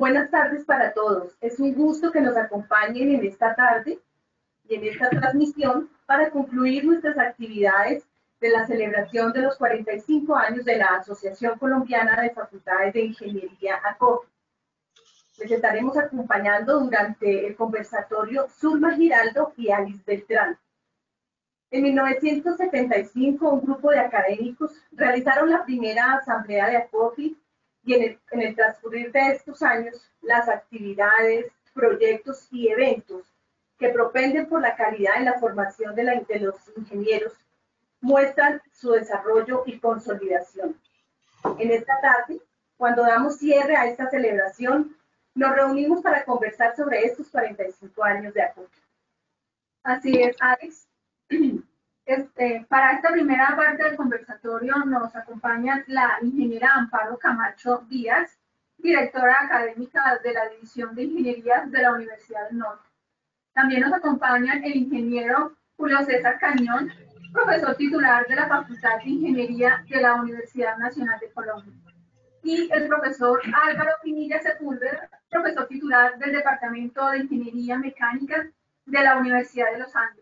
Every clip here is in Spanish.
Buenas tardes para todos. Es un gusto que nos acompañen en esta tarde y en esta transmisión para concluir nuestras actividades de la celebración de los 45 años de la Asociación Colombiana de Facultades de Ingeniería ACOF. Les estaremos acompañando durante el conversatorio Zulma Giraldo y Alice Beltrán. En 1975, un grupo de académicos realizaron la primera asamblea de ACOFI y en el, transcurrir de estos años, las actividades, proyectos y eventos que propenden por la calidad en la formación de, la, de los ingenieros muestran su desarrollo y consolidación. En esta tarde, cuando damos cierre a esta celebración, nos reunimos para conversar sobre estos 45 años de apoyo. Así es, Alex. Este, para esta primera parte del conversatorio nos acompaña la ingeniera Amparo Camacho Díaz, directora académica de la División de Ingeniería de la Universidad del Norte. También nos acompañan el ingeniero Julio César Cañón, profesor titular de la Facultad de Ingeniería de la Universidad Nacional de Colombia. Y el profesor Álvaro Pinilla Sepúlveda, profesor titular del Departamento de Ingeniería Mecánica de la Universidad de los Andes.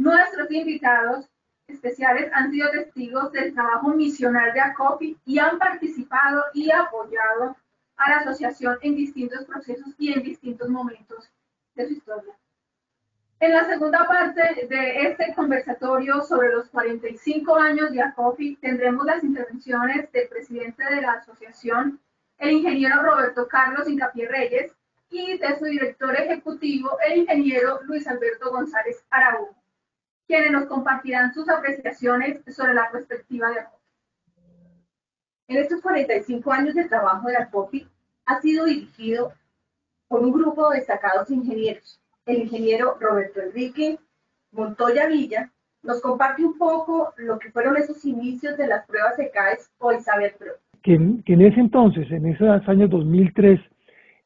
Nuestros invitados especiales han sido testigos del trabajo misional de ACOPI y han participado y apoyado a la asociación en distintos procesos y en distintos momentos de su historia. En la segunda parte de este conversatorio sobre los 45 años de ACOFI tendremos las intervenciones del presidente de la asociación, el ingeniero Roberto Carlos Incapié Reyes, y de su director ejecutivo, el ingeniero Luis Alberto González Araújo quienes nos compartirán sus apreciaciones sobre la perspectiva de ACOPI. En estos 45 años de trabajo de ACOPI, ha sido dirigido por un grupo de destacados ingenieros. El ingeniero Roberto Enrique Montoya Villa nos comparte un poco lo que fueron esos inicios de las pruebas ECAES o Isabel Pro. Que en, ese entonces, en esos años 2003,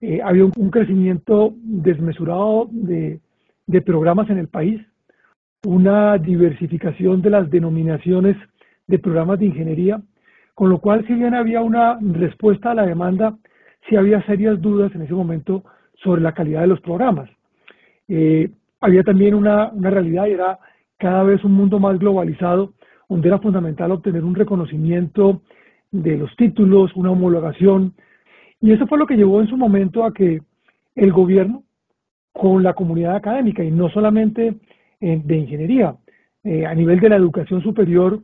eh, había un, crecimiento desmesurado de, de programas en el país una diversificación de las denominaciones de programas de ingeniería, con lo cual si bien había una respuesta a la demanda, sí había serias dudas en ese momento sobre la calidad de los programas. Eh, había también una, una realidad y era cada vez un mundo más globalizado, donde era fundamental obtener un reconocimiento de los títulos, una homologación, y eso fue lo que llevó en su momento a que el gobierno, con la comunidad académica, y no solamente de ingeniería. Eh, a nivel de la educación superior,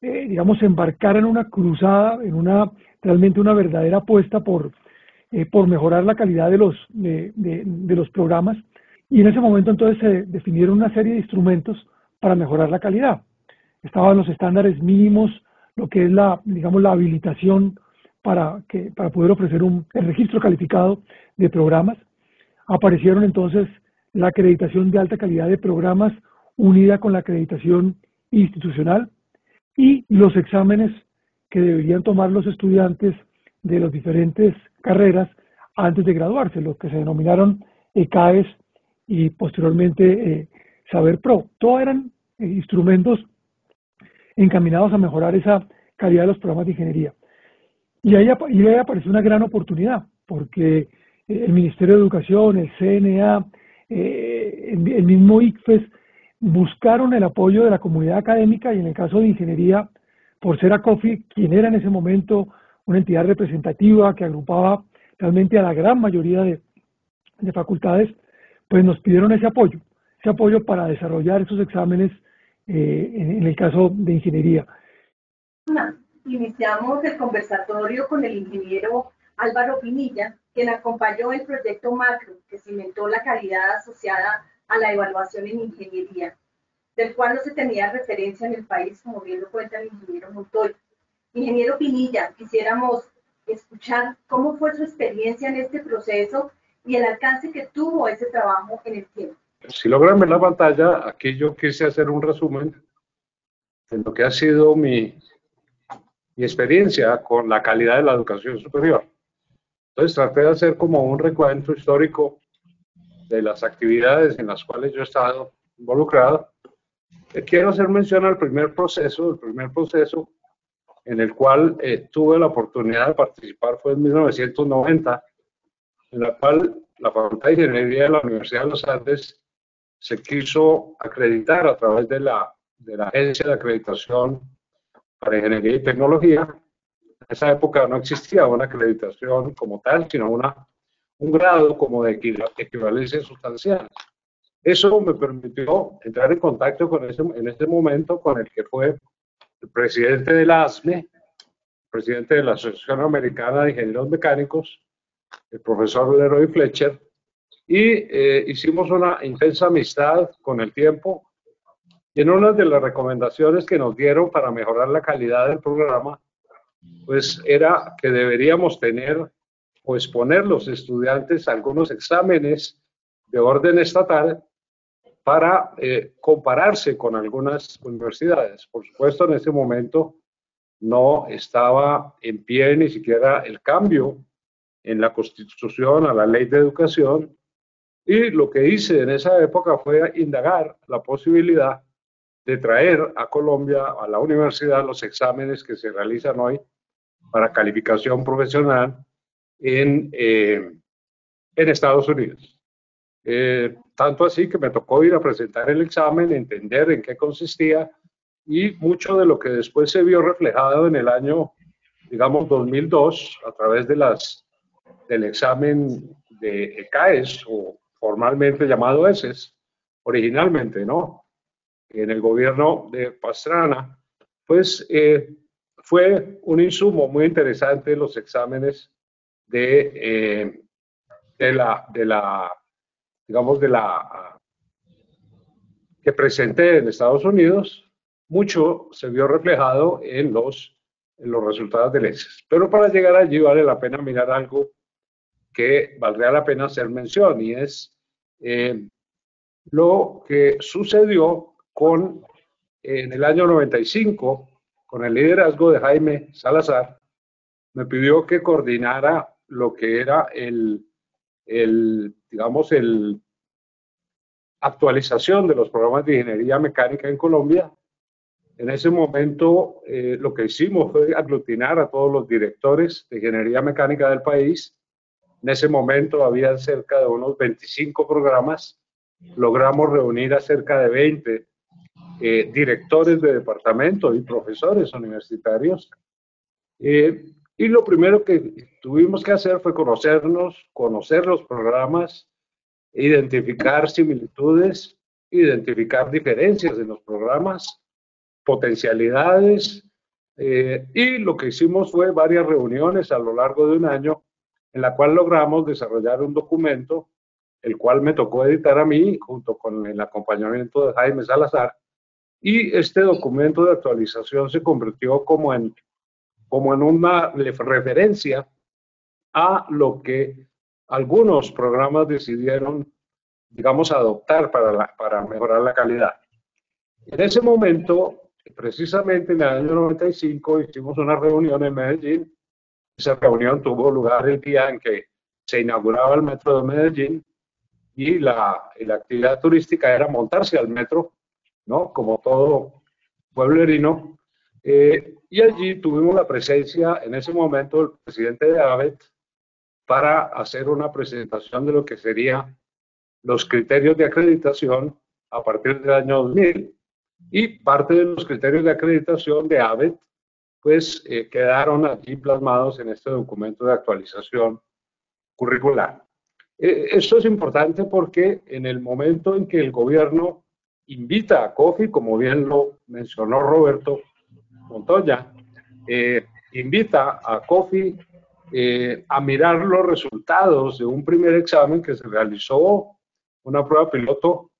eh, digamos, embarcar en una cruzada, en una realmente una verdadera apuesta por, eh, por mejorar la calidad de los, de, los programas. Y en ese momento entonces se definieron una serie de instrumentos para mejorar la calidad. Estaban los estándares mínimos, lo que es la, digamos, la habilitación para, que, para poder ofrecer un el registro calificado de programas. Aparecieron entonces la acreditación de alta calidad de programas unida con la acreditación institucional y los exámenes que deberían tomar los estudiantes de las diferentes carreras antes de graduarse, los que se denominaron ECAES y posteriormente eh, Saber Pro. Todos eran eh, instrumentos encaminados a mejorar esa calidad de los programas de ingeniería. Y ahí, y ahí apareció una gran oportunidad, porque eh, el Ministerio de Educación, el CNA, eh, el mismo ICFES buscaron el apoyo de la comunidad académica y en el caso de ingeniería, por ser ACOFI, quien era en ese momento una entidad representativa que agrupaba realmente a la gran mayoría de, facultades, pues nos pidieron ese apoyo, ese apoyo para desarrollar esos exámenes eh, en, el caso de ingeniería. Iniciamos el conversatorio con el ingeniero Álvaro Pinilla, quien acompañó el proyecto Macro, que cimentó la calidad asociada a la evaluación en ingeniería, del cual no se tenía referencia en el país, como bien lo cuenta el ingeniero Montoya. Ingeniero Pinilla, quisiéramos escuchar cómo fue su experiencia en este proceso y el alcance que tuvo ese trabajo en el tiempo. Si logran ver la pantalla, aquí yo quise hacer un resumen de lo que ha sido mi, mi experiencia con la calidad de la educación superior. Entonces traté de hacer como un recuento histórico de las actividades en las cuales yo he estado involucrado. Eh, quiero hacer mención al primer proceso, el primer proceso en el cual eh, tuve la oportunidad de participar fue en 1990, en la cual la Facultad de Ingeniería de la Universidad de los Andes se quiso acreditar a través de la, de la Agencia de Acreditación para Ingeniería y Tecnología. En esa época no existía una acreditación como tal, sino una, un grado como de equivalencia sustancial. Eso me permitió entrar en contacto con ese, en ese momento con el que fue el presidente del ASME, presidente de la Asociación Americana de Ingenieros Mecánicos, el profesor Leroy Fletcher, y eh, hicimos una intensa amistad con el tiempo. Y en una de las recomendaciones que nos dieron para mejorar la calidad del programa, pues era que deberíamos tener o exponer los estudiantes algunos exámenes de orden estatal para eh, compararse con algunas universidades. Por supuesto, en ese momento no estaba en pie ni siquiera el cambio en la Constitución a la Ley de Educación y lo que hice en esa época fue indagar la posibilidad de traer a Colombia, a la universidad, los exámenes que se realizan hoy para calificación profesional en, eh, en Estados Unidos. Eh, tanto así que me tocó ir a presentar el examen, entender en qué consistía y mucho de lo que después se vio reflejado en el año, digamos, 2002 a través de las, del examen de ECAES o formalmente llamado ESES, originalmente, ¿no? En el gobierno de Pastrana, pues eh, fue un insumo muy interesante los exámenes de, eh, de, la, de la digamos, de la que presenté en Estados Unidos, mucho se vio reflejado en los, en los resultados del ESES. Pero para llegar allí vale la pena mirar algo que valdría la pena hacer mención y es eh, lo que sucedió con, en el año 95, con el liderazgo de Jaime Salazar, me pidió que coordinara lo que era el, digamos, el actualización de los programas de ingeniería mecánica en Colombia. En ese momento eh, lo que hicimos fue aglutinar a todos los directores de ingeniería mecánica del país. En ese momento había cerca de unos 25 programas. Logramos reunir a cerca de 20 eh, directores de departamento y profesores universitarios. Eh, y lo primero que tuvimos que hacer fue conocernos, conocer los programas, identificar similitudes, identificar diferencias en los programas, potencialidades, eh, y lo que hicimos fue varias reuniones a lo largo de un año en la cual logramos desarrollar un documento, el cual me tocó editar a mí junto con el acompañamiento de Jaime Salazar, y este documento de actualización se convirtió como en como en una referencia a lo que algunos programas decidieron, digamos, adoptar para, para mejorar la calidad. En ese momento, precisamente en el año 95, hicimos una reunión en Medellín. Esa reunión tuvo lugar el día en que se inauguraba el metro de Medellín y la, la actividad turística era montarse al metro, ¿no? Como todo pueblerino, eh, y allí tuvimos la presencia en ese momento del presidente de AVET para hacer una presentación de lo que serían los criterios de acreditación a partir del año 2000. Y parte de los criterios de acreditación de AVET pues eh, quedaron allí plasmados en este documento de actualización curricular. Eh, esto es importante porque en el momento en que el gobierno invita a COFI, como bien lo mencionó Roberto, Montoya, eh, invita a COFI eh, a mirar los resultados de un primer examen que se realizó, una prueba piloto,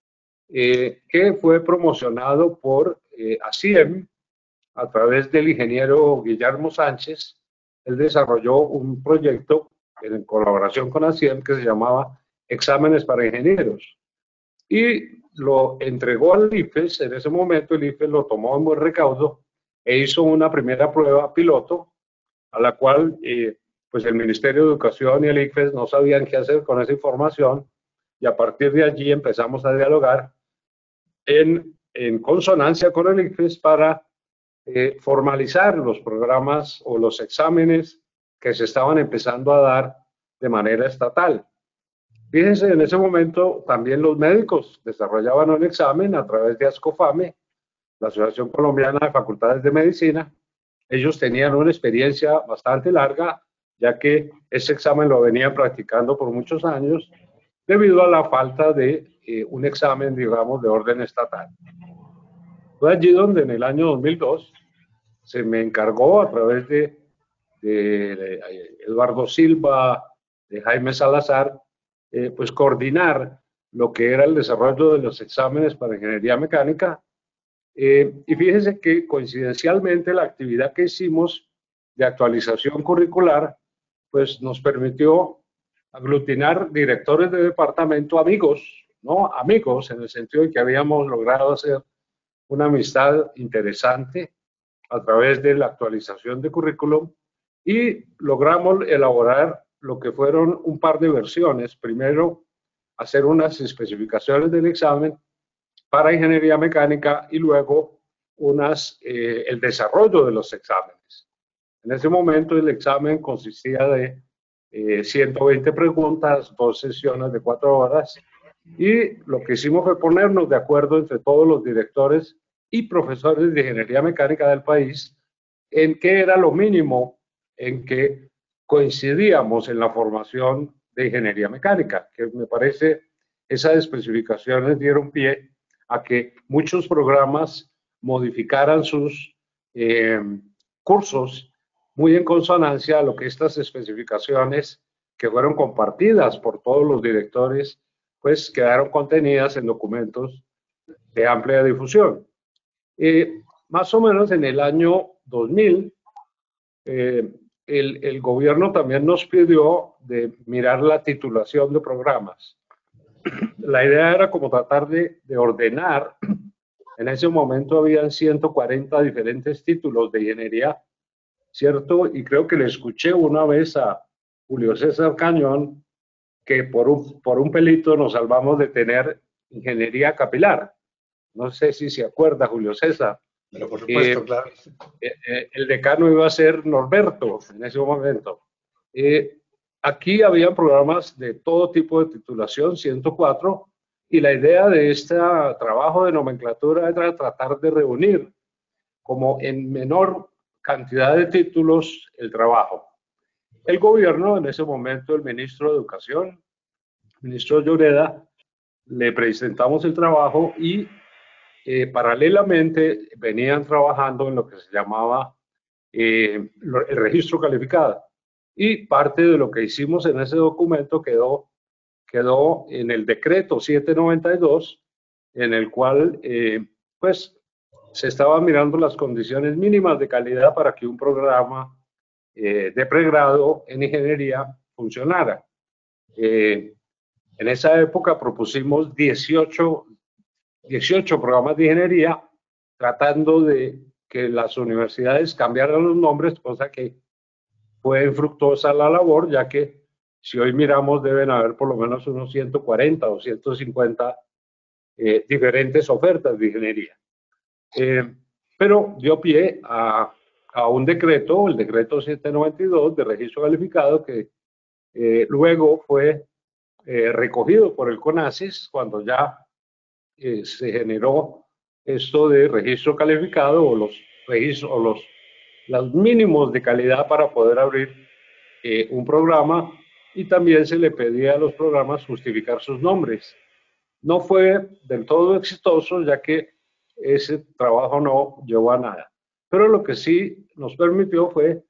eh, que fue promocionado por ASIEM a través del ingeniero Guillermo Sánchez. Él desarrolló un proyecto en colaboración con ASIEM que se llamaba Exámenes para Ingenieros. Y lo entregó al IFES, en ese momento el IFES lo tomó en buen recaudo e hizo una primera prueba piloto a la cual eh, pues el Ministerio de Educación y el ICFES no sabían qué hacer con esa información y a partir de allí empezamos a dialogar en, consonancia con el ICFES para eh, formalizar los programas o los exámenes que se estaban empezando a dar de manera estatal. Fíjense, en ese momento también los médicos desarrollaban un examen a través de ASCOFAME, la Asociación Colombiana de Facultades de Medicina. Ellos tenían una experiencia bastante larga, ya que ese examen lo venían practicando por muchos años debido a la falta de eh, un examen, digamos, de orden estatal. Fue allí donde en el año 2002 se me encargó a través de, de, Eduardo Silva, de Jaime Salazar, eh, pues coordinar lo que era el desarrollo de los exámenes para ingeniería mecánica. Eh, y fíjense que coincidencialmente la actividad que hicimos de actualización curricular, pues nos permitió aglutinar directores de departamento amigos, ¿no? Amigos, en el sentido de que habíamos logrado hacer una amistad interesante a través de la actualización de currículum y logramos elaborar lo que fueron un par de versiones. Primero, hacer unas especificaciones del examen para ingeniería mecánica y luego unas, eh, el desarrollo de los exámenes. En ese momento el examen consistía de 120 eh, preguntas, dos sesiones de cuatro horas, y lo que hicimos fue ponernos de acuerdo entre todos los directores y profesores de ingeniería mecánica del país en qué era lo mínimo en que coincidíamos en la formación de ingeniería mecánica, que me parece esas especificaciones dieron pie a que muchos programas modificaran sus eh, cursos muy en consonancia a lo que estas especificaciones que fueron compartidas por todos los directores, pues quedaron contenidas en documentos de amplia difusión. Eh, más o menos en el año 2000, eh, el, gobierno también nos pidió de mirar la titulación de programas. La idea era como tratar de, de ordenar, en ese momento habían 140 diferentes títulos de ingeniería ¿cierto? Y creo que le escuché una vez a Julio César Cañón que por un, por un pelito nos salvamos de tener ingeniería capilar. No sé si se acuerda Julio César. Pero por supuesto, claro. Eh, eh, el decano iba a ser Norberto en ese momento. Eh, aquí había programas de todo tipo de titulación, 104, y la idea de este trabajo de nomenclatura era tratar de reunir como en menor cantidad de títulos el trabajo. El gobierno, en ese momento, el ministro de Educación, ministro Lloreda, le presentamos el trabajo y eh, paralelamente venían trabajando en lo que se llamaba eh, el registro calificado. Y parte de lo que hicimos en ese documento quedó, quedó en el decreto 792, en el cual, eh, pues, se estaban mirando las condiciones mínimas de calidad para que un programa eh, de pregrado en ingeniería funcionara. Eh, en esa época propusimos 18, 18 programas de ingeniería tratando de que las universidades cambiaran los nombres, cosa que fue infructuosa la labor, ya que si hoy miramos deben haber por lo menos unos 140 o 150 eh, diferentes ofertas de ingeniería. Eh, pero dio pie a, a, un decreto, el decreto 792 de registro calificado, que eh, luego fue eh, recogido por el CONACIS cuando ya se generó esto de registro calificado o los registros o los, los mínimos de calidad para poder abrir un programa y también se le pedía a los programas justificar sus nombres. No fue del todo exitoso ya que ese trabajo no llevó a nada. Pero lo que sí nos permitió fue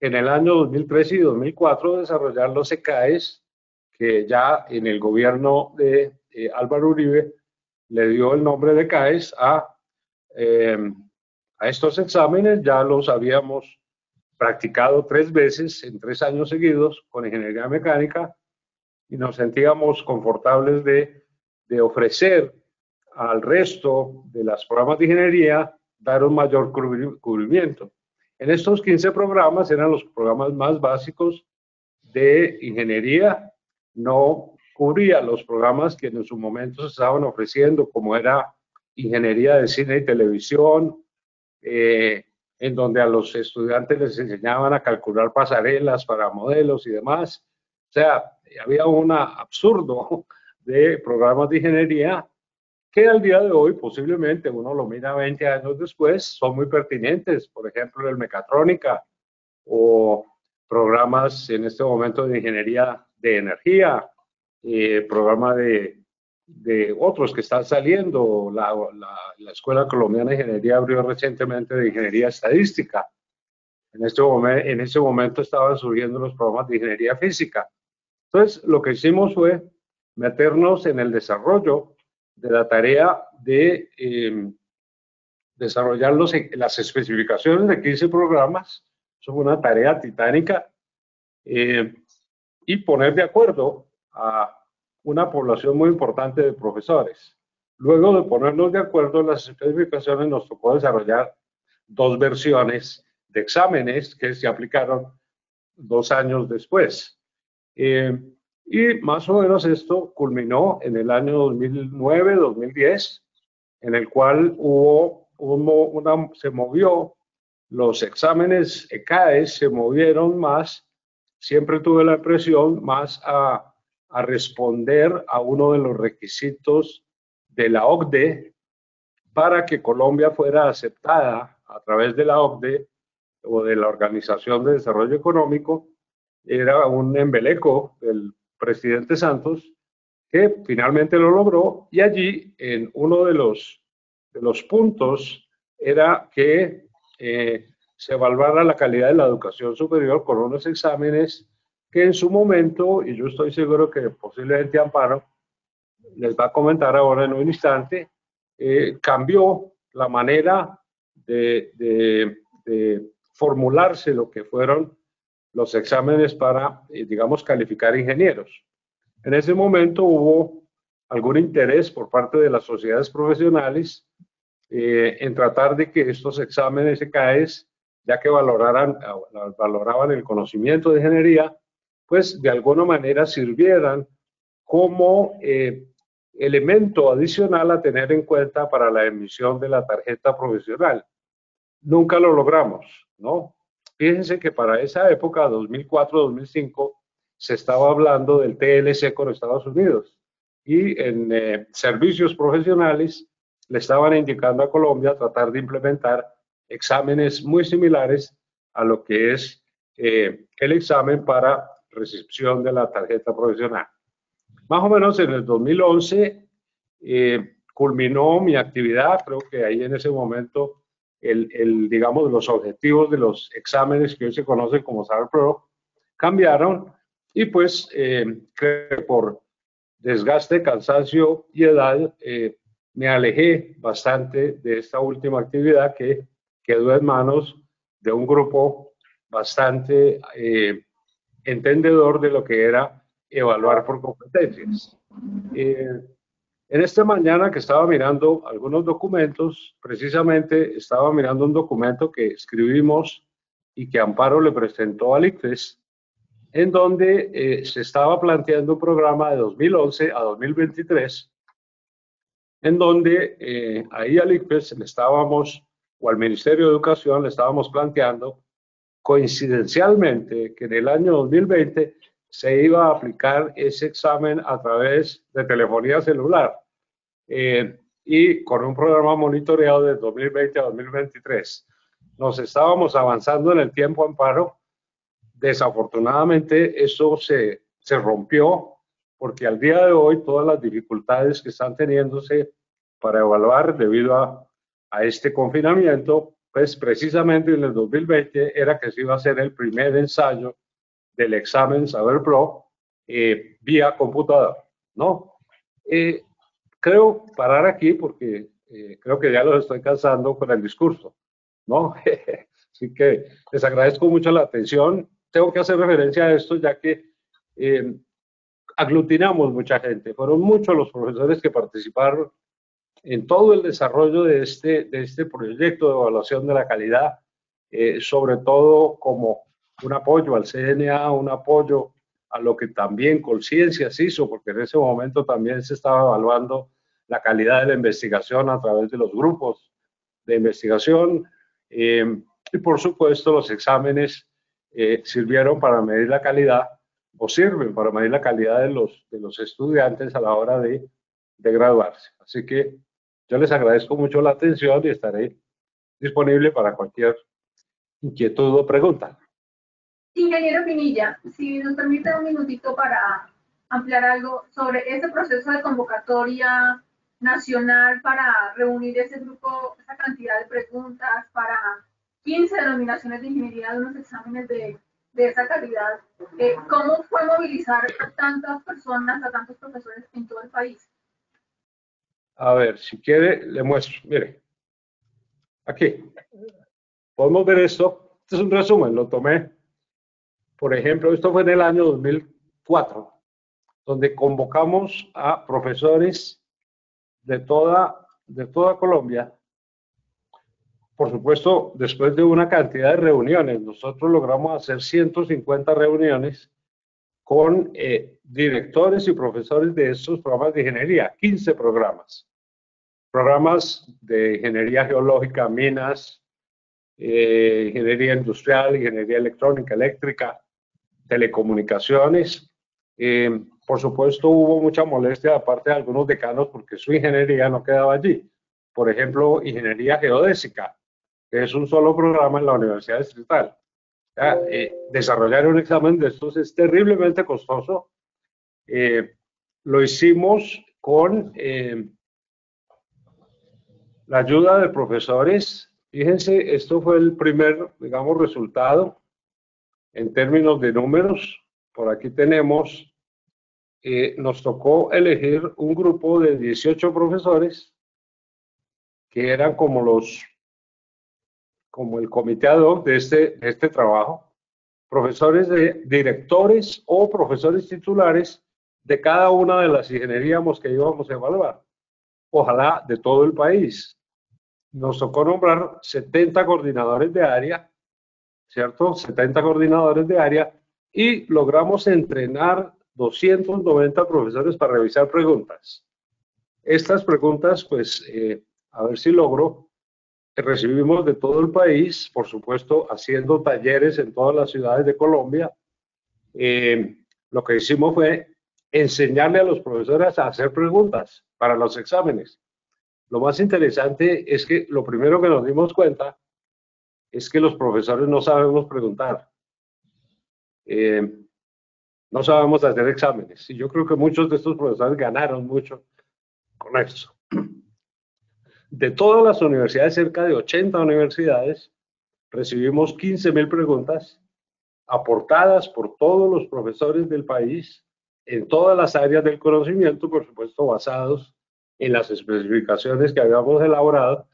en el año 2003 y 2004 desarrollar los ECAES, que ya en el gobierno de eh, Álvaro Uribe le dio el nombre de CAES a, em, a estos exámenes, ya los habíamos practicado tres veces en tres años seguidos con ingeniería mecánica y nos sentíamos confortables de, de ofrecer al resto de los programas de ingeniería dar un mayor cubrimiento. En estos 15 programas eran los programas más básicos de ingeniería, no cubría los programas que en su momento se estaban ofreciendo, como era ingeniería de cine y televisión, eh, en donde a los estudiantes les enseñaban a calcular pasarelas para modelos y demás. O sea, había un absurdo de programas de ingeniería que al día de hoy posiblemente uno lo mira 20 años después, son muy pertinentes, por ejemplo, el mecatrónica o programas en este momento de ingeniería de energía, eh, programa de, de, otros que están saliendo, la, la, Escuela Colombiana de Ingeniería abrió recientemente de Ingeniería Estadística. En este, momento, en ese momento estaban surgiendo los programas de Ingeniería Física. Entonces, lo que hicimos fue meternos en el desarrollo de la tarea de eh, desarrollar los, las especificaciones de 15 programas. Eso fue una tarea titánica. Eh, y poner de acuerdo a una población muy importante de profesores. Luego de ponernos de acuerdo en las especificaciones, nos tocó desarrollar dos versiones de exámenes que se aplicaron dos años después. Eh, y más o menos esto culminó en el año 2009-2010, en el cual se movió, los exámenes ECAES se movieron más, siempre tuve la impresión, más a, a responder a uno de los requisitos de la OCDE para que Colombia fuera aceptada a través de la OCDE o de la Organización de Desarrollo Económico, era un embeleco del presidente Santos, que finalmente lo logró y allí en uno de los, los puntos era que eh, se evaluara la calidad de la educación superior con unos exámenes que en su momento, y yo estoy seguro que posiblemente Amparo les va a comentar ahora en un instante, eh, cambió la manera de, de, de formularse lo que fueron los exámenes para, eh, digamos, calificar ingenieros. En ese momento hubo algún interés por parte de las sociedades profesionales eh, en tratar de que estos exámenes ECAES, ya que valoraran, valoraban el conocimiento de ingeniería, pues de alguna manera sirvieran como eh, elemento adicional a tener en cuenta para la emisión de la tarjeta profesional. Nunca lo logramos, ¿no? Fíjense que para esa época, 2004-2005, se estaba hablando del TLC con Estados Unidos y en eh, servicios profesionales le estaban indicando a Colombia tratar de implementar exámenes muy similares a lo que es eh, el examen para recepción de la tarjeta profesional. Más o menos en el 2011 eh, culminó mi actividad, creo que ahí en ese momento el, digamos, los objetivos de los exámenes que hoy se conocen como SAR Pro cambiaron y pues eh, creo que por desgaste, cansancio y edad eh, me alejé bastante de esta última actividad que quedó en manos de un grupo bastante eh, entendedor de lo que era evaluar por competencias. En esta mañana que estaba mirando algunos documentos, precisamente estaba mirando un documento que escribimos y que Amparo le presentó al ICFES, en donde eh, se estaba planteando un programa de 2011 a 2023, en donde eh, ahí al ICFES le estábamos, o al Ministerio de Educación le estábamos planteando coincidencialmente que en el año 2020 se iba a aplicar ese examen a través de telefonía celular eh, y con un programa monitoreado de 2020 a 2023. Nos estábamos avanzando en el tiempo amparo. Desafortunadamente eso se, se rompió porque al día de hoy todas las dificultades que están teniéndose para evaluar debido a, a este confinamiento, pues precisamente en el 2020 era que se iba a hacer el primer ensayo del examen Saber Pro eh, vía computador, ¿no? Eh, creo parar aquí porque eh, creo que ya los estoy cansando con el discurso, ¿no? Así que les agradezco mucho la atención. Tengo que hacer referencia a esto ya que aglutinamos mucha gente. Fueron muchos los profesores que participaron en todo el desarrollo de este, de este proyecto de evaluación de la calidad, sobre todo como un apoyo al CNA, un apoyo a lo que también Conciencias hizo, porque en ese momento también se estaba evaluando la calidad de la investigación a través de los grupos de investigación. Eh, y por supuesto los exámenes eh, sirvieron para medir la calidad o sirven para medir la calidad de los, de los estudiantes a la hora de, de graduarse. Así que yo les agradezco mucho la atención y estaré disponible para cualquier inquietud o pregunta. Ingeniero Pinilla, si nos permite un minutito para ampliar algo sobre ese proceso de convocatoria nacional para reunir ese grupo, esa cantidad de preguntas para 15 denominaciones de ingeniería de unos exámenes de, de esa calidad. Eh, ¿Cómo fue movilizar a tantas personas, a tantos profesores en todo el país? A ver, si quiere, le muestro. Mire, aquí. Podemos ver esto. Este es un resumen, lo tomé. Por ejemplo, esto fue en el año 2004, donde convocamos a profesores de toda, de toda Colombia. Por supuesto, después de una cantidad de reuniones, nosotros logramos hacer 150 reuniones con eh, directores y profesores de estos programas de ingeniería, 15 programas. Programas de ingeniería geológica, minas, eh, ingeniería industrial, ingeniería electrónica, eléctrica, telecomunicaciones. Eh, por supuesto, hubo mucha molestia de parte de algunos decanos porque su ingeniería no quedaba allí. Por ejemplo, ingeniería geodésica, que es un solo programa en la Universidad Distrital. Eh, desarrollar un examen de estos es terriblemente costoso. Eh, lo hicimos con eh, la ayuda de profesores. Fíjense, esto fue el primer, digamos, resultado en términos de números. Por aquí tenemos nos tocó elegir un grupo de 18 profesores que eran como los, como el comité ad hoc de este, de este trabajo, profesores de directores o profesores titulares de cada una de las ingenierías que íbamos a evaluar. Ojalá de todo el país. Nos tocó nombrar 70 coordinadores de área, ¿cierto? 70 coordinadores de área y logramos entrenar 290 profesores para revisar preguntas. Estas preguntas, pues, eh, a ver si logro, recibimos de todo el país, por supuesto, haciendo talleres en todas las ciudades de Colombia. Eh, lo que hicimos fue enseñarle a los profesores a hacer preguntas para los exámenes. Lo más interesante es que lo primero que nos dimos cuenta es que los profesores no sabemos preguntar. Eh, no sabemos hacer exámenes. Y yo creo que muchos de estos profesores ganaron mucho con eso. De todas las universidades, cerca de 80 universidades, recibimos 15 mil preguntas aportadas por todos los profesores del país en todas las áreas del conocimiento, por supuesto, basados en las especificaciones que habíamos elaborado.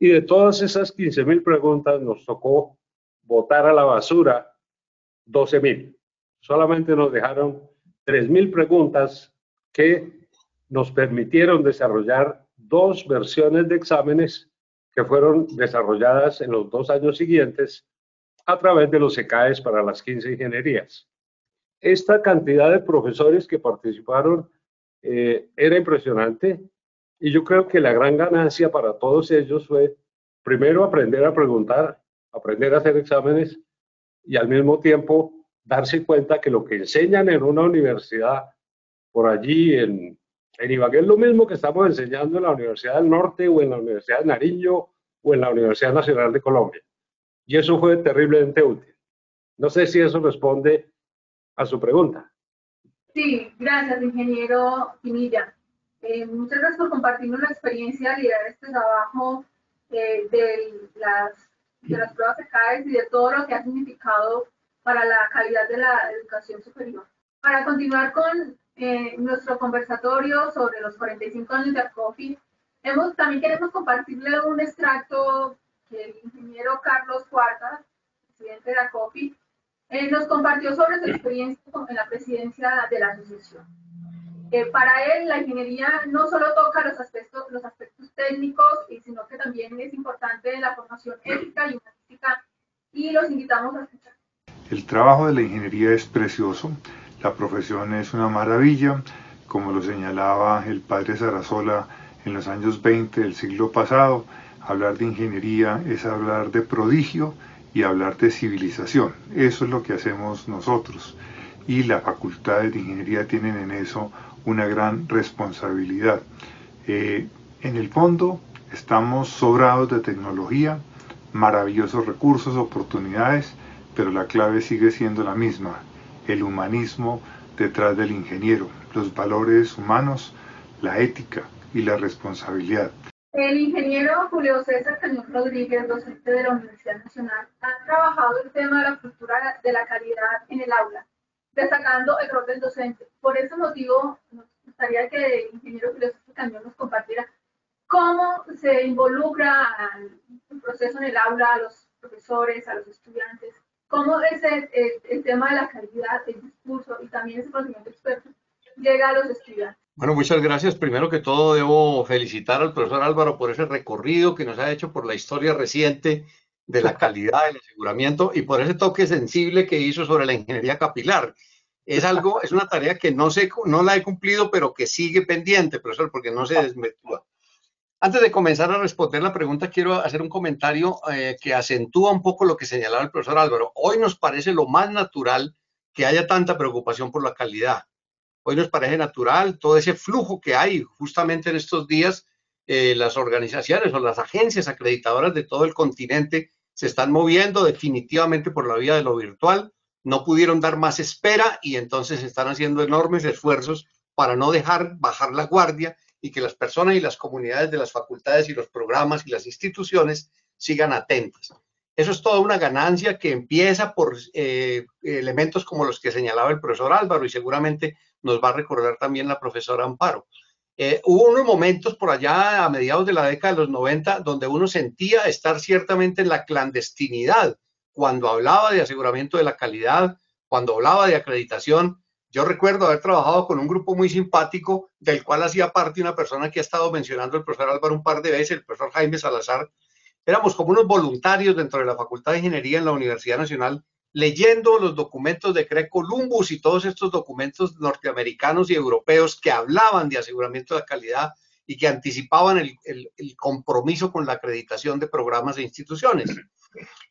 Y de todas esas 15 mil preguntas nos tocó votar a la basura 12 mil solamente nos dejaron 3.000 preguntas que nos permitieron desarrollar dos versiones de exámenes que fueron desarrolladas en los dos años siguientes a través de los ECAES para las 15 ingenierías. Esta cantidad de profesores que participaron eh, era impresionante y yo creo que la gran ganancia para todos ellos fue primero aprender a preguntar, aprender a hacer exámenes y al mismo tiempo darse cuenta que lo que enseñan en una universidad por allí en, en Ibagué es lo mismo que estamos enseñando en la Universidad del Norte o en la Universidad de Nariño o en la Universidad Nacional de Colombia. Y eso fue terriblemente útil. No sé si eso responde a su pregunta. Sí, gracias, ingeniero Pinilla. Eh, muchas gracias por compartirnos la experiencia de liderar este trabajo eh, de, las, de pruebas CAES y de todo lo que ha significado para la calidad de la educación superior. Para continuar con eh, nuestro conversatorio sobre los 45 años de ACOFI, hemos, también queremos compartirle un extracto que el ingeniero Carlos Cuartas, presidente de ACOFI, eh, nos compartió sobre su experiencia en la presidencia de la asociación. Eh, para él, la ingeniería no solo toca los aspectos, los aspectos técnicos, sino que también es importante la formación ética y humanística, y los invitamos a escuchar. El trabajo de la ingeniería es precioso, la profesión es una maravilla, como lo señalaba el padre Sarasola en los años 20 del siglo pasado, hablar de ingeniería es hablar de prodigio y hablar de civilización. Eso es lo que hacemos nosotros. y las facultades de ingeniería tienen en eso una gran responsabilidad. Eh, en el fondo estamos sobrados de tecnología, maravillosos recursos, oportunidades, pero la clave sigue siendo la misma, el humanismo detrás del ingeniero, los valores humanos, la ética y la responsabilidad. El ingeniero Julio César Cañón Rodríguez, docente de la Universidad Nacional, ha trabajado el tema de la cultura de la calidad en el aula, destacando el rol del docente. Por ese motivo, nos gustaría que el ingeniero Julio César Cañón nos compartiera cómo se involucra el proceso en el aula a los profesores, a los estudiantes, cómo es el, tema de la calidad, el discurso y también ese conocimiento experto llega a los estudiantes. Bueno, muchas gracias. Primero que todo, debo felicitar al profesor Álvaro por ese recorrido que nos ha hecho por la historia reciente de la calidad del aseguramiento y por ese toque sensible que hizo sobre la ingeniería capilar. Es algo, es una tarea que no sé, no la he cumplido, pero que sigue pendiente, profesor, porque no se desvirtúa. Antes de comenzar a responder la pregunta, quiero hacer un comentario eh, que acentúa un poco lo que señalaba el profesor Álvaro. Hoy nos parece lo más natural que haya tanta preocupación por la calidad Hoy nos parece natural todo ese flujo que hay justamente en estos días. Eh, las organizaciones o las agencias acreditadoras de todo el continente se están moviendo definitivamente por la vía de lo virtual. No pudieron dar más espera y entonces están haciendo enormes esfuerzos para no dejar bajar la guardia y que las personas y las comunidades de las facultades y los programas y las instituciones sigan atentas. Eso es toda una ganancia que empieza por eh, elementos como los que señalaba el profesor Álvaro y seguramente nos va a recordar también la profesora Amparo. Eh, hubo unos momentos por allá a mediados de la década de los 90 donde uno sentía estar ciertamente en la clandestinidad cuando hablaba de aseguramiento de la calidad, cuando hablaba de acreditación. Yo recuerdo haber trabajado con un grupo muy simpático del cual hacía parte una persona que ha estado mencionando el profesor Álvaro un par de veces, el profesor Jaime Salazar. Éramos como unos voluntarios dentro de la Facultad de Ingeniería en la Universidad Nacional leyendo los documentos de CRE Columbus y todos estos documentos norteamericanos y europeos que hablaban de aseguramiento de calidad y que anticipaban el, compromiso con la acreditación de programas e instituciones.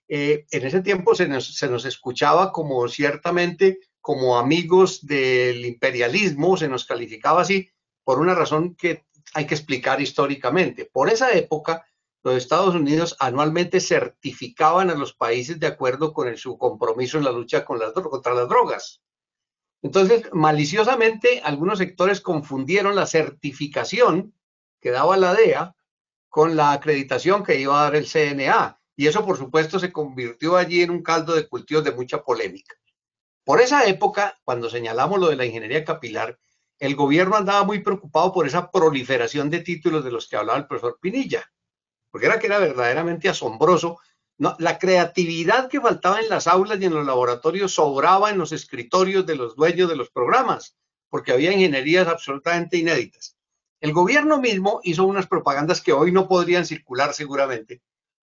Eh, en ese tiempo se nos, se nos escuchaba como ciertamente como amigos del imperialismo, se nos calificaba así por una razón que hay que explicar históricamente. Por esa época, los Estados Unidos anualmente certificaban a los países de acuerdo con su compromiso en la lucha contra las drogas. Entonces, maliciosamente, algunos sectores confundieron la certificación que daba la DEA con la acreditación que iba a dar el CNA. Y eso, por supuesto, se convirtió allí en un caldo de cultivos de mucha polémica. Por esa época, cuando señalamos lo de la ingeniería capilar, el gobierno andaba muy preocupado por esa proliferación de títulos de los que hablaba el profesor Pinilla porque era que era verdaderamente asombroso. la creatividad que faltaba en las aulas y en los laboratorios sobraba en los escritorios de los dueños de los programas, porque había ingenierías absolutamente inéditas. El gobierno mismo hizo unas propagandas que hoy no podrían circular seguramente.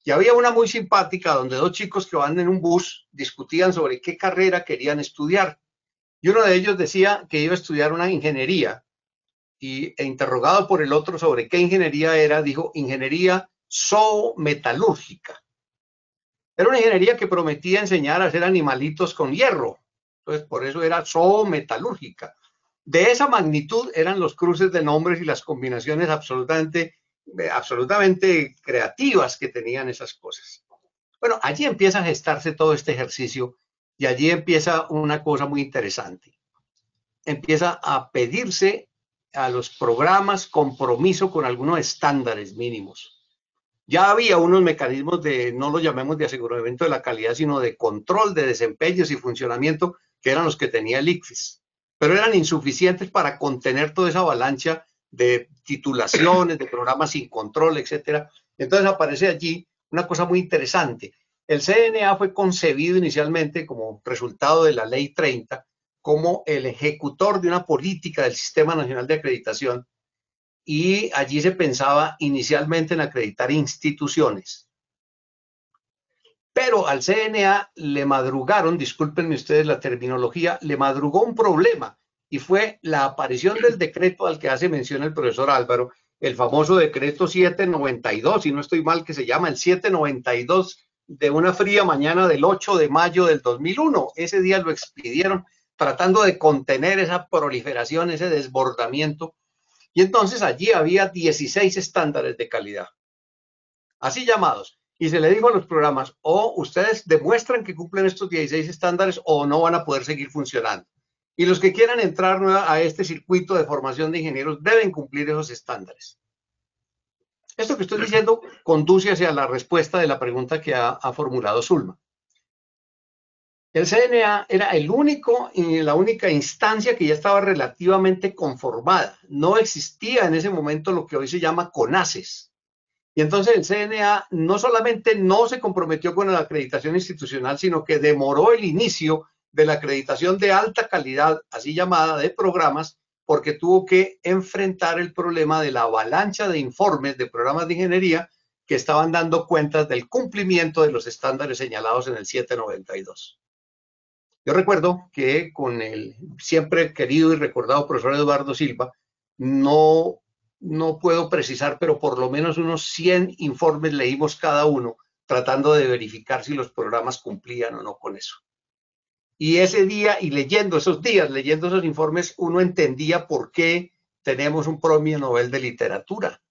Y había una muy simpática donde dos chicos que van en un bus discutían sobre qué carrera querían estudiar. Y uno de ellos decía que iba a estudiar una ingeniería y e interrogado por el otro sobre qué ingeniería era, dijo ingeniería zoometalúrgica. Era una ingeniería que prometía enseñar a hacer animalitos con hierro. Entonces, por eso era zoometalúrgica. De esa magnitud eran los cruces de nombres y las combinaciones absolutamente, absolutamente creativas que tenían esas cosas. Bueno, allí empieza a gestarse todo este ejercicio y allí empieza una cosa muy interesante. Empieza a pedirse a los programas compromiso con algunos estándares mínimos ya había unos mecanismos de, no lo llamemos de aseguramiento de la calidad, sino de control de desempeños y funcionamiento, que eran los que tenía el ICFES, pero eran insuficientes para contener toda esa avalancha de titulaciones, de programas sin control, etcétera. Entonces aparece allí una cosa muy interesante. El CNA fue concebido inicialmente como resultado de la Ley 30 como el ejecutor de una política del Sistema Nacional de Acreditación y allí se pensaba inicialmente en acreditar instituciones. Pero al CNA le madrugaron, discúlpenme ustedes la terminología, le madrugó un problema y fue la aparición del decreto al que hace mención el profesor Álvaro, el famoso decreto 792, si no estoy mal, que se llama el 792 de una fría mañana del 8 de mayo del 2001. Ese día lo expidieron tratando de contener esa proliferación, ese desbordamiento. Y entonces allí había 16 estándares de calidad, así llamados. Y se le dijo a los programas, o ustedes demuestran que cumplen estos 16 estándares o no van a poder seguir funcionando. Y los que quieran entrar a este circuito de formación de ingenieros deben cumplir esos estándares. Esto que estoy diciendo conduce hacia la respuesta de la pregunta que ha, formulado Zulma. El CNA era el único y la única instancia que ya estaba relativamente conformada. No existía en ese momento lo que hoy se llama CONACES. Y entonces el CNA no solamente no se comprometió con la acreditación institucional, sino que demoró el inicio de la acreditación de alta calidad, así llamada, de programas, porque tuvo que enfrentar el problema de la avalancha de informes de programas de ingeniería que estaban dando cuentas del cumplimiento de los estándares señalados en el 792. Yo recuerdo que con el siempre querido y recordado profesor Eduardo Silva, no, no puedo precisar, pero por lo menos unos 100 informes leímos cada uno tratando de verificar si los programas cumplían o no con eso. Y ese día, y leyendo esos días, leyendo esos informes, uno entendía por qué tenemos un premio Nobel de literatura.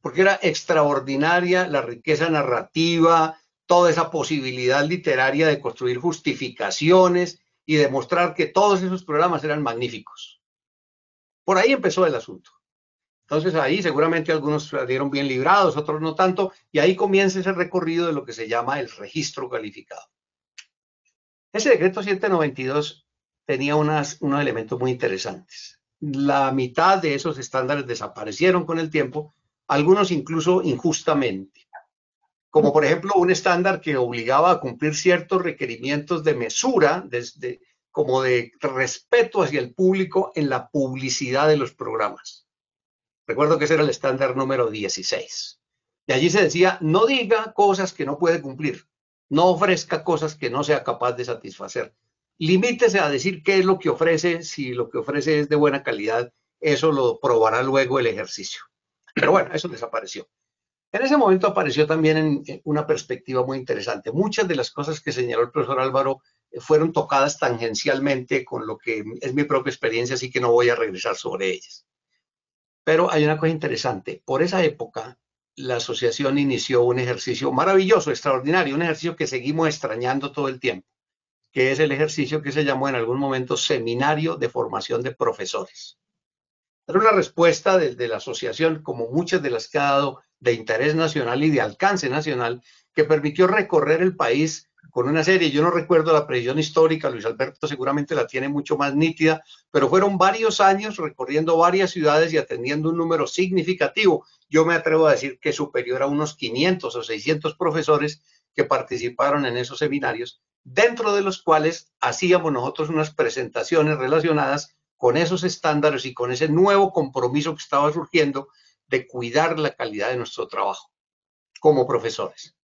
Porque era extraordinaria la riqueza narrativa, toda esa posibilidad literaria de construir justificaciones y demostrar que todos esos programas eran magníficos. Por ahí empezó el asunto. Entonces ahí seguramente algunos salieron bien librados, otros no tanto, y ahí comienza ese recorrido de lo que se llama el registro calificado. Ese decreto 792 tenía unas, unos elementos muy interesantes. La mitad de esos estándares desaparecieron con el tiempo, algunos incluso injustamente como por ejemplo un estándar que obligaba a cumplir ciertos requerimientos de mesura, desde, como de respeto hacia el público en la publicidad de los programas. Recuerdo que ese era el estándar número 16. Y allí se decía, no diga cosas que no puede cumplir, no ofrezca cosas que no sea capaz de satisfacer. Limítese a decir qué es lo que ofrece, si lo que ofrece es de buena calidad, eso lo probará luego el ejercicio. Pero bueno, eso desapareció. En ese momento apareció también en una perspectiva muy interesante. Muchas de las cosas que señaló el profesor Álvaro eh, fueron tocadas tangencialmente con lo que es mi propia experiencia, así que no voy a regresar sobre ellas. Pero hay una cosa interesante. Por esa época, la asociación inició un ejercicio maravilloso, extraordinario, un ejercicio que seguimos extrañando todo el tiempo, que es el ejercicio que se llamó en algún momento Seminario de Formación de Profesores. Era una respuesta de, la asociación, como muchas de las que ha dado de interés nacional y de alcance nacional, que permitió recorrer el país con una serie, yo no recuerdo la precisión histórica, Luis Alberto seguramente la tiene mucho más nítida, pero fueron varios años recorriendo varias ciudades y atendiendo un número significativo. Yo me atrevo a decir que superior a unos 500 o 600 profesores que participaron en esos seminarios, dentro de los cuales hacíamos nosotros unas presentaciones relacionadas con esos estándares y con ese nuevo compromiso que estaba surgiendo de cuidar la calidad de nuestro trabajo como profesores.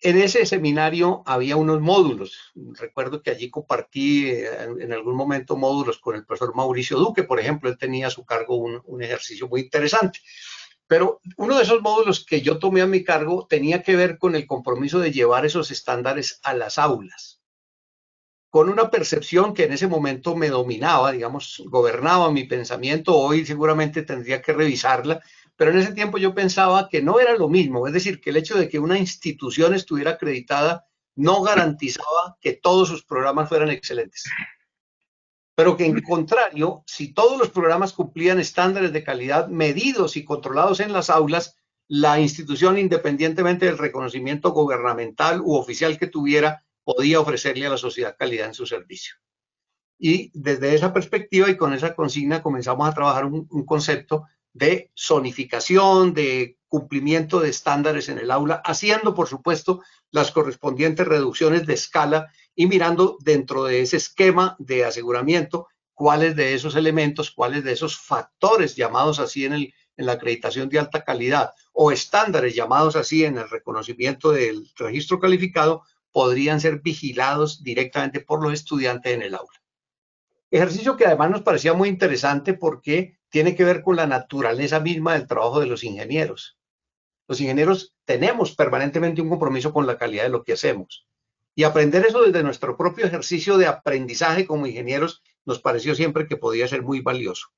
En ese seminario había unos módulos. Recuerdo que allí compartí eh, en algún momento módulos con el profesor Mauricio Duque, por ejemplo, él tenía a su cargo un, un ejercicio muy interesante. Pero uno de esos módulos que yo tomé a mi cargo tenía que ver con el compromiso de llevar esos estándares a las aulas con una percepción que en ese momento me dominaba, digamos, gobernaba mi pensamiento, hoy seguramente tendría que revisarla, pero en ese tiempo yo pensaba que no era lo mismo, es decir, que el hecho de que una institución estuviera acreditada no garantizaba que todos sus programas fueran excelentes. Pero que en contrario, si todos los programas cumplían estándares de calidad medidos y controlados en las aulas, la institución, independientemente del reconocimiento gubernamental u oficial que tuviera, podía ofrecerle a la sociedad calidad en su servicio. Y desde esa perspectiva y con esa consigna comenzamos a trabajar un, concepto de zonificación, de cumplimiento de estándares en el aula, haciendo, por supuesto, las correspondientes reducciones de escala y mirando dentro de ese esquema de aseguramiento cuáles de esos elementos, cuáles de esos factores llamados así en, el, en la acreditación de alta calidad o estándares llamados así en el reconocimiento del registro calificado podrían ser vigilados directamente por los estudiantes en el aula. Ejercicio que además nos parecía muy interesante porque tiene que ver con la naturaleza misma del trabajo de los ingenieros. Los ingenieros tenemos permanentemente un compromiso con la calidad de lo que hacemos. Y aprender eso desde nuestro propio ejercicio de aprendizaje como ingenieros nos pareció siempre que podía ser muy valioso.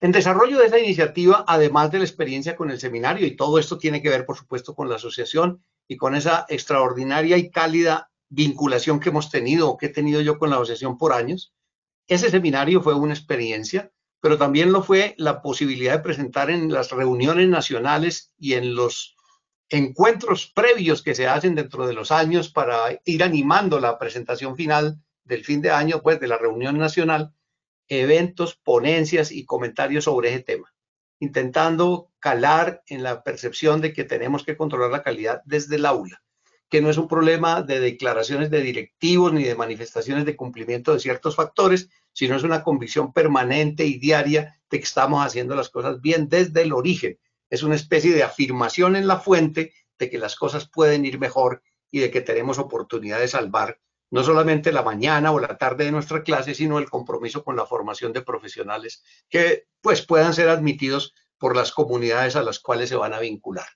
En desarrollo de esa iniciativa, además de la experiencia con el seminario, y todo esto tiene que ver, por supuesto, con la asociación y con esa extraordinaria y cálida vinculación que hemos tenido o que he tenido yo con la asociación por años, ese seminario fue una experiencia, pero también lo fue la posibilidad de presentar en las reuniones nacionales y en los encuentros previos que se hacen dentro de los años para ir animando la presentación final del fin de año, pues de la reunión nacional, eventos, ponencias y comentarios sobre ese tema, intentando calar en la percepción de que tenemos que controlar la calidad desde el aula, que no es un problema de declaraciones de directivos ni de manifestaciones de cumplimiento de ciertos factores, sino es una convicción permanente y diaria de que estamos haciendo las cosas bien desde el origen. Es una especie de afirmación en la fuente de que las cosas pueden ir mejor y de que tenemos oportunidad de salvar no solamente la mañana o la tarde de nuestra clase, sino el compromiso con la formación de profesionales que pues puedan ser admitidos por las comunidades a las cuales se van a vincular.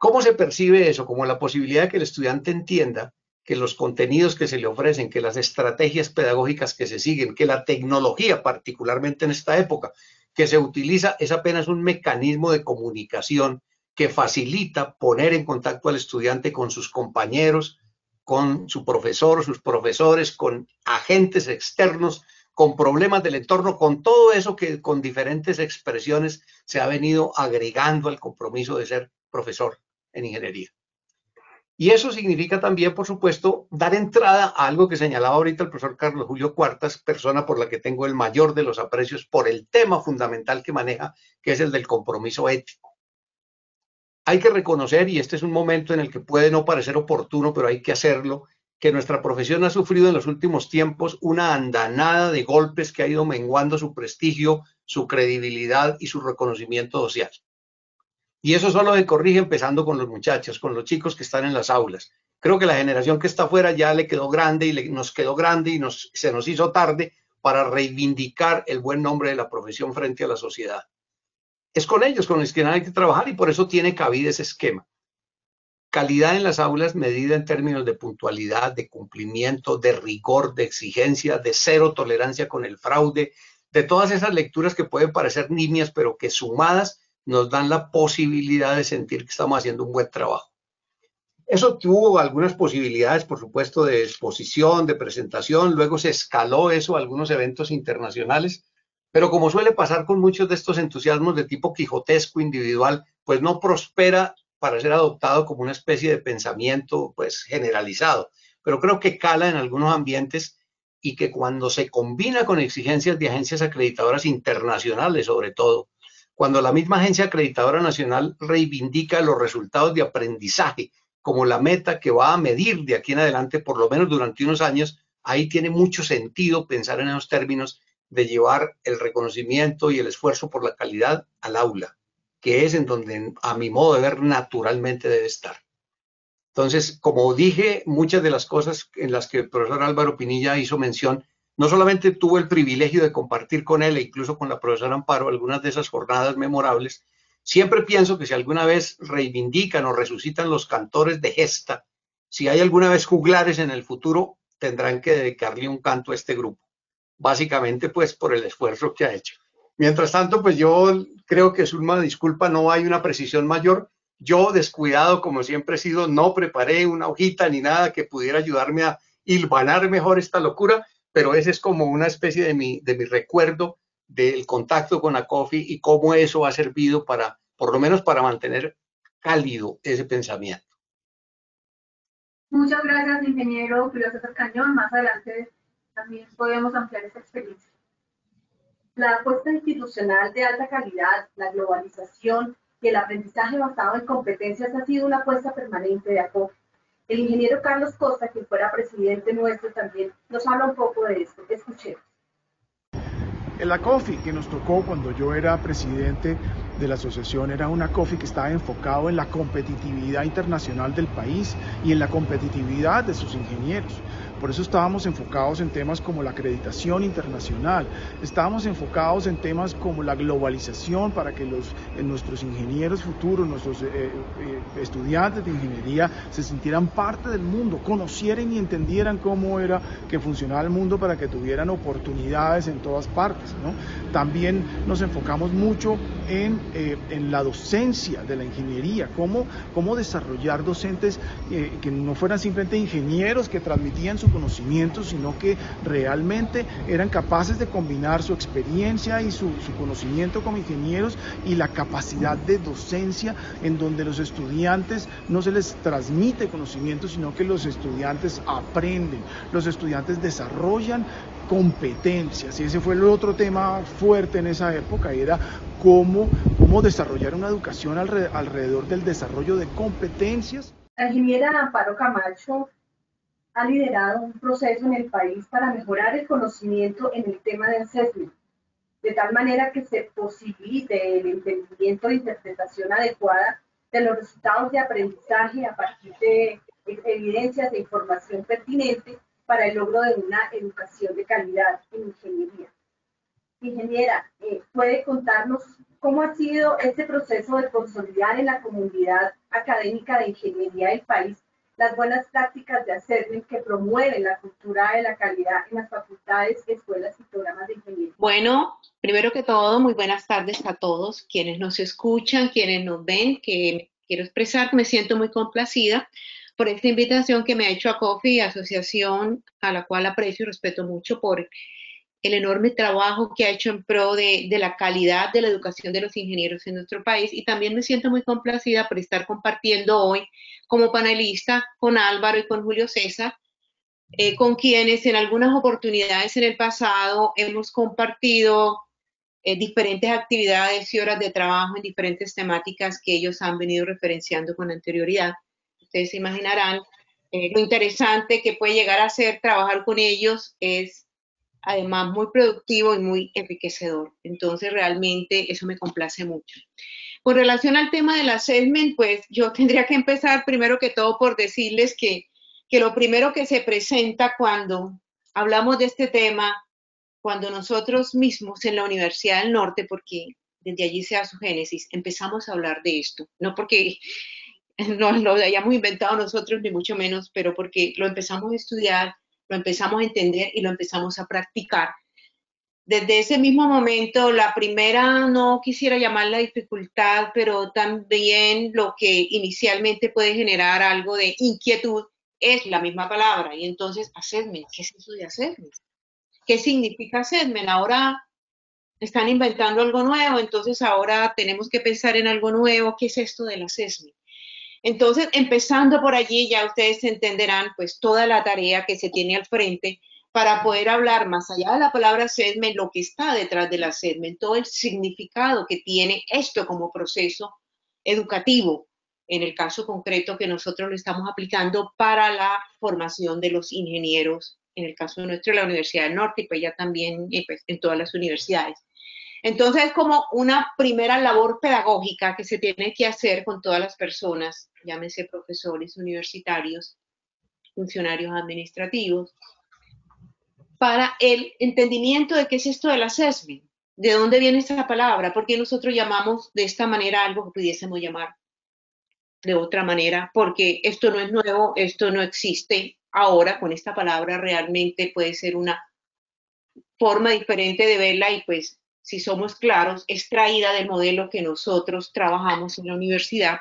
¿Cómo se percibe eso? Como la posibilidad de que el estudiante entienda que los contenidos que se le ofrecen, que las estrategias pedagógicas que se siguen, que la tecnología, particularmente en esta época, que se utiliza, es apenas un mecanismo de comunicación que facilita poner en contacto al estudiante con sus compañeros, con su profesor, sus profesores, con agentes externos, con problemas del entorno, con todo eso que con diferentes expresiones se ha venido agregando al compromiso de ser profesor en ingeniería. Y eso significa también, por supuesto, dar entrada a algo que señalaba ahorita el profesor Carlos Julio Cuartas, persona por la que tengo el mayor de los aprecios por el tema fundamental que maneja, que es el del compromiso ético hay que reconocer, y este es un momento en el que puede no parecer oportuno, pero hay que hacerlo, que nuestra profesión ha sufrido en los últimos tiempos una andanada de golpes que ha ido menguando su prestigio, su credibilidad y su reconocimiento social. Y eso solo se corrige empezando con los muchachos, con los chicos que están en las aulas. Creo que la generación que está afuera ya le quedó grande y nos quedó grande y se nos hizo tarde para reivindicar el buen nombre de la profesión frente a la sociedad es con ellos con los que hay que trabajar y por eso tiene cabida ese esquema. Calidad en las aulas medida en términos de puntualidad, de cumplimiento, de rigor, de exigencia, de cero tolerancia con el fraude, de todas esas lecturas que pueden parecer niñas, pero que sumadas nos dan la posibilidad de sentir que estamos haciendo un buen trabajo. Eso tuvo algunas posibilidades, por supuesto, de exposición, de presentación, luego se escaló eso a algunos eventos internacionales pero como suele pasar con muchos de estos entusiasmos de tipo quijotesco individual, pues no prospera para ser adoptado como una especie de pensamiento pues generalizado. Pero creo que cala en algunos ambientes y que cuando se combina con exigencias de agencias acreditadoras internacionales sobre todo, cuando la misma agencia acreditadora nacional reivindica los resultados de aprendizaje como la meta que va a medir de aquí en adelante, por lo menos durante unos años, ahí tiene mucho sentido pensar en esos términos de llevar el reconocimiento y el esfuerzo por la calidad al aula, que es en donde, a mi modo de ver, naturalmente debe estar. Entonces, como dije, muchas de las cosas en las que el profesor Álvaro Pinilla hizo mención, no solamente tuvo el privilegio de compartir con él e incluso con la profesora Amparo algunas de esas jornadas memorables, siempre pienso que si alguna vez reivindican o resucitan los cantores de gesta, si hay alguna vez juglares en el futuro, tendrán que dedicarle un canto a este grupo básicamente pues por el esfuerzo que ha hecho. Mientras tanto, pues yo creo que es una disculpa, no hay una precisión mayor. Yo, descuidado como siempre he sido, no preparé una hojita ni nada que pudiera ayudarme a hilvanar mejor esta locura, pero ese es como una especie de mi, de mi recuerdo del contacto con la COFI y cómo eso ha servido para, por lo menos para mantener cálido ese pensamiento. Muchas gracias, ingeniero César Cañón. Más adelante también podemos ampliar esa experiencia. La apuesta institucional de alta calidad, la globalización y el aprendizaje basado en competencias ha sido una apuesta permanente de ACOF. El ingeniero Carlos Costa, quien fuera presidente nuestro también, nos habla un poco de esto. Escuchemos. El ACOFI que nos tocó cuando yo era presidente de la asociación era una COFI que estaba enfocado en la competitividad internacional del país y en la competitividad de sus ingenieros. Por eso estábamos enfocados en temas como la acreditación internacional, estábamos enfocados en temas como la globalización para que los, nuestros ingenieros futuros, nuestros eh, eh, estudiantes de ingeniería se sintieran parte del mundo, conocieran y entendieran cómo era que funcionaba el mundo para que tuvieran oportunidades en todas partes. También nos enfocamos mucho en, eh, en, la docencia de la ingeniería, cómo, cómo desarrollar docentes que no fueran simplemente ingenieros que transmitían su conocimiento, sino que realmente eran capaces de combinar su experiencia y su, conocimiento como ingenieros y la capacidad de docencia en donde los estudiantes no se les transmite conocimiento, sino que los estudiantes aprenden, los estudiantes desarrollan competencias. Y ese fue el otro tema fuerte en esa época, era cómo, cómo desarrollar una educación alrededor del desarrollo de competencias. La ingeniera Amparo Camacho ha liderado un proceso en el país para mejorar el conocimiento en el tema de assessment, de tal manera que se posibilite el entendimiento e interpretación adecuada de los resultados de aprendizaje a partir de evidencias e información pertinente para el logro de una educación de calidad en ingeniería. Ingeniera, eh, ¿puede contarnos cómo ha sido este proceso de consolidar en la comunidad académica de ingeniería del país las buenas prácticas de assessment que promueven la cultura de la calidad en las facultades, escuelas y programas de ingeniería. Bueno, primero que todo, muy buenas tardes a todos quienes nos escuchan, quienes nos ven, que quiero expresar me siento muy complacida por esta invitación que me ha hecho a COFI, asociación a la cual aprecio y respeto mucho por el enorme trabajo que ha hecho en pro de, la calidad de la educación de los ingenieros en nuestro país y también me siento muy complacida por estar compartiendo hoy como panelista con Álvaro y con Julio César, eh, con quienes en algunas oportunidades en el pasado hemos compartido eh, diferentes actividades y horas de trabajo en diferentes temáticas que ellos han venido referenciando con anterioridad. Ustedes se imaginarán eh, lo interesante que puede llegar a ser trabajar con ellos es además muy productivo y muy enriquecedor. Entonces, realmente eso me complace mucho. Con relación al tema del assessment, pues yo tendría que empezar primero que todo por decirles que, que lo primero que se presenta cuando hablamos de este tema, cuando nosotros mismos en la Universidad del Norte, porque desde allí sea su génesis, empezamos a hablar de esto, no porque no lo hayamos inventado nosotros, ni mucho menos, pero porque lo empezamos a estudiar lo empezamos a entender y lo empezamos a practicar. Desde ese mismo momento, la primera, no quisiera llamarla dificultad, pero también lo que inicialmente puede generar algo de inquietud es la misma palabra. Y entonces, assessment, ¿qué es eso de assessment? ¿Qué significa assessment? Ahora están inventando algo nuevo, entonces ahora tenemos que pensar en algo nuevo. ¿Qué es esto del assessment? Entonces, empezando por allí, ya ustedes entenderán pues toda la tarea que se tiene al frente para poder hablar más allá de la palabra assessment, lo que está detrás del assessment, todo el significado que tiene esto como proceso educativo, en el caso concreto que nosotros lo estamos aplicando para la formación de los ingenieros, en el caso nuestro de la Universidad del Norte y pues ya también eh, pues, en todas las universidades. Entonces es como una primera labor pedagógica que se tiene que hacer con todas las personas, llámese profesores universitarios, funcionarios administrativos, para el entendimiento de qué es esto del assessment, de dónde viene esa palabra, porque nosotros llamamos de esta manera algo que pudiésemos llamar de otra manera, porque esto no es nuevo, esto no existe ahora con esta palabra, realmente puede ser una forma diferente de verla y pues si somos claros, extraída del modelo que nosotros trabajamos en la universidad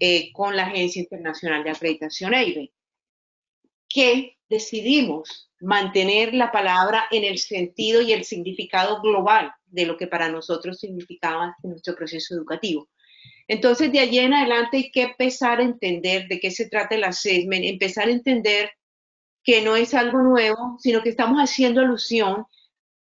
eh, con la Agencia Internacional de Acreditación EIBE, que decidimos mantener la palabra en el sentido y el significado global de lo que para nosotros significaba nuestro proceso educativo. Entonces, de allí en adelante hay que empezar a entender de qué se trata el assessment, empezar a entender que no es algo nuevo, sino que estamos haciendo alusión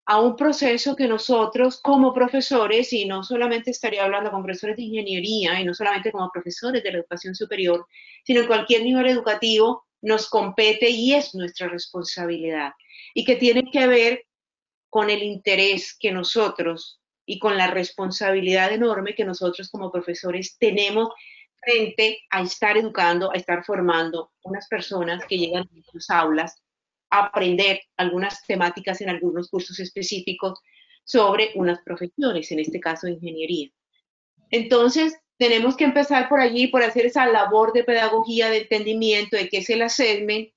a un proceso que nosotros como profesores, y no solamente estaría hablando con profesores de ingeniería y no solamente como profesores de la educación superior, sino en cualquier nivel educativo, nos compete y es nuestra responsabilidad. Y que tiene que ver con el interés que nosotros y con la responsabilidad enorme que nosotros como profesores tenemos frente a estar educando, a estar formando unas personas que llegan a sus aulas aprender algunas temáticas en algunos cursos específicos sobre unas profesiones, en este caso ingeniería. Entonces, tenemos que empezar por allí, por hacer esa labor de pedagogía, de entendimiento de qué es el assessment,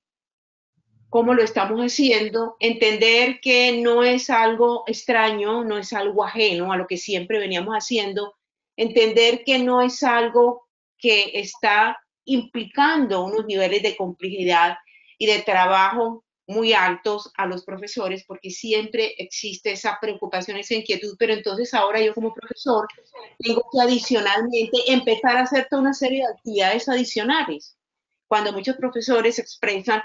cómo lo estamos haciendo, entender que no es algo extraño, no es algo ajeno a lo que siempre veníamos haciendo, entender que no es algo que está implicando unos niveles de complejidad y de trabajo muy altos a los profesores porque siempre existe esa preocupación, esa inquietud, pero entonces ahora yo como profesor tengo que adicionalmente empezar a hacer toda una serie de actividades adicionales. Cuando muchos profesores expresan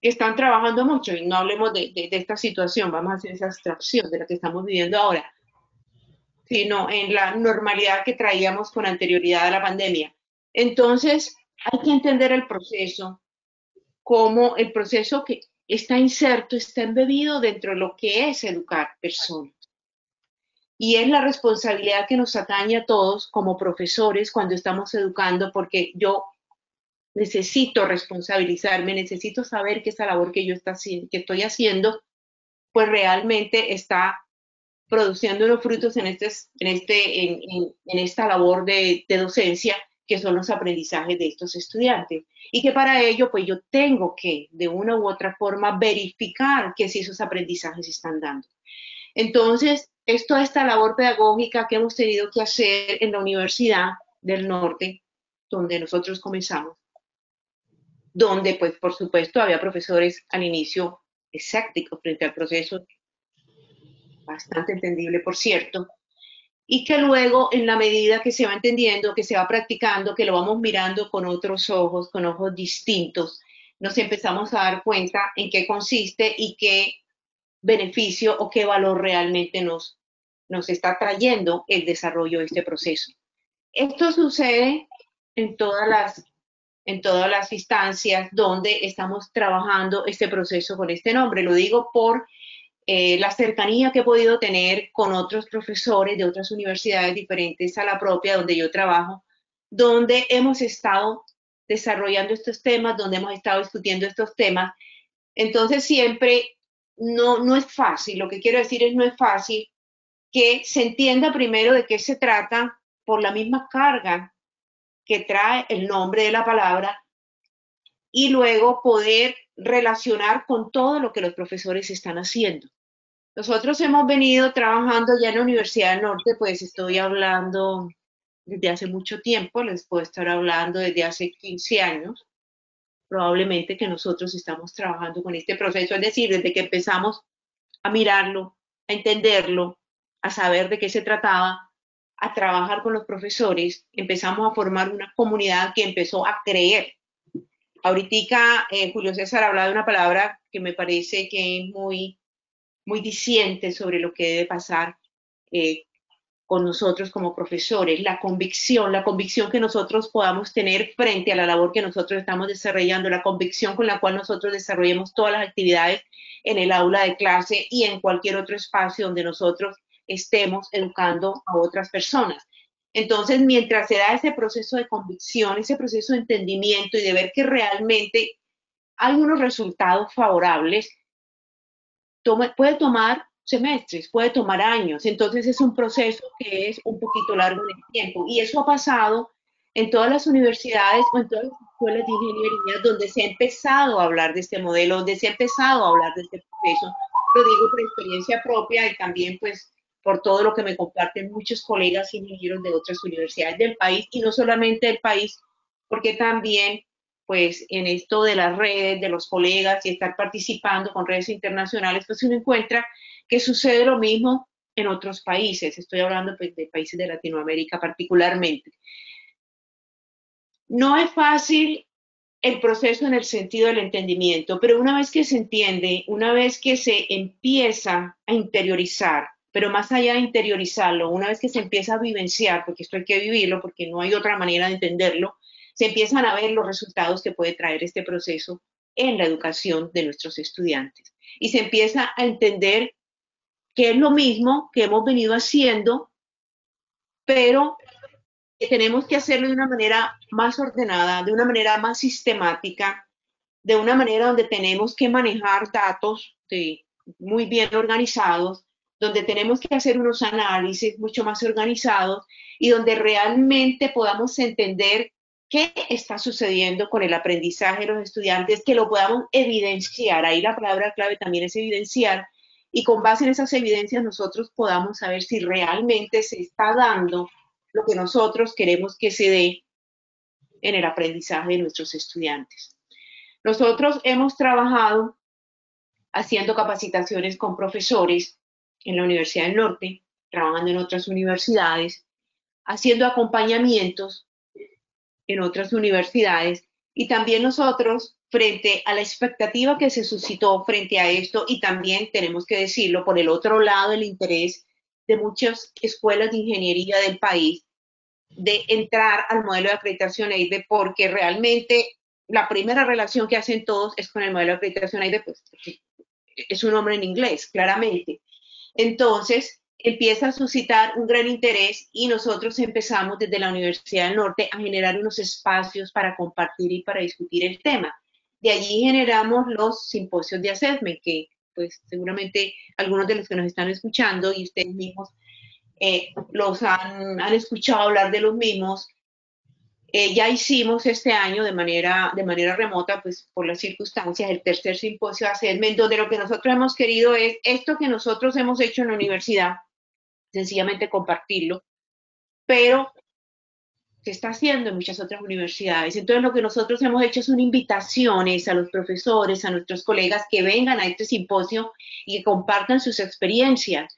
que están trabajando mucho, y no hablemos de, de, de esta situación, vamos a hacer esa abstracción de la que estamos viviendo ahora, sino en la normalidad que traíamos con anterioridad a la pandemia. Entonces, hay que entender el proceso como el proceso que está inserto, está embebido dentro de lo que es educar personas. Y es la responsabilidad que nos atañe a todos como profesores cuando estamos educando, porque yo necesito responsabilizarme, necesito saber que esa labor que yo está, que estoy haciendo, pues realmente está produciendo unos frutos en, este, en, este, en, esta labor de, docencia, que son los aprendizajes de estos estudiantes. Y que para ello, pues yo tengo que, de una u otra forma, verificar que si esos aprendizajes se están dando. Entonces, es toda esta labor pedagógica que hemos tenido que hacer en la Universidad del Norte, donde nosotros comenzamos, donde, pues, por supuesto, había profesores al inicio escépticos frente al proceso bastante entendible, por cierto, y que luego, en la medida que se va entendiendo, que se va practicando, que lo vamos mirando con otros ojos, con ojos distintos, nos empezamos a dar cuenta en qué consiste y qué beneficio o qué valor realmente nos, nos está trayendo el desarrollo de este proceso. Esto sucede en todas las en todas las instancias donde estamos trabajando este proceso con este nombre. Lo digo por eh, la cercanía que he podido tener con otros profesores de otras universidades diferentes a la propia donde yo trabajo, donde hemos estado desarrollando estos temas, donde hemos estado discutiendo estos temas. Entonces siempre no, no es fácil, lo que quiero decir es no es fácil que se entienda primero de qué se trata por la misma carga que trae el nombre de la palabra y luego poder relacionar con todo lo que los profesores están haciendo. Nosotros hemos venido trabajando ya en la Universidad del Norte, pues estoy hablando desde hace mucho tiempo, les puedo estar hablando desde hace 15 años, probablemente que nosotros estamos trabajando con este proceso, es decir, desde que empezamos a mirarlo, a entenderlo, a saber de qué se trataba, a trabajar con los profesores, empezamos a formar una comunidad que empezó a creer. Ahorita eh, Julio César hablaba de una palabra que me parece que es muy muy diciente sobre lo que debe pasar eh, con nosotros como profesores, la convicción, la convicción que nosotros podamos tener frente a la labor que nosotros estamos desarrollando, la convicción con la cual nosotros desarrollemos todas las actividades en el aula de clase y en cualquier otro espacio donde nosotros estemos educando a otras personas. Entonces, mientras se da ese proceso de convicción, ese proceso de entendimiento y de ver que realmente hay unos resultados favorables, puede tomar semestres, puede tomar años, entonces es un proceso que es un poquito largo en el tiempo y eso ha pasado en todas las universidades o en todas las escuelas de ingeniería donde se ha empezado a hablar de este modelo, donde se ha empezado a hablar de este proceso. Lo digo por experiencia propia y también pues por todo lo que me comparten muchos colegas ingenieros de otras universidades del país y no solamente del país, porque también pues en esto de las redes, de los colegas y estar participando con redes internacionales, pues uno encuentra que sucede lo mismo en otros países. Estoy hablando pues, de países de Latinoamérica particularmente. No es fácil el proceso en el sentido del entendimiento, pero una vez que se entiende, una vez que se empieza a interiorizar, pero más allá de interiorizarlo, una vez que se empieza a vivenciar, porque esto hay que vivirlo, porque no hay otra manera de entenderlo, se empiezan a ver los resultados que puede traer este proceso en la educación de nuestros estudiantes. Y se empieza a entender que es lo mismo que hemos venido haciendo, pero tenemos que hacerlo de una manera más ordenada, de una manera más sistemática, de una manera donde tenemos que manejar datos muy bien organizados, donde tenemos que hacer unos análisis mucho más organizados y donde realmente podamos entender qué está sucediendo con el aprendizaje de los estudiantes, que lo podamos evidenciar. Ahí la palabra clave también es evidenciar. Y con base en esas evidencias nosotros podamos saber si realmente se está dando lo que nosotros queremos que se dé en el aprendizaje de nuestros estudiantes. Nosotros hemos trabajado haciendo capacitaciones con profesores en la Universidad del Norte, trabajando en otras universidades, haciendo acompañamientos en otras universidades y también nosotros frente a la expectativa que se suscitó frente a esto y también tenemos que decirlo por el otro lado el interés de muchas escuelas de ingeniería del país de entrar al modelo de acreditación EIDE porque realmente la primera relación que hacen todos es con el modelo de acreditación EIDE, pues es un nombre en inglés, claramente. Entonces, empieza a suscitar un gran interés y nosotros empezamos desde la Universidad del Norte a generar unos espacios para compartir y para discutir el tema. De allí generamos los simposios de assessment, que pues seguramente algunos de los que nos están escuchando y ustedes mismos eh, los han, han, escuchado hablar de los mismos. Eh, ya hicimos este año de manera, de manera remota, pues por las circunstancias, el tercer simposio assessment, donde lo que nosotros hemos querido es esto que nosotros hemos hecho en la universidad, sencillamente compartirlo, pero se está haciendo en muchas otras universidades. Entonces lo que nosotros hemos hecho son invitaciones a los profesores, a nuestros colegas que vengan a este simposio y que compartan sus experiencias.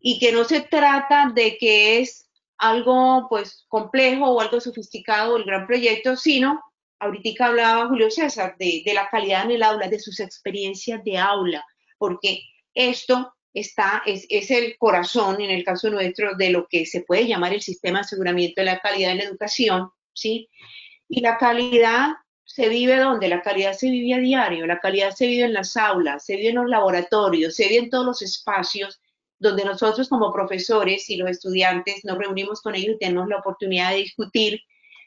Y que no se trata de que es algo pues complejo o algo sofisticado el gran proyecto, sino, ahorita hablaba Julio César, de, de la calidad en el aula, de sus experiencias de aula, porque esto está, es, es, el corazón, en el caso nuestro, de lo que se puede llamar el sistema de aseguramiento de la calidad en la educación, ¿sí? Y la calidad se vive donde? La calidad se vive a diario, la calidad se vive en las aulas, se vive en los laboratorios, se vive en todos los espacios donde nosotros como profesores y los estudiantes nos reunimos con ellos y tenemos la oportunidad de discutir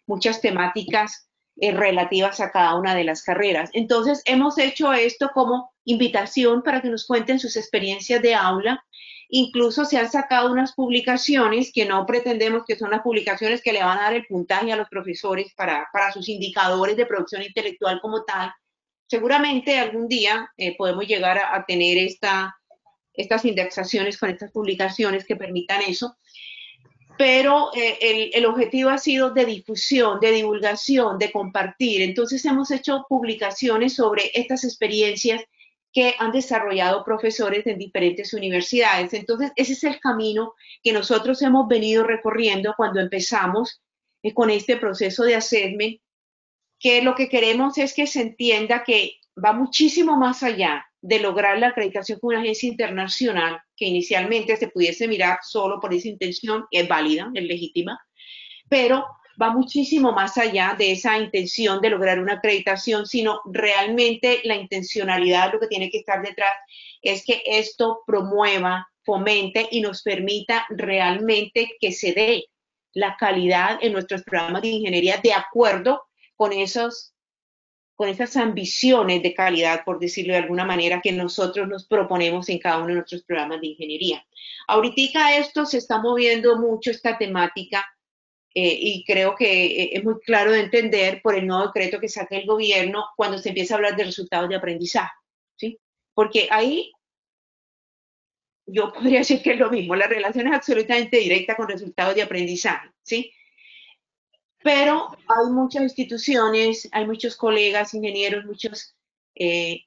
muchas temáticas eh, relativas a cada una de las carreras. Entonces, hemos hecho esto como invitación para que nos cuenten sus experiencias de aula. Incluso se han sacado unas publicaciones que no pretendemos que son las publicaciones que le van a dar el puntaje a los profesores para, para sus indicadores de producción intelectual como tal. Seguramente algún día eh, podemos llegar a, a tener esta, estas indexaciones con estas publicaciones que permitan eso pero eh, el, objetivo ha sido de difusión, de divulgación, de compartir. Entonces hemos hecho publicaciones sobre estas experiencias que han desarrollado profesores en diferentes universidades. Entonces ese es el camino que nosotros hemos venido recorriendo cuando empezamos eh, con este proceso de assessment, que lo que queremos es que se entienda que va muchísimo más allá de lograr la acreditación con una agencia internacional que inicialmente se pudiese mirar solo por esa intención, es válida, es legítima, pero va muchísimo más allá de esa intención de lograr una acreditación, sino realmente la intencionalidad, lo que tiene que estar detrás, es que esto promueva, fomente y nos permita realmente que se dé la calidad en nuestros programas de ingeniería de acuerdo con esos con esas ambiciones de calidad, por decirlo de alguna manera, que nosotros nos proponemos en cada uno de nuestros programas de ingeniería. Ahorita esto se está moviendo mucho, esta temática, eh, y creo que eh, es muy claro de entender por el nuevo decreto que saca el gobierno cuando se empieza a hablar de resultados de aprendizaje, ¿sí? Porque ahí yo podría decir que es lo mismo, la relación es absolutamente directa con resultados de aprendizaje, ¿sí? Pero hay muchas instituciones, hay muchos colegas, ingenieros, muchos eh,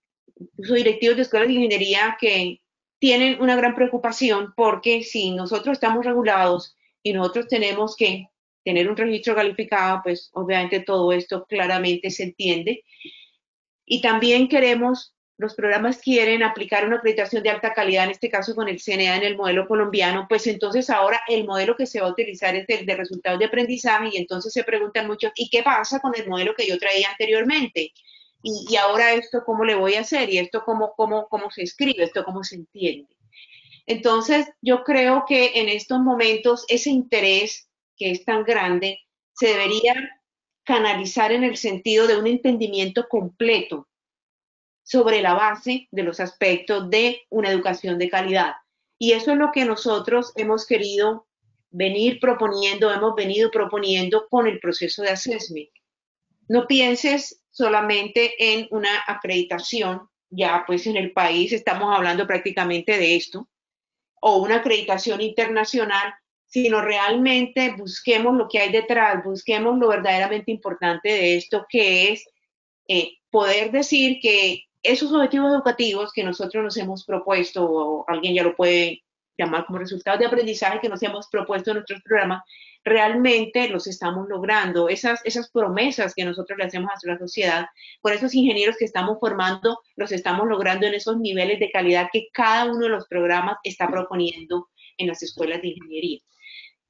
directivos de escuelas de ingeniería que tienen una gran preocupación porque si nosotros estamos regulados y nosotros tenemos que tener un registro calificado, pues obviamente todo esto claramente se entiende. Y también queremos los programas quieren aplicar una acreditación de alta calidad, en este caso con el CNA en el modelo colombiano, pues entonces ahora el modelo que se va a utilizar es el de resultados de aprendizaje y entonces se preguntan mucho, ¿y qué pasa con el modelo que yo traía anteriormente? Y, y ahora esto, ¿cómo le voy a hacer? ¿Y esto cómo, cómo, cómo se escribe? ¿Esto cómo se entiende? Entonces, yo creo que en estos momentos ese interés que es tan grande se debería canalizar en el sentido de un entendimiento completo sobre la base de los aspectos de una educación de calidad. Y eso es lo que nosotros hemos querido venir proponiendo, hemos venido proponiendo con el proceso de assessment. No pienses solamente en una acreditación, ya pues en el país estamos hablando prácticamente de esto, o una acreditación internacional, sino realmente busquemos lo que hay detrás, busquemos lo verdaderamente importante de esto, que es eh, poder decir que esos objetivos educativos que nosotros nos hemos propuesto, o alguien ya lo puede llamar como resultados de aprendizaje que nos hemos propuesto en nuestros programas, realmente los estamos logrando. Esas, esas promesas que nosotros le hacemos a la sociedad, por esos ingenieros que estamos formando, los estamos logrando en esos niveles de calidad que cada uno de los programas está proponiendo en las escuelas de ingeniería.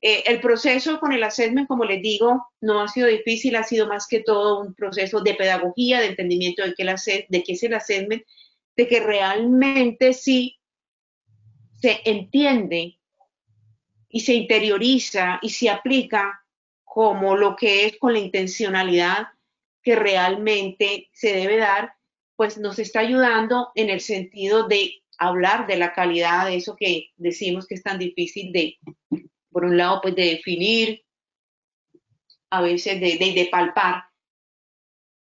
Eh, el proceso con el assessment, como les digo, no ha sido difícil, ha sido más que todo un proceso de pedagogía, de entendimiento de qué, de qué es el assessment, de que realmente sí se entiende y se interioriza y se aplica como lo que es con la intencionalidad que realmente se debe dar, pues nos está ayudando en el sentido de hablar de la calidad de eso que decimos que es tan difícil de, por un lado, pues de definir, a veces de, de, palpar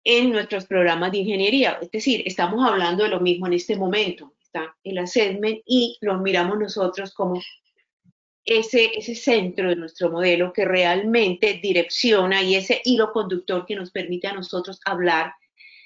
en nuestros programas de ingeniería. Es decir, estamos hablando de lo mismo en este momento. Está el assessment y lo miramos nosotros como ese, ese centro de nuestro modelo que realmente direcciona y ese hilo conductor que nos permite a nosotros hablar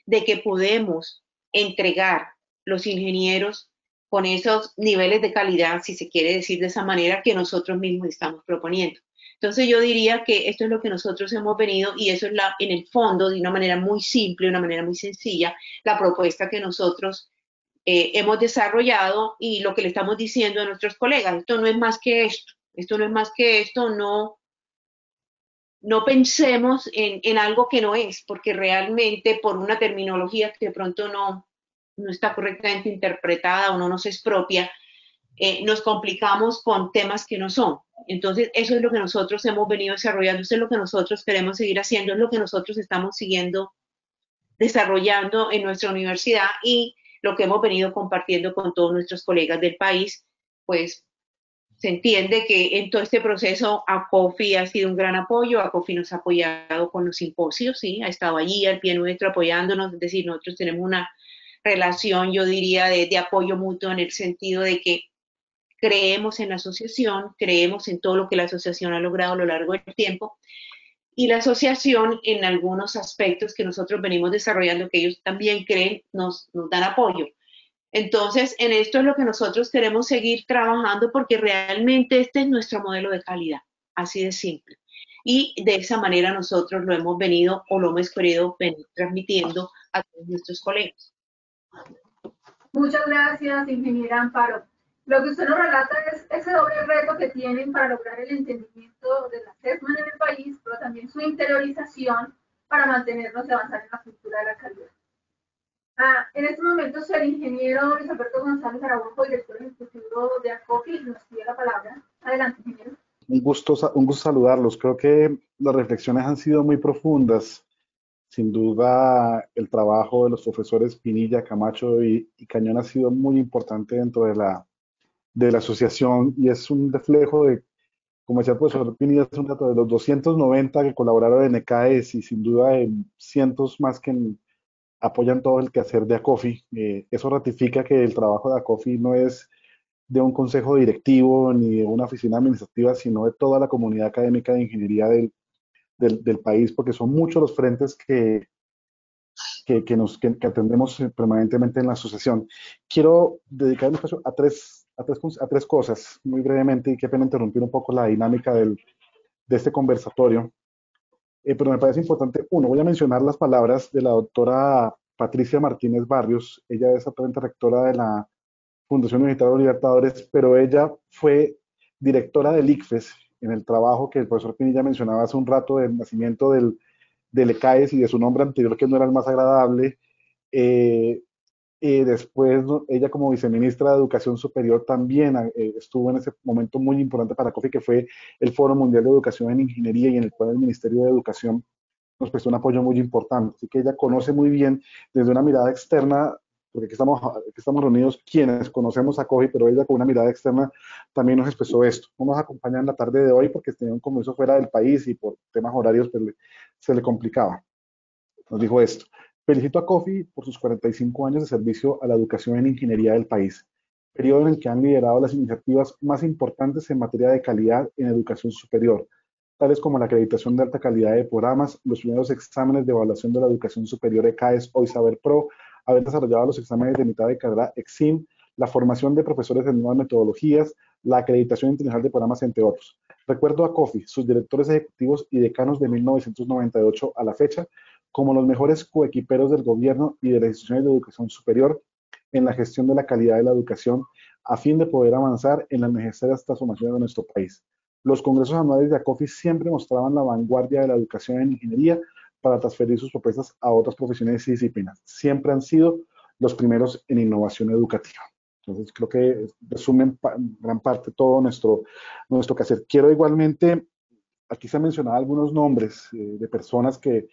de que podemos entregar los ingenieros con esos niveles de calidad, si se quiere decir de esa manera, que nosotros mismos estamos proponiendo. Entonces yo diría que esto es lo que nosotros hemos venido y eso es la, en el fondo, de una manera muy simple, de una manera muy sencilla, la propuesta que nosotros eh, hemos desarrollado y lo que le estamos diciendo a nuestros colegas. Esto no es más que esto, esto no es más que esto, no, no pensemos en, en algo que no es, porque realmente por una terminología que de pronto no, no está correctamente interpretada o no nos es propia, eh, nos complicamos con temas que no son. Entonces, eso es lo que nosotros hemos venido desarrollando, eso es lo que nosotros queremos seguir haciendo, es lo que nosotros estamos siguiendo desarrollando en nuestra universidad y lo que hemos venido compartiendo con todos nuestros colegas del país, pues se entiende que en todo este proceso ACOFI ha sido un gran apoyo, ACOFI nos ha apoyado con los simposios, ¿sí? ha estado allí al pie nuestro apoyándonos, es decir, nosotros tenemos una relación, yo diría, de, apoyo mutuo en el sentido de que creemos en la asociación, creemos en todo lo que la asociación ha logrado a lo largo del tiempo y la asociación en algunos aspectos que nosotros venimos desarrollando, que ellos también creen, nos, dan apoyo. Entonces, en esto es lo que nosotros queremos seguir trabajando porque realmente este es nuestro modelo de calidad, así de simple. Y de esa manera nosotros lo hemos venido o lo hemos querido transmitiendo a todos nuestros colegas. Muchas gracias, ingeniera Amparo. Lo que usted nos relata es ese doble reto que tienen para lograr el entendimiento de la CESMAN en el país, pero también su interiorización para mantenernos y avanzar en la cultura de la calidad. Ah, en este momento, el ingeniero Luis Alberto González Araújo, director ejecutivo de ACOFI, nos pide la palabra. Adelante, ingeniero. Un gusto, un gusto saludarlos. Creo que las reflexiones han sido muy profundas. Sin duda, el trabajo de los profesores Pinilla, Camacho y, Cañón ha sido muy importante dentro de la, de la asociación y es un reflejo de, como decía el profesor Pinilla, es un dato de los 290 que colaboraron en ECAES y sin duda de cientos más que apoyan todo el quehacer de ACOFI. Eh, eso ratifica que el trabajo de ACOFI no es de un consejo directivo ni de una oficina administrativa, sino de toda la comunidad académica de ingeniería del, del, país, porque son muchos los frentes que, que, nos, que, atendemos permanentemente en la asociación. Quiero dedicar un espacio a tres, a tres, a tres cosas, muy brevemente, y qué pena interrumpir un poco la dinámica del, de este conversatorio. Eh, pero me parece importante, uno, voy a mencionar las palabras de la doctora Patricia Martínez Barrios, ella es actualmente rectora de la Fundación Universitaria de Libertadores, pero ella fue directora del ICFES en el trabajo que el profesor Pinilla mencionaba hace un rato del nacimiento del, del ECAES y de su nombre anterior, que no era el más agradable. Eh, Eh, después, ella como viceministra de Educación Superior también eh, estuvo en ese momento muy importante para COFI, que fue el Foro Mundial de Educación en Ingeniería y en el cual el Ministerio de Educación nos prestó un apoyo muy importante. Así que ella conoce muy bien desde una mirada externa, porque aquí estamos, aquí estamos reunidos quienes conocemos a COFI, pero ella con una mirada externa también nos expresó esto. No nos acompaña en la tarde de hoy porque tenía un compromiso fuera del país y por temas horarios pues, se le complicaba. Nos dijo esto. Felicito a Kofi por sus 45 años de servicio a la educación en ingeniería del país, periodo en el que han liderado las iniciativas más importantes en materia de calidad en educación superior, tales como la acreditación de alta calidad de programas, los primeros exámenes de evaluación de la educación superior ECAES Hoy Saber Pro, haber desarrollado los exámenes de mitad de carrera EXIM, la formación de profesores en nuevas metodologías, la acreditación internacional de programas, entre otros. Recuerdo a Kofi, sus directores ejecutivos y decanos de 1998 a la fecha, como los mejores coequiperos del gobierno y de las instituciones de educación superior en la gestión de la calidad de la educación a fin de poder avanzar en las necesarias transformaciones de nuestro país. Los congresos anuales de ACOFI siempre mostraban la vanguardia de la educación en ingeniería para transferir sus propuestas a otras profesiones y disciplinas. Siempre han sido los primeros en innovación educativa. Entonces, creo que resumen gran parte todo nuestro, nuestro quehacer. Quiero igualmente, aquí se han mencionado algunos nombres eh, de personas que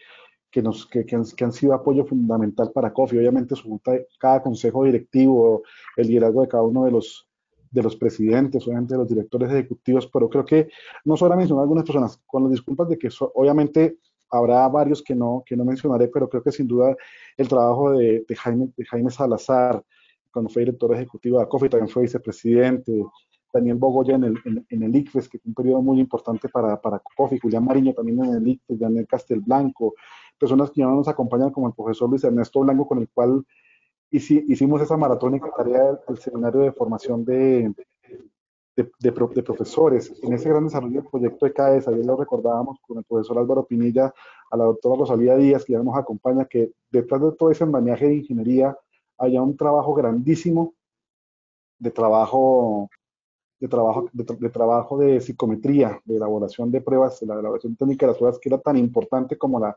que, nos, que, que, han, sido apoyo fundamental para COFI. Obviamente, su, cada consejo directivo, el liderazgo de cada uno de los, de los presidentes, obviamente de los directores ejecutivos, pero creo que no solo mencionar algunas personas, con las disculpas de que obviamente habrá varios que no, que no mencionaré, pero creo que sin duda el trabajo de, Jaime, de Jaime Salazar, cuando fue director ejecutivo de COFI, también fue vicepresidente, Daniel Bogoya en el, en, el ICFES, que fue un periodo muy importante para, para COFI, Julián Mariño también en el ICFES, Daniel Castelblanco, personas que ya nos acompañan, como el profesor Luis Ernesto Blanco, con el cual hicimos esa maratónica tarea del, seminario de formación de, de, profesores. En ese gran desarrollo del proyecto de CAES, ayer lo recordábamos con el profesor Álvaro Pinilla, a la doctora Rosalía Díaz, que ya nos acompaña, que detrás de todo ese manejo de ingeniería había un trabajo grandísimo de trabajo de trabajo, de, trabajo de psicometría, de elaboración de pruebas, de la elaboración técnica de las pruebas, que era tan importante como la,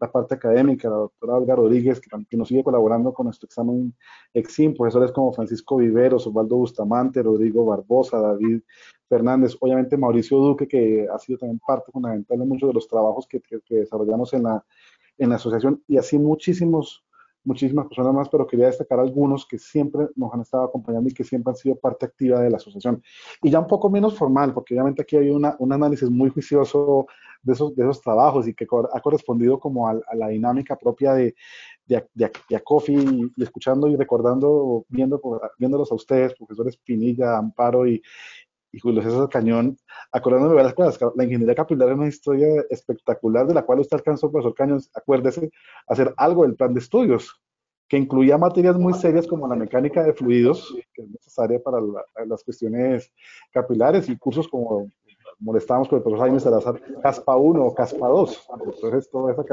la parte académica, la doctora Olga Rodríguez, que, nos sigue colaborando con nuestro examen EXIM, profesores como Francisco Viveros, Osvaldo Bustamante, Rodrigo Barbosa, David Fernández, obviamente Mauricio Duque, que ha sido también parte fundamental de muchos de los trabajos que, que, desarrollamos en la, en la asociación, y así muchísimos muchísimas personas más, pero quería destacar algunos que siempre nos han estado acompañando y que siempre han sido parte activa de la asociación. Y ya un poco menos formal, porque obviamente aquí hay una, un análisis muy juicioso de esos, de esos trabajos y que ha correspondido como a, la dinámica propia de, de, de, Acofi y, escuchando y recordando, viendo, viéndolos a ustedes, profesores Pinilla, Amparo y, y Julio César Cañón, acordándome de varias cosas. La ingeniería capilar es una historia espectacular de la cual usted alcanzó, profesor Cañón, acuérdese, hacer algo del plan de estudios, que incluía materias muy serias como la mecánica de fluidos, que es necesaria para las cuestiones capilares, y cursos como molestábamos con el profesor Jaime Salazar, CASPA 1 o CASPA 2. Entonces, todo eso,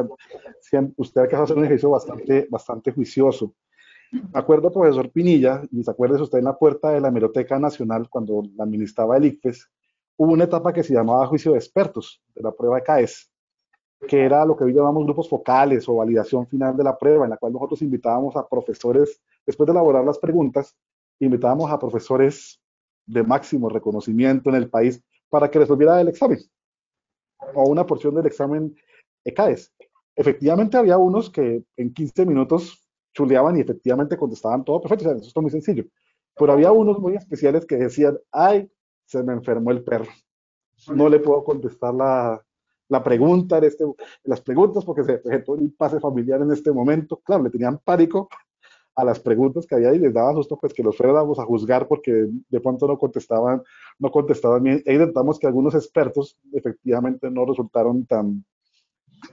usted ha que hacer un ejercicio bastante, bastante juicioso. Me acuerdo, profesor Pinilla, y se acuerda usted en la puerta de la Hemeroteca Nacional, cuando la administraba el ICFES, hubo una etapa que se llamaba juicio de expertos de la prueba de CAES, que era lo que hoy llamamos grupos focales o validación final de la prueba, en la cual nosotros invitábamos a profesores, después de elaborar las preguntas, invitábamos a profesores de máximo reconocimiento en el país para que resolviera el examen o una porción del examen ECAES. Efectivamente había unos que en 15 minutos chuleaban y efectivamente contestaban todo perfecto, eso es muy sencillo. Pero había unos muy especiales que decían, ay, se me enfermó el perro. No le puedo contestar la, la pregunta, en este, las preguntas porque se presentó un pase familiar en este momento. Claro, le tenían pánico a las preguntas que había y les daba susto pues que los fuéramos a juzgar porque de pronto no contestaban, no contestaban bien. E intentamos que algunos expertos efectivamente no resultaron tan,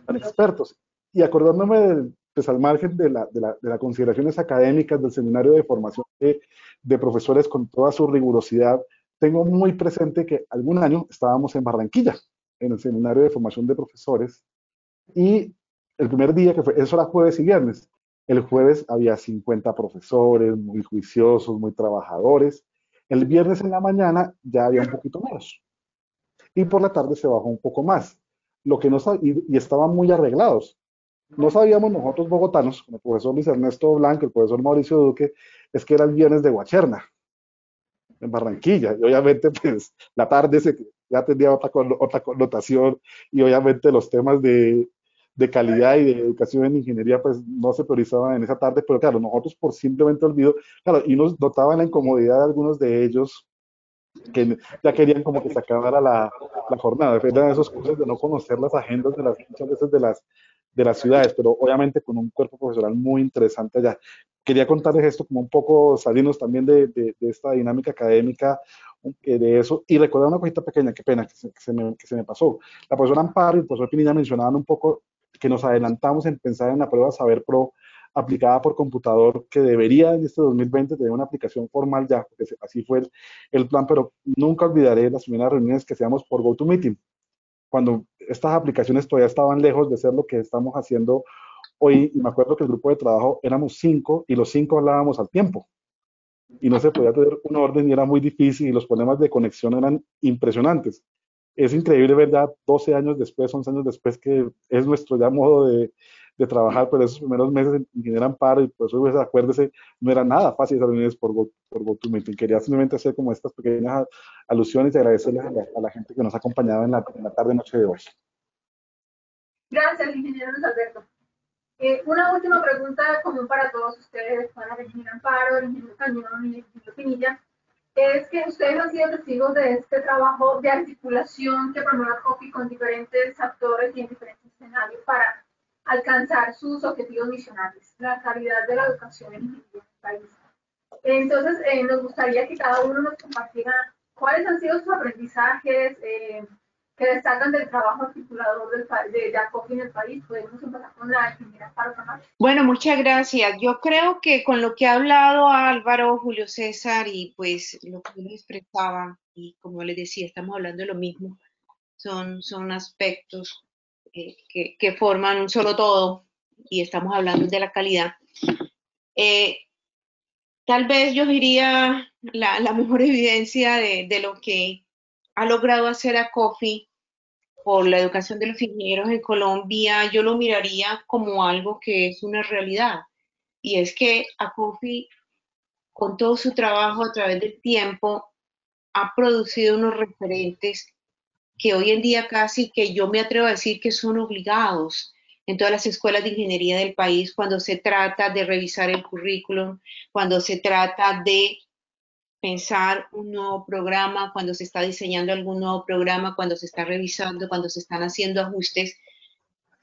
tan expertos. Y acordándome del, pues al margen de, la, de, la, de las consideraciones académicas del seminario de formación de, de, profesores con toda su rigurosidad, tengo muy presente que algún año estábamos en Barranquilla, en el seminario de formación de profesores, y el primer día, que fue, eso era jueves y viernes, el jueves había 50 profesores, muy juiciosos, muy trabajadores, el viernes en la mañana ya había un poquito menos, y por la tarde se bajó un poco más, lo que no y, y estaban muy arreglados, no sabíamos nosotros bogotanos, como el profesor Luis Ernesto Blanco, el profesor Mauricio Duque, es que era el viernes de Guacherna, en Barranquilla. Y obviamente, pues, la tarde se, ya tenía otra, otra connotación y obviamente los temas de, de calidad y de educación en ingeniería, pues no se priorizaban en esa tarde, pero claro, nosotros por simplemente olvido, claro, y nos notaban la incomodidad de algunos de ellos que ya querían como que se acabara la, la jornada, eran esos cosas de no conocer las agendas de las muchas veces de las de las ciudades, pero obviamente con un cuerpo profesional muy interesante allá. Quería contarles esto como un poco, salirnos también de, de, esta dinámica académica, de eso, y recordar una cosita pequeña, qué pena que se, que se, me, que se me pasó. La profesora Amparo y el profesor Pinilla mencionaban un poco que nos adelantamos en pensar en la prueba Saber Pro aplicada por computador, que debería en este 2020 tener una aplicación formal ya, porque así fue el, plan, pero nunca olvidaré las primeras reuniones que hacíamos por GoToMeeting, cuando estas aplicaciones todavía estaban lejos de ser lo que estamos haciendo hoy, y me acuerdo que el grupo de trabajo éramos cinco y los cinco hablábamos al tiempo, y no se podía tener un orden y era muy difícil y los problemas de conexión eran impresionantes. Es increíble ver ya 12 años después, 11 años después, que es nuestro ya modo de, de trabajar, pero esos primeros meses generan paro y por eso, pues, acuérdese, no era nada fácil esas reuniones por, por GoToMeeting. Quería simplemente hacer como estas pequeñas alusiones y agradecerles a la, gente que nos ha acompañado en la, en la tarde-noche de hoy. Gracias, ingeniero Luis Alberto. Eh, una última pregunta común para todos ustedes, para el ingeniero Amparo, el ingeniero Cañón y el ingeniero Pinilla es que ustedes han sido testigos de este trabajo de articulación que promueve COFI con diferentes actores y en diferentes escenarios para alcanzar sus objetivos misionales, la calidad de la educación en el país. Entonces, eh, nos gustaría que cada uno nos compartiera cuáles han sido sus aprendizajes, eh, que destacan del trabajo articulador del, de, ACOFI en el país. Podemos empezar con la ingeniera Camacho. Bueno, muchas gracias. Yo creo que con lo que ha hablado Álvaro, Julio César y pues lo que les expresaba, y como les decía, estamos hablando de lo mismo, son, son aspectos eh, que, forman un solo todo y estamos hablando de la calidad. Eh, tal vez yo diría la, mejor evidencia de, lo que ha logrado hacer a COFI por la educación de los ingenieros en Colombia, yo lo miraría como algo que es una realidad. Y es que a COFI, con todo su trabajo a través del tiempo, ha producido unos referentes que hoy en día casi que yo me atrevo a decir que son obligados en todas las escuelas de ingeniería del país cuando se trata de revisar el currículum, cuando se trata de pensar un nuevo programa, cuando se está diseñando algún nuevo programa, cuando se está revisando, cuando se están haciendo ajustes.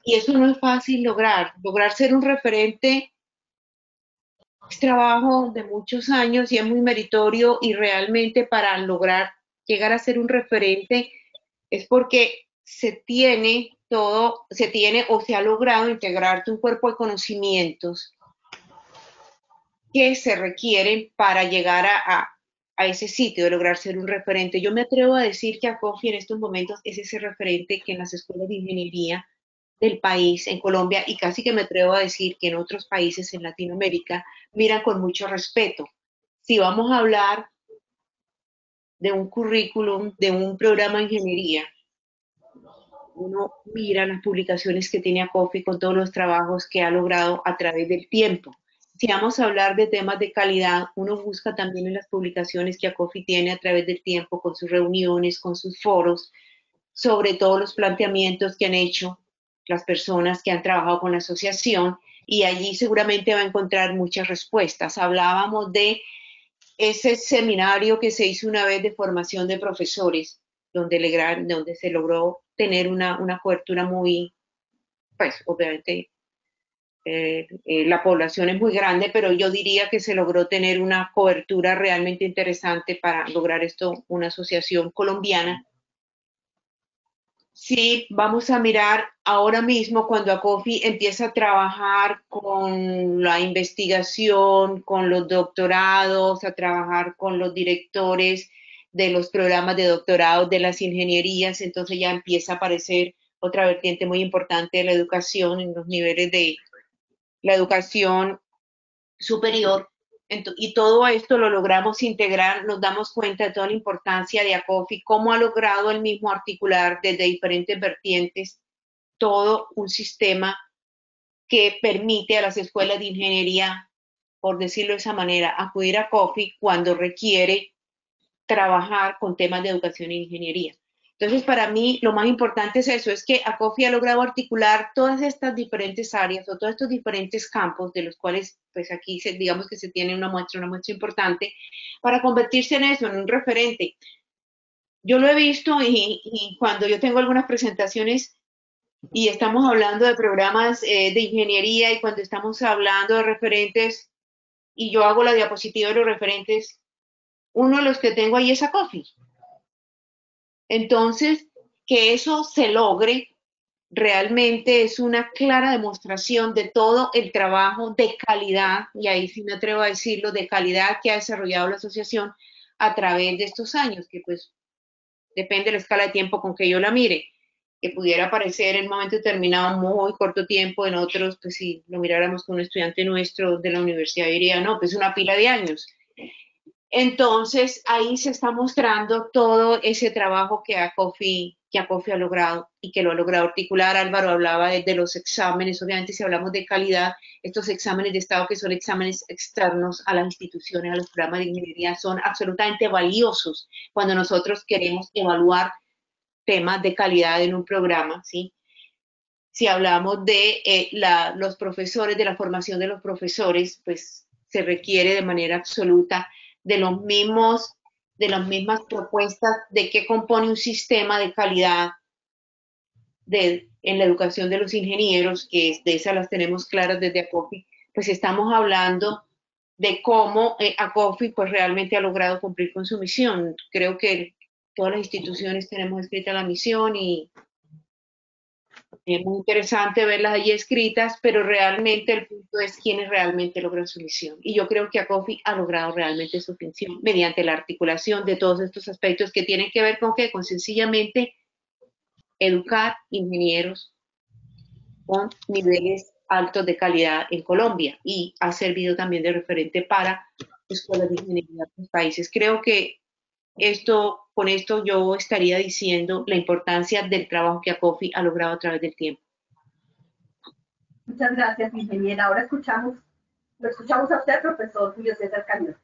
Y eso no es fácil lograr. Lograr ser un referente es trabajo de muchos años y es muy meritorio y realmente para lograr llegar a ser un referente es porque se tiene todo, se tiene o se ha logrado integrarte un cuerpo de conocimientos que se requieren para llegar a, ese sitio, de lograr ser un referente. Yo me atrevo a decir que ACOFI en estos momentos es ese referente que en las escuelas de ingeniería del país, en Colombia, y casi que me atrevo a decir que en otros países en Latinoamérica, miran con mucho respeto. Si vamos a hablar de un currículum, de un programa de ingeniería, uno mira las publicaciones que tiene ACOFI con todos los trabajos que ha logrado a través del tiempo si vamos a hablar de temas de calidad, uno busca también en las publicaciones que ACOFI tiene a través del tiempo, con sus reuniones, con sus foros, sobre todos los planteamientos que han hecho las personas que han trabajado con la asociación y allí seguramente va a encontrar muchas respuestas. Hablábamos de ese seminario que se hizo una vez de formación de profesores, donde, se logró tener una, una cobertura muy, pues obviamente eh, eh, la población es muy grande, pero yo diría que se logró tener una cobertura realmente interesante para lograr esto, una asociación colombiana. Sí, vamos a mirar ahora mismo cuando ACOFI empieza a trabajar con la investigación, con los doctorados, a trabajar con los directores de los programas de doctorado de las ingenierías, entonces ya empieza a aparecer otra vertiente muy importante de la educación en los niveles de la educación superior. Y todo esto lo logramos integrar, nos damos cuenta de toda la importancia de ACOFI, cómo ha logrado el mismo articular desde diferentes vertientes todo un sistema que permite a las escuelas de ingeniería, por decirlo de esa manera, acudir a COFI cuando requiere trabajar con temas de educación e ingeniería. Entonces, para mí, lo más importante es eso, es que ACOFI ha logrado articular todas estas diferentes áreas o todos estos diferentes campos de los cuales, pues aquí se, digamos que se tiene una muestra, una muestra importante, para convertirse en eso, en un referente. Yo lo he visto y, cuando yo tengo algunas presentaciones y estamos hablando de programas eh, de ingeniería y cuando estamos hablando de referentes y yo hago la diapositiva de los referentes, uno de los que tengo ahí es ACOFI entonces, que eso se logre realmente es una clara demostración de todo el trabajo de calidad, y ahí sí me atrevo a decirlo, de calidad que ha desarrollado la asociación a través de estos años, que pues depende de la escala de tiempo con que yo la mire, que pudiera parecer en un momento determinado muy corto tiempo, en otros, pues si lo miráramos con un estudiante nuestro de la universidad diría, no, pues una pila de años. Entonces, ahí se está mostrando todo ese trabajo que ACOFI, que ACOFI ha logrado y que lo ha logrado articular. Álvaro hablaba de, los exámenes, obviamente si hablamos de calidad, estos exámenes de Estado que son exámenes externos a las instituciones, a los programas de ingeniería, son absolutamente valiosos cuando nosotros queremos evaluar temas de calidad en un programa, ¿sí? Si hablamos de eh, los profesores, de la formación de los profesores, pues se requiere de manera absoluta de los mismos, de las mismas propuestas de qué compone un sistema de calidad de, en la educación de los ingenieros, que de esas las tenemos claras desde ACOFI, pues estamos hablando de cómo eh, ACOFI pues realmente ha logrado cumplir con su misión. Creo que todas las instituciones tenemos escrita la misión y es muy interesante verlas allí escritas, pero realmente el punto es quiénes realmente logran su misión. Y yo creo que ACOFI ha logrado realmente su función mediante la articulación de todos estos aspectos que tienen que ver con qué, con sencillamente educar ingenieros con niveles altos de calidad en Colombia y ha servido también de referente para escuelas de ingeniería de otros países. Creo que esto, con esto yo estaría diciendo la importancia del trabajo que ACOFI ha logrado a través del tiempo. Muchas gracias, ingeniera. Ahora escuchamos, lo escuchamos a usted, profesor Julio César Cañón.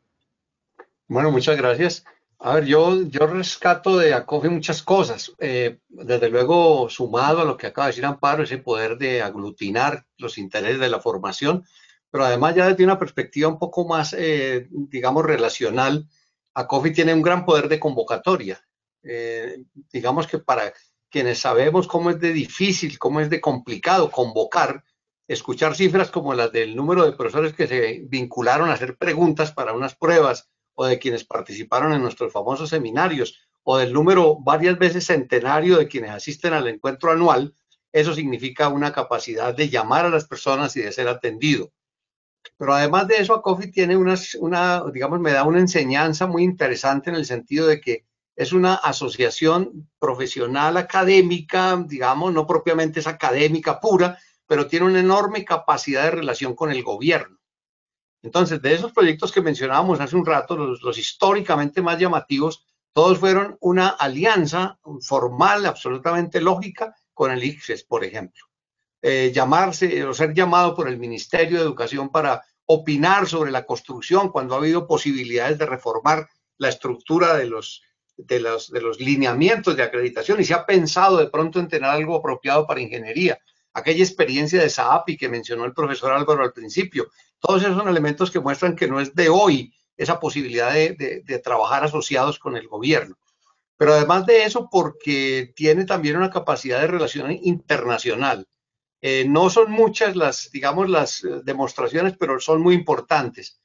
Bueno, muchas gracias. A ver, yo, yo rescato de ACOFI muchas cosas. Eh, desde luego, sumado a lo que acaba de decir Amparo, ese poder de aglutinar los intereses de la formación, pero además ya desde una perspectiva un poco más, eh, digamos, relacional, ACOFI tiene un gran poder de convocatoria. Eh, digamos que para quienes sabemos cómo es de difícil, cómo es de complicado convocar, escuchar cifras como las del número de profesores que se vincularon a hacer preguntas para unas pruebas o de quienes participaron en nuestros famosos seminarios o del número varias veces centenario de quienes asisten al encuentro anual, eso significa una capacidad de llamar a las personas y de ser atendido. Pero además de eso, ACOFI tiene una, digamos, me da una enseñanza muy interesante en el sentido de que es una asociación profesional académica, digamos, no propiamente es académica pura, pero tiene una enorme capacidad de relación con el gobierno. Entonces, de esos proyectos que mencionábamos hace un rato, los, históricamente más llamativos, todos fueron una alianza formal, absolutamente lógica, con el ICFES, por ejemplo. Eh, llamarse o ser llamado por el Ministerio de Educación para opinar sobre la construcción cuando ha habido posibilidades de reformar la estructura de los, de los, de los lineamientos de acreditación y se ha pensado de pronto en tener algo apropiado para ingeniería. Aquella experiencia de SAAPI que mencionó el profesor Álvaro al principio, todos esos son elementos que muestran que no es de hoy esa posibilidad de, de trabajar asociados con el gobierno. Pero además de eso, porque tiene también una capacidad de relación internacional eh, no son muchas las, digamos, las eh, demostraciones, pero son muy importantes.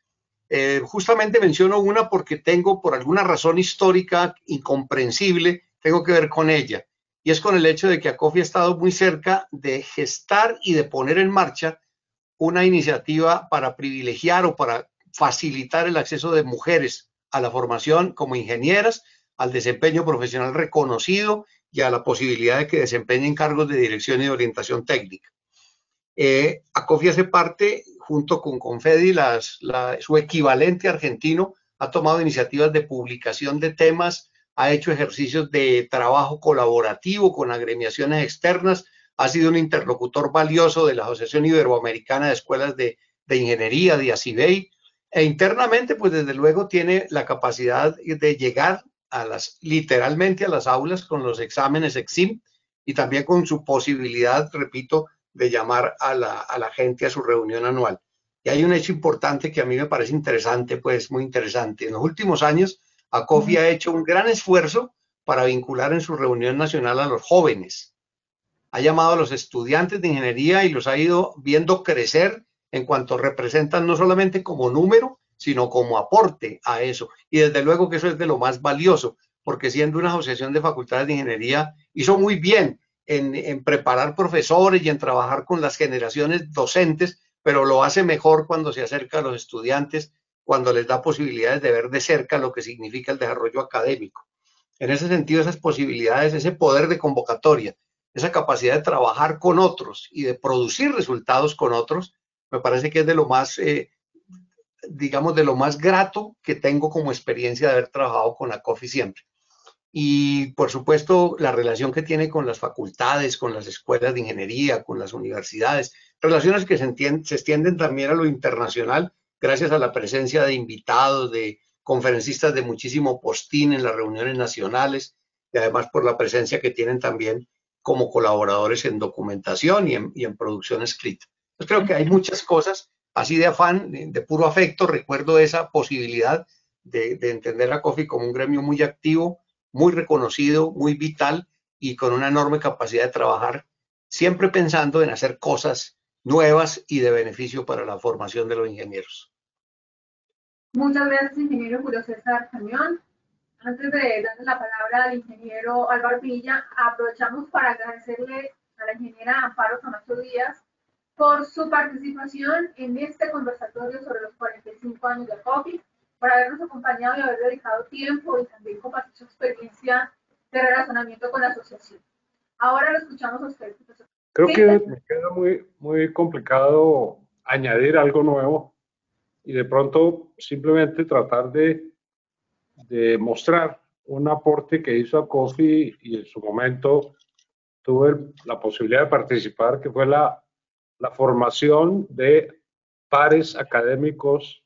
Eh, justamente menciono una porque tengo, por alguna razón histórica incomprensible, tengo que ver con ella. Y es con el hecho de que ACOFI ha estado muy cerca de gestar y de poner en marcha una iniciativa para privilegiar o para facilitar el acceso de mujeres a la formación como ingenieras, al desempeño profesional reconocido y a la posibilidad de que desempeñen cargos de dirección y orientación técnica. Eh, ACOFI hace parte, junto con Confedi, su equivalente argentino, ha tomado iniciativas de publicación de temas, ha hecho ejercicios de trabajo colaborativo con agremiaciones externas, ha sido un interlocutor valioso de la Asociación Iberoamericana de Escuelas de, de Ingeniería, de ACIBEI, e internamente, pues desde luego tiene la capacidad de llegar a las, literalmente a las aulas con los exámenes EXIM y también con su posibilidad, repito, de llamar a la, a la gente a su reunión anual. Y hay un hecho importante que a mí me parece interesante, pues muy interesante. En los últimos años, ACOFI ha hecho un gran esfuerzo para vincular en su reunión nacional a los jóvenes. Ha llamado a los estudiantes de ingeniería y los ha ido viendo crecer en cuanto representan no solamente como número, sino como aporte a eso. Y desde luego que eso es de lo más valioso, porque siendo una asociación de facultades de ingeniería, hizo muy bien en, preparar profesores y en trabajar con las generaciones docentes, pero lo hace mejor cuando se acerca a los estudiantes, cuando les da posibilidades de ver de cerca lo que significa el desarrollo académico. En ese sentido, esas posibilidades, ese poder de convocatoria, esa capacidad de trabajar con otros y de producir resultados con otros, me parece que es de lo más, eh, digamos, de lo más grato que tengo como experiencia de haber trabajado con la COFI siempre. Y por supuesto, la relación que tiene con las facultades, con las escuelas de ingeniería, con las universidades, relaciones que se, entienden, se extienden también a lo internacional, gracias a la presencia de invitados, de conferencistas de muchísimo postín en las reuniones nacionales, y además por la presencia que tienen también como colaboradores en documentación y en, y en producción escrita. Yo creo que hay muchas cosas así de afán, de, puro afecto. Recuerdo esa posibilidad de, de, entender a COFI como un gremio muy activo, muy reconocido, muy vital y con una enorme capacidad de trabajar, siempre pensando en hacer cosas nuevas y de beneficio para la formación de los ingenieros. Muchas gracias, ingeniero Julio César Cañón. Antes de darle la palabra al ingeniero Álvaro Villa, aprovechamos para agradecerle a la ingeniera Amparo Camacho Díaz por su participación en este conversatorio sobre los 45 años de COVID, por habernos acompañado y haber dedicado tiempo y también compartir su experiencia de relacionamiento con la asociación. Ahora lo escuchamos a usted, profesor. Creo que me queda muy, muy complicado añadir algo nuevo y de pronto simplemente tratar de, de mostrar un aporte que hizo a COFI y en su momento tuve la posibilidad de participar, que fue la la formación de pares académicos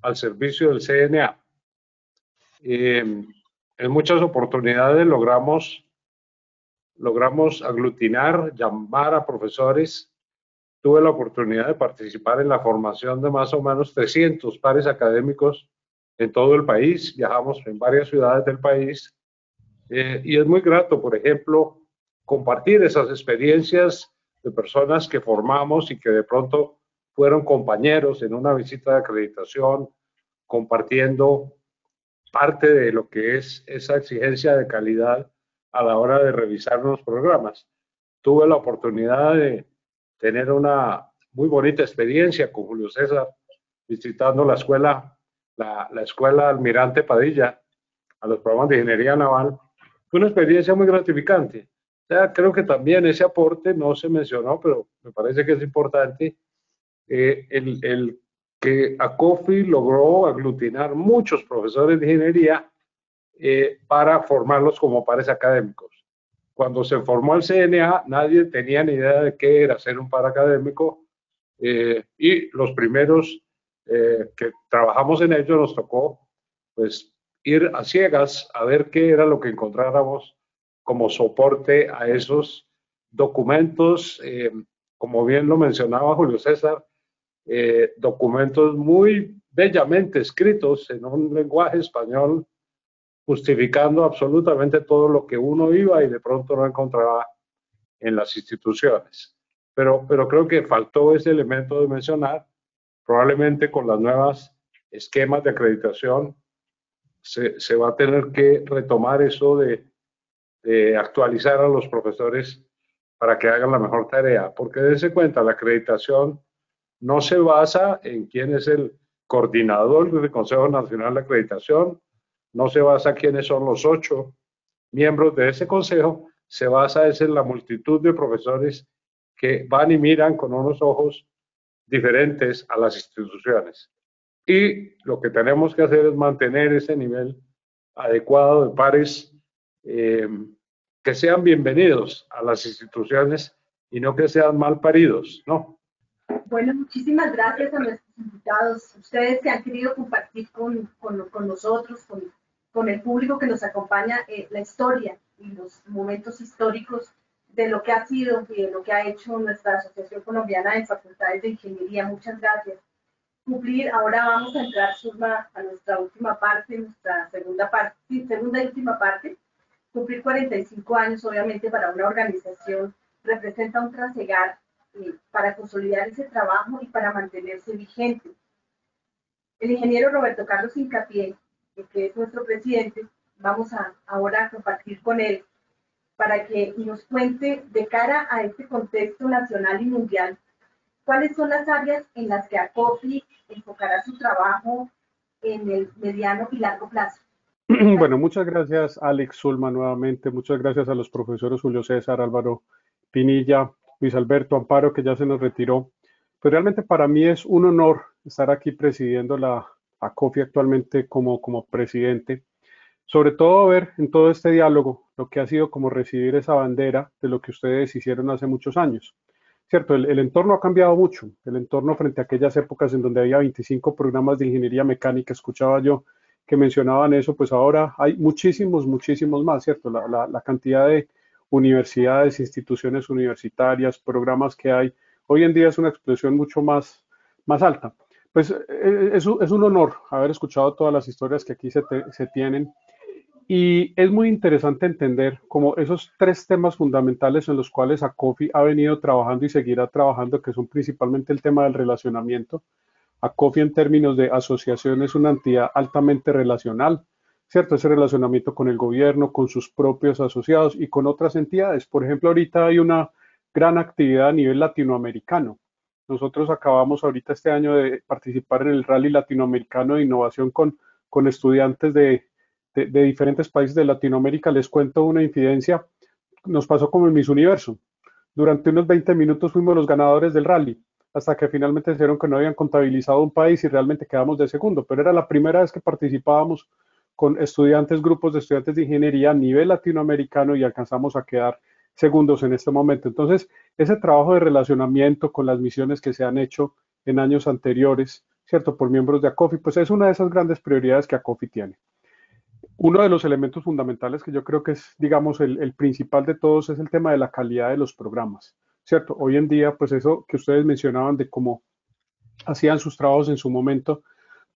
al servicio del CNA. Eh, en muchas oportunidades logramos, logramos aglutinar, llamar a profesores. Tuve la oportunidad de participar en la formación de más o menos 300 pares académicos en todo el país. Viajamos en varias ciudades del país. Eh, y es muy grato, por ejemplo, compartir esas experiencias de personas que formamos y que de pronto fueron compañeros en una visita de acreditación, compartiendo parte de lo que es esa exigencia de calidad a la hora de revisar los programas. Tuve la oportunidad de tener una muy bonita experiencia con Julio César visitando la escuela, la, la escuela Almirante Padilla, a los programas de ingeniería naval. Fue una experiencia muy gratificante creo que también ese aporte no se mencionó, pero me parece que es importante, eh, el, que ACOFI logró aglutinar muchos profesores de ingeniería eh, para formarlos como pares académicos. Cuando se formó el CNA, nadie tenía ni idea de qué era ser un par académico eh, y los primeros eh, que trabajamos en ello nos tocó pues ir a ciegas a ver qué era lo que encontráramos como soporte a esos documentos, eh, como bien lo mencionaba Julio César, eh, documentos muy bellamente escritos en un lenguaje español, justificando absolutamente todo lo que uno iba y de pronto no encontraba en las instituciones. Pero, pero creo que faltó ese elemento de mencionar, probablemente con las nuevas esquemas de acreditación se, se va a tener que retomar eso de de actualizar a los profesores para que hagan la mejor tarea, porque dense cuenta, la acreditación no se basa en quién es el coordinador del Consejo Nacional de Acreditación, no se basa en quiénes son los ocho miembros de ese consejo, se basa es en la multitud de profesores que van y miran con unos ojos diferentes a las instituciones. Y lo que tenemos que hacer es mantener ese nivel adecuado de pares eh, que sean bienvenidos a las instituciones y no que sean mal paridos, ¿no? Bueno, muchísimas gracias a nuestros invitados, ustedes que han querido compartir con, con, nosotros, con, con, el público que nos acompaña, eh, la historia y los momentos históricos de lo que ha sido y de lo que ha hecho nuestra Asociación Colombiana de Facultades de Ingeniería. Muchas gracias. Cumplir, ahora vamos a entrar, Surma, a nuestra última parte, nuestra segunda parte, segunda y última parte. Cumplir 45 años, obviamente, para una organización representa un trasegar eh, para consolidar ese trabajo y para mantenerse vigente. El ingeniero Roberto Carlos Incapié, que es nuestro presidente, vamos a ahora a compartir con él para que nos cuente de cara a este contexto nacional y mundial cuáles son las áreas en las que ACOFI enfocará su trabajo en el mediano y largo plazo. Bueno, muchas gracias Alex Zulma nuevamente, muchas gracias a los profesores Julio César, Álvaro Pinilla, Luis Alberto Amparo, que ya se nos retiró. Pero realmente para mí es un honor estar aquí presidiendo la ACOFI actualmente como, como presidente sobre todo ver en todo este diálogo lo que ha sido como recibir esa bandera de lo que ustedes hicieron hace muchos años. Cierto, el, entorno ha cambiado mucho, el entorno frente a aquellas épocas en donde había 25 programas de ingeniería mecánica, escuchaba yo que mencionaban eso, pues ahora hay muchísimos, muchísimos más, ¿cierto? La, cantidad de universidades, instituciones universitarias, programas que hay, hoy en día es una expresión mucho más, más alta. Pues eh, es, un honor haber escuchado todas las historias que aquí se, se tienen y es muy interesante entender como esos tres temas fundamentales en los cuales ACOFI ha venido trabajando y seguirá trabajando, que son principalmente el tema del relacionamiento. ACOFI en términos de asociación es una entidad altamente relacional, ¿cierto? Ese relacionamiento con el gobierno, con sus propios asociados y con otras entidades. Por ejemplo, ahorita hay una gran actividad a nivel latinoamericano. Nosotros acabamos ahorita este año de participar en el Rally Latinoamericano de Innovación con, con estudiantes de de, diferentes países de Latinoamérica, les cuento una incidencia, nos pasó como en Miss Universo. Durante unos 20 minutos fuimos los ganadores del rally, hasta que finalmente dijeron que no habían contabilizado un país y realmente quedamos de segundo, pero era la primera vez que participábamos con estudiantes, grupos de estudiantes de ingeniería a nivel latinoamericano y alcanzamos a quedar segundos en este momento. Entonces, ese trabajo de relacionamiento con las misiones que se han hecho en años anteriores, ¿cierto? Por miembros de ACOFI, pues es una de esas grandes prioridades que ACOFI tiene. Uno de los elementos fundamentales que yo creo que es, digamos, el, principal de todos es el tema de la calidad de los programas, ¿cierto? Hoy en día, pues eso que ustedes mencionaban de cómo hacían sus trabajos en su momento,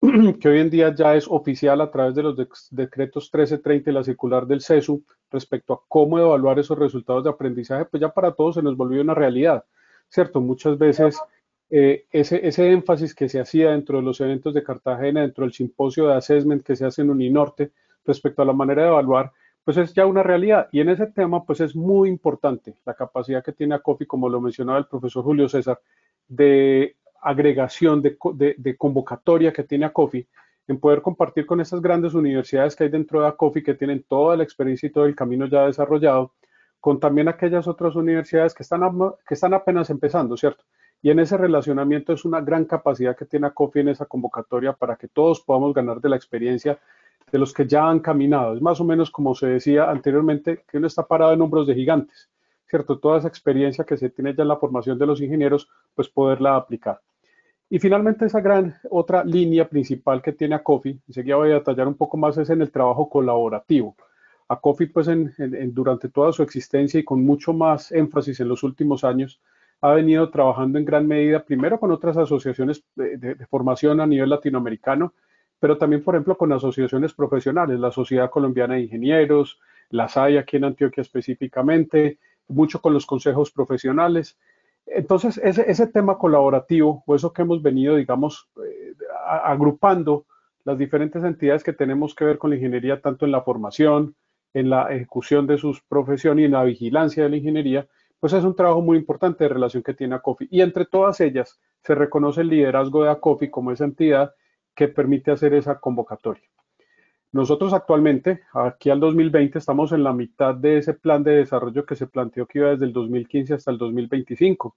que hoy en día ya es oficial a través de los decretos 1330 y la circular del CESU respecto a cómo evaluar esos resultados de aprendizaje, pues ya para todos se nos volvió una realidad, ¿cierto? Muchas veces eh, ese, ese énfasis que se hacía dentro de los eventos de Cartagena, dentro del simposio de assessment que se hace en Uninorte, respecto a la manera de evaluar, pues es ya una realidad. Y en ese tema, pues es muy importante la capacidad que tiene ACOFI, como lo mencionaba el profesor Julio César, de agregación, de, de, convocatoria que tiene ACOFI, en poder compartir con esas grandes universidades que hay dentro de ACOFI, que tienen toda la experiencia y todo el camino ya desarrollado, con también aquellas otras universidades que están, que están apenas empezando, ¿cierto? Y en ese relacionamiento es una gran capacidad que tiene ACOFI en esa convocatoria para que todos podamos ganar de la experiencia de los que ya han caminado. Es más o menos como se decía anteriormente, que uno está parado en hombros de gigantes, ¿cierto? Toda esa experiencia que se tiene ya en la formación de los ingenieros, pues poderla aplicar. Y finalmente esa gran otra línea principal que tiene ACOFI, enseguida voy a detallar un poco más, es en el trabajo colaborativo. ACOFI, pues en, durante toda su existencia y con mucho más énfasis en los últimos años, ha venido trabajando en gran medida, primero con otras asociaciones de formación a nivel latinoamericano, pero también, por ejemplo, con asociaciones profesionales, la Sociedad Colombiana de Ingenieros, la SAI aquí en Antioquia específicamente, mucho con los consejos profesionales. Entonces, ese, ese tema colaborativo o eso que hemos venido, digamos, eh, agrupando las diferentes entidades que tenemos que ver con la ingeniería, tanto en la formación, en la ejecución de sus profesiones y en la vigilancia de la ingeniería, pues es un trabajo muy importante de relación que tiene ACOFI. Y entre todas ellas se reconoce el liderazgo de ACOFI como esa entidad que permite hacer esa convocatoria. Nosotros actualmente, aquí al 2020, estamos en la mitad de ese plan de desarrollo que se planteó que iba desde el 2015 hasta el 2025.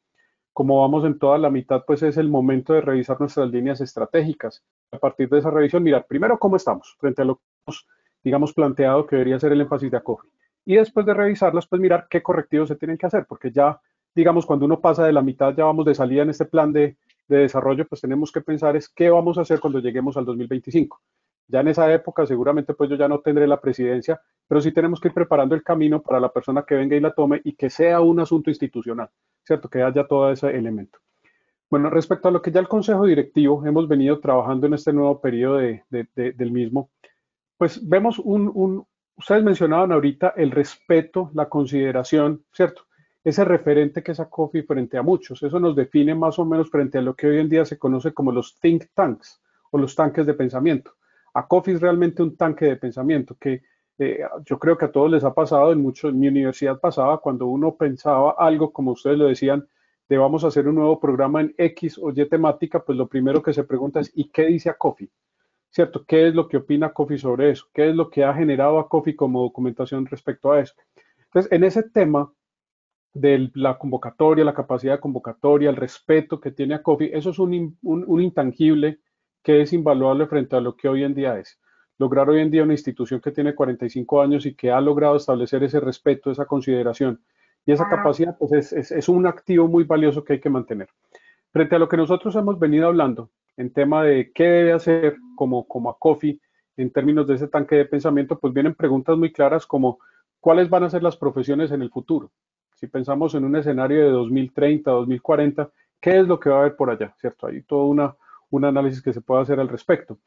Como vamos en toda la mitad, pues es el momento de revisar nuestras líneas estratégicas. A partir de esa revisión, mirar primero cómo estamos frente a lo que hemos, digamos, planteado que debería ser el énfasis de ACOFI. Y después de revisarlas, pues mirar qué correctivos se tienen que hacer, porque ya digamos, cuando uno pasa de la mitad, ya vamos de salida en este plan de, de desarrollo, pues tenemos que pensar es qué vamos a hacer cuando lleguemos al 2025. Ya en esa época seguramente pues yo ya no tendré la presidencia, pero sí tenemos que ir preparando el camino para la persona que venga y la tome y que sea un asunto institucional, ¿cierto? Que haya todo ese elemento. Bueno, respecto a lo que ya el Consejo Directivo hemos venido trabajando en este nuevo periodo de, del mismo, pues vemos un, un, ustedes mencionaban ahorita el respeto, la consideración, ¿cierto? Ese referente que es a COFI frente a muchos, eso nos define más o menos frente a lo que hoy en día se conoce como los think tanks o los tanques de pensamiento. A COFI es realmente un tanque de pensamiento que eh, yo creo que a todos les ha pasado, en, mucho, en mi universidad pasaba, cuando uno pensaba algo, como ustedes lo decían, de vamos a hacer un nuevo programa en X o Y temática, pues lo primero que se pregunta es, ¿y qué dice a COFI? ¿Cierto? ¿Qué es lo que opina COFI sobre eso? ¿Qué es lo que ha generado a COFI como documentación respecto a eso? Entonces, en ese tema de la convocatoria, la capacidad de convocatoria, el respeto que tiene a COFI, eso es un, un, un intangible que es invaluable frente a lo que hoy en día es. Lograr hoy en día una institución que tiene 45 años y que ha logrado establecer ese respeto, esa consideración y esa capacidad, pues es, es, un activo muy valioso que hay que mantener. Frente a lo que nosotros hemos venido hablando en tema de qué debe hacer como, como a COFI en términos de ese tanque de pensamiento, pues vienen preguntas muy claras como cuáles van a ser las profesiones en el futuro. Si pensamos en un escenario de 2030, 2040, ¿qué es lo que va a haber por allá? ¿Cierto? Hay todo una, un análisis que se puede hacer al respecto.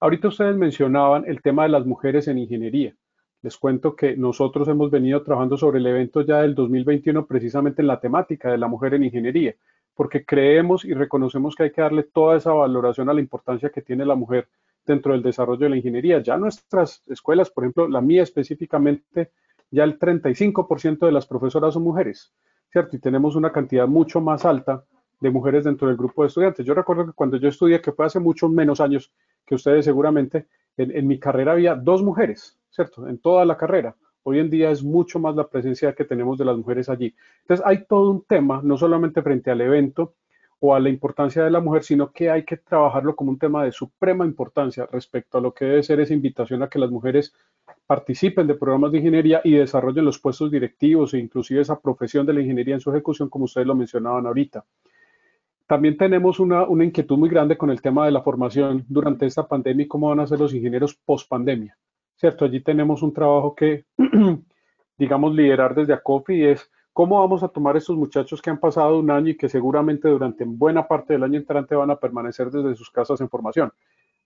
Ahorita ustedes mencionaban el tema de las mujeres en ingeniería. Les cuento que nosotros hemos venido trabajando sobre el evento ya del 2021 precisamente en la temática de la mujer en ingeniería, porque creemos y reconocemos que hay que darle toda esa valoración a la importancia que tiene la mujer dentro del desarrollo de la ingeniería. Ya nuestras escuelas, por ejemplo, la mía específicamente, ya el 35% de las profesoras son mujeres, ¿cierto? Y tenemos una cantidad mucho más alta de mujeres dentro del grupo de estudiantes. Yo recuerdo que cuando yo estudié, que fue hace muchos menos años que ustedes seguramente, en, mi carrera había dos mujeres, ¿cierto? En toda la carrera. Hoy en día es mucho más la presencia que tenemos de las mujeres allí. Entonces hay todo un tema, no solamente frente al evento o a la importancia de la mujer, sino que hay que trabajarlo como un tema de suprema importancia respecto a lo que debe ser esa invitación a que las mujeres participen de programas de ingeniería y desarrollen los puestos directivos e inclusive esa profesión de la ingeniería en su ejecución, como ustedes lo mencionaban ahorita. También tenemos una, inquietud muy grande con el tema de la formación durante esta pandemia y cómo van a ser los ingenieros post pandemia. ¿Cierto? Allí tenemos un trabajo que, digamos, liderar desde ACOFI es cómo vamos a tomar estos muchachos que han pasado un año y que seguramente durante buena parte del año entrante van a permanecer desde sus casas en formación.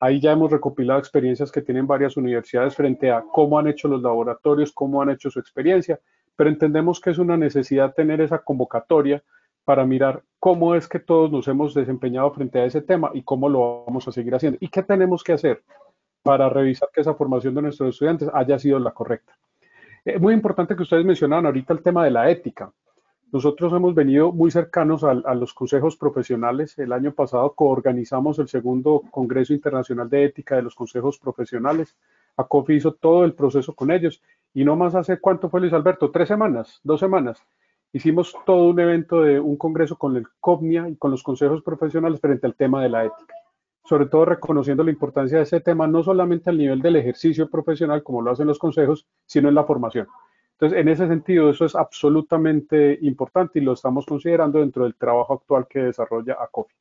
Ahí ya hemos recopilado experiencias que tienen varias universidades frente a cómo han hecho los laboratorios, cómo han hecho su experiencia, pero entendemos que es una necesidad tener esa convocatoria para mirar cómo es que todos nos hemos desempeñado frente a ese tema y cómo lo vamos a seguir haciendo y qué tenemos que hacer para revisar que esa formación de nuestros estudiantes haya sido la correcta. Es muy importante que ustedes mencionaban ahorita el tema de la ética. Nosotros hemos venido muy cercanos a, a, los consejos profesionales. El año pasado coorganizamos el segundo Congreso Internacional de Ética de los Consejos Profesionales. ACOFI hizo todo el proceso con ellos. Y no más hace cuánto fue Luis Alberto, tres semanas, dos semanas hicimos todo un evento de un congreso con el COPNIA y con los consejos profesionales frente al tema de la ética, sobre todo reconociendo la importancia de ese tema no solamente al nivel del ejercicio profesional, como lo hacen los consejos, sino en la formación. Entonces, en ese sentido, eso es absolutamente importante y lo estamos considerando dentro del trabajo actual que desarrolla ACOFI.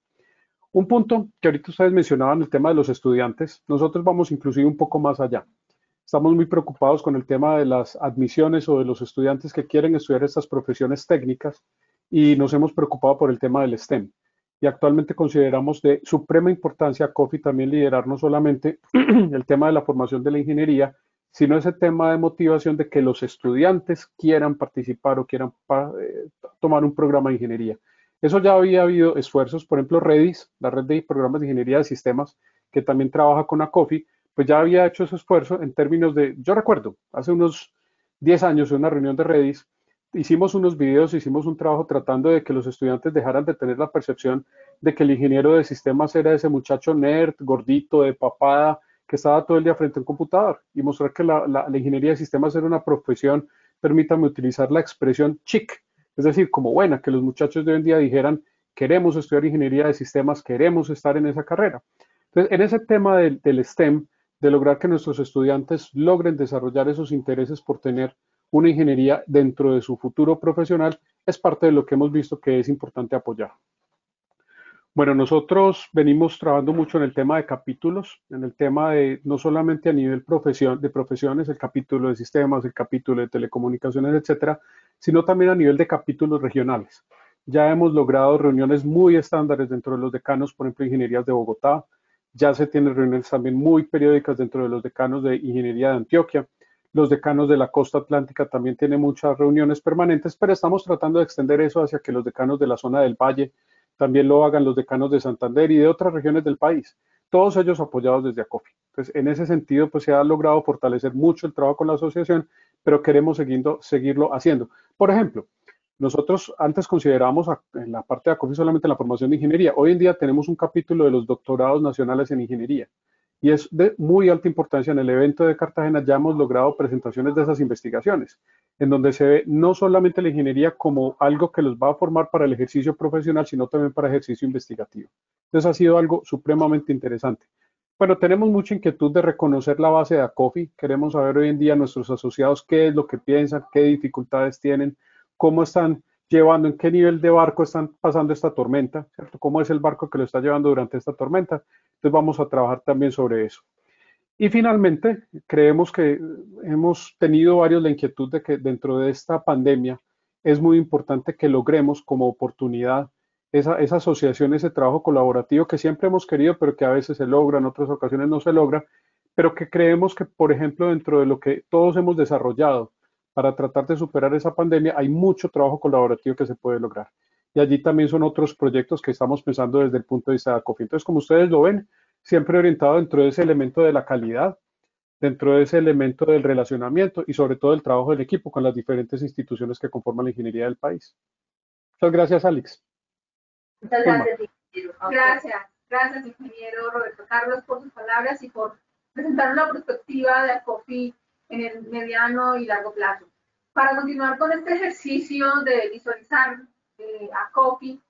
Un punto que ahorita ustedes mencionaban, el tema de los estudiantes, nosotros vamos inclusive un poco más allá. Estamos muy preocupados con el tema de las admisiones o de los estudiantes que quieren estudiar estas profesiones técnicas y nos hemos preocupado por el tema del STEM. Y actualmente consideramos de suprema importancia a COFI también liderar no solamente el tema de la formación de la ingeniería, sino ese tema de motivación de que los estudiantes quieran participar o quieran eh, tomar un programa de ingeniería. Eso ya había habido esfuerzos, por ejemplo, Redis, la red de programas de ingeniería de sistemas, que también trabaja con ACOFI, pues ya había hecho ese esfuerzo en términos de, yo recuerdo, hace unos 10 años en una reunión de Redis, hicimos unos videos, hicimos un trabajo tratando de que los estudiantes dejaran de tener la percepción de que el ingeniero de sistemas era ese muchacho nerd, gordito, de papada, que estaba todo el día frente a un computador y mostrar que la, ingeniería de sistemas era una profesión, permítame utilizar la expresión chic, es decir, como buena, que los muchachos de hoy en día dijeran, queremos estudiar ingeniería de sistemas, queremos estar en esa carrera. Entonces, en ese tema del STEM, de lograr que nuestros estudiantes logren desarrollar esos intereses por tener una ingeniería dentro de su futuro profesional, es parte de lo que hemos visto que es importante apoyar. Bueno, nosotros venimos trabajando mucho en el tema de capítulos, en el tema de no solamente a nivel de profesiones, el capítulo de sistemas, el capítulo de telecomunicaciones, etcétera, sino también a nivel de capítulos regionales. Ya hemos logrado reuniones muy estándares dentro de los decanos, por ejemplo, ingenierías de Bogotá. Ya se tienen reuniones también muy periódicas dentro de los decanos de ingeniería de Antioquia. Los decanos de la costa atlántica también tienen muchas reuniones permanentes, pero estamos tratando de extender eso hacia que los decanos de la zona del valle también lo hagan los decanos de Santander y de otras regiones del país, todos ellos apoyados desde ACOFI. Entonces, en ese sentido, pues se ha logrado fortalecer mucho el trabajo con la asociación, pero queremos seguirlo, seguirlo haciendo. Por ejemplo, nosotros antes considerábamos en la parte de ACOFI solamente la formación de ingeniería. Hoy en día tenemos un capítulo de los doctorados nacionales en ingeniería y es de muy alta importancia. En el evento de Cartagena ya hemos logrado presentaciones de esas investigaciones en donde se ve no solamente la ingeniería como algo que los va a formar para el ejercicio profesional, sino también para ejercicio investigativo. Entonces ha sido algo supremamente interesante. Bueno, tenemos mucha inquietud de reconocer la base de ACOFI. Queremos saber hoy en día nuestros asociados qué es lo que piensan, qué dificultades tienen, cómo están llevando, en qué nivel de barco están pasando esta tormenta, ¿cierto? ¿Cómo es el barco que lo está llevando durante esta tormenta? Entonces vamos a trabajar también sobre eso. Y finalmente, creemos que hemos tenido varios la inquietud de que dentro de esta pandemia es muy importante que logremos como oportunidad esa, esa, asociación, ese trabajo colaborativo que siempre hemos querido, pero que a veces se logra, en otras ocasiones no se logra, pero que creemos que, por ejemplo, dentro de lo que todos hemos desarrollado para tratar de superar esa pandemia, hay mucho trabajo colaborativo que se puede lograr. Y allí también son otros proyectos que estamos pensando desde el punto de vista de ACOFI. Entonces, como ustedes lo ven, siempre orientado dentro de ese elemento de la calidad, dentro de ese elemento del relacionamiento y sobre todo el trabajo del equipo con las diferentes instituciones que conforman la ingeniería del país. Muchas gracias, Alex. Muchas gracias, ingeniero. Gracias, gracias, ingeniero Roberto Carlos, por sus palabras y por presentar una perspectiva de ACOFI en el mediano y largo plazo. Para continuar con este ejercicio de visualizar eh, ACOFI,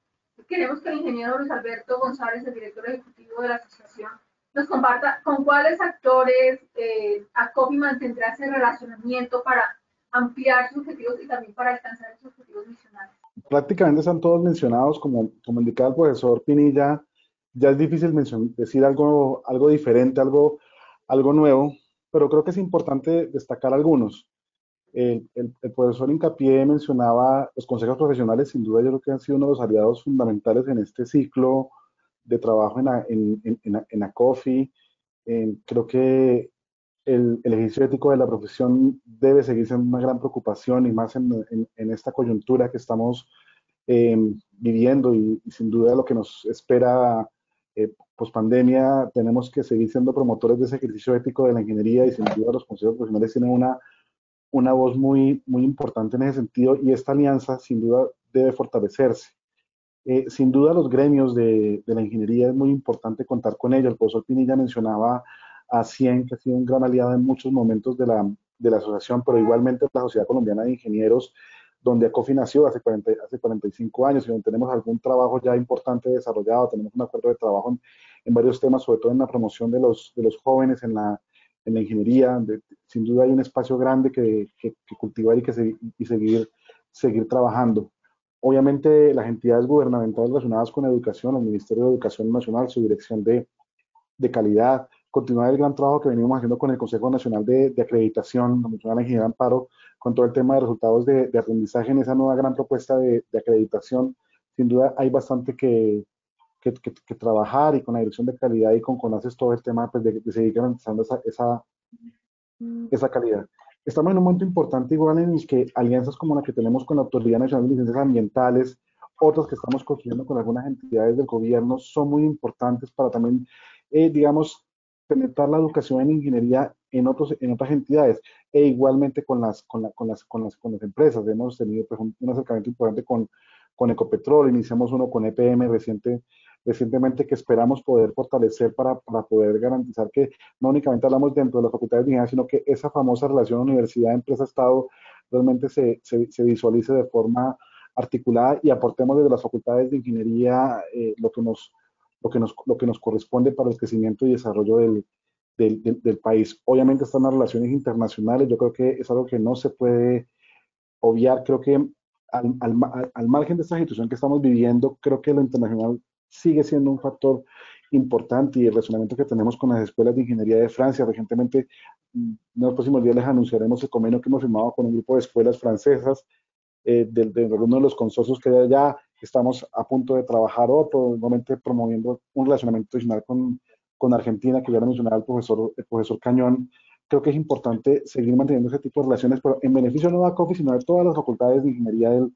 queremos que el ingeniero Luis Alberto González, el director ejecutivo de la asociación, nos comparta con cuáles actores eh, ACOFI mantendrá ese relacionamiento para ampliar sus objetivos y también para alcanzar esos objetivos misionales. Prácticamente están todos mencionados, como, como indicaba el profesor Pinilla, ya es difícil decir algo, algo diferente, algo, algo nuevo, pero creo que es importante destacar algunos. El, profesor Incapié mencionaba los consejos profesionales, sin duda yo creo que han sido uno de los aliados fundamentales en este ciclo de trabajo en, en, en, en ACOFI. creo que el, el, ejercicio ético de la profesión debe seguir siendo una gran preocupación y más en, esta coyuntura que estamos em, viviendo y, sin duda lo que nos espera eh, post pandemia, tenemos que seguir siendo promotores de ese ejercicio ético de la ingeniería y sin duda los consejos profesionales tienen una una voz muy, muy importante en ese sentido y esta alianza sin duda debe fortalecerse. Eh, sin duda los gremios de, de, la ingeniería es muy importante contar con ellos. El profesor Pinilla mencionaba a CIEN, que ha sido un gran aliado en muchos momentos de la, de la asociación, pero igualmente la Sociedad Colombiana de Ingenieros, donde ACOFI nació hace, 40, hace 45 años y donde tenemos algún trabajo ya importante desarrollado, tenemos un acuerdo de trabajo en, en varios temas, sobre todo en la promoción de los, de los jóvenes en la, en la ingeniería. sin duda hay un espacio grande que, que, cultivar y que seguir, seguir trabajando. Obviamente las entidades gubernamentales relacionadas con educación, el Ministerio de Educación Nacional, su dirección de, de calidad, continuar el gran trabajo que venimos haciendo con el Consejo Nacional de, de Acreditación, la de Ingeniería Amparo, con todo el tema de resultados de, de aprendizaje en esa nueva gran propuesta de, de acreditación. Sin duda hay bastante que, que, trabajar y con la dirección de calidad y con CONACES todo el tema pues, de, seguir garantizando esa, esa, mm. esa, calidad. Estamos en un momento importante igual en el que alianzas como la que tenemos con la Autoridad Nacional de Licencias Ambientales, otras que estamos construyendo con algunas entidades del gobierno, son muy importantes para también, eh, digamos, penetrar la educación en ingeniería en, otros, en otras entidades e igualmente con las, con, la, con, las, con, las, con las empresas. Hemos tenido pues, un, acercamiento importante con, con Ecopetrol, iniciamos uno con EPM reciente, recientemente que esperamos poder fortalecer para, para, poder garantizar que no únicamente hablamos dentro de las facultades de ingeniería, sino que esa famosa relación universidad-empresa-estado realmente se, se, visualice de forma articulada y aportemos desde las facultades de ingeniería eh, lo, que nos, lo, que nos, lo que nos corresponde para el crecimiento y desarrollo del, del, país. Obviamente están las relaciones internacionales, yo creo que es algo que no se puede obviar, creo que al, al, margen de esta situación que estamos viviendo, creo que lo internacional sigue siendo un factor importante y el razonamiento que tenemos con las escuelas de ingeniería de Francia. Recientemente, mm, en los próximos días les anunciaremos el convenio que hemos firmado con un grupo de escuelas francesas eh, uno de los consorcios que hay allá. Estamos a punto de trabajar otro, nuevamente promoviendo un relacionamiento adicional con, con Argentina, que ya lo mencionaba el profesor, el profesor Cañón. Creo que es importante seguir manteniendo ese tipo de relaciones, pero en beneficio no de ACOFI, sino de todas las facultades de ingeniería del,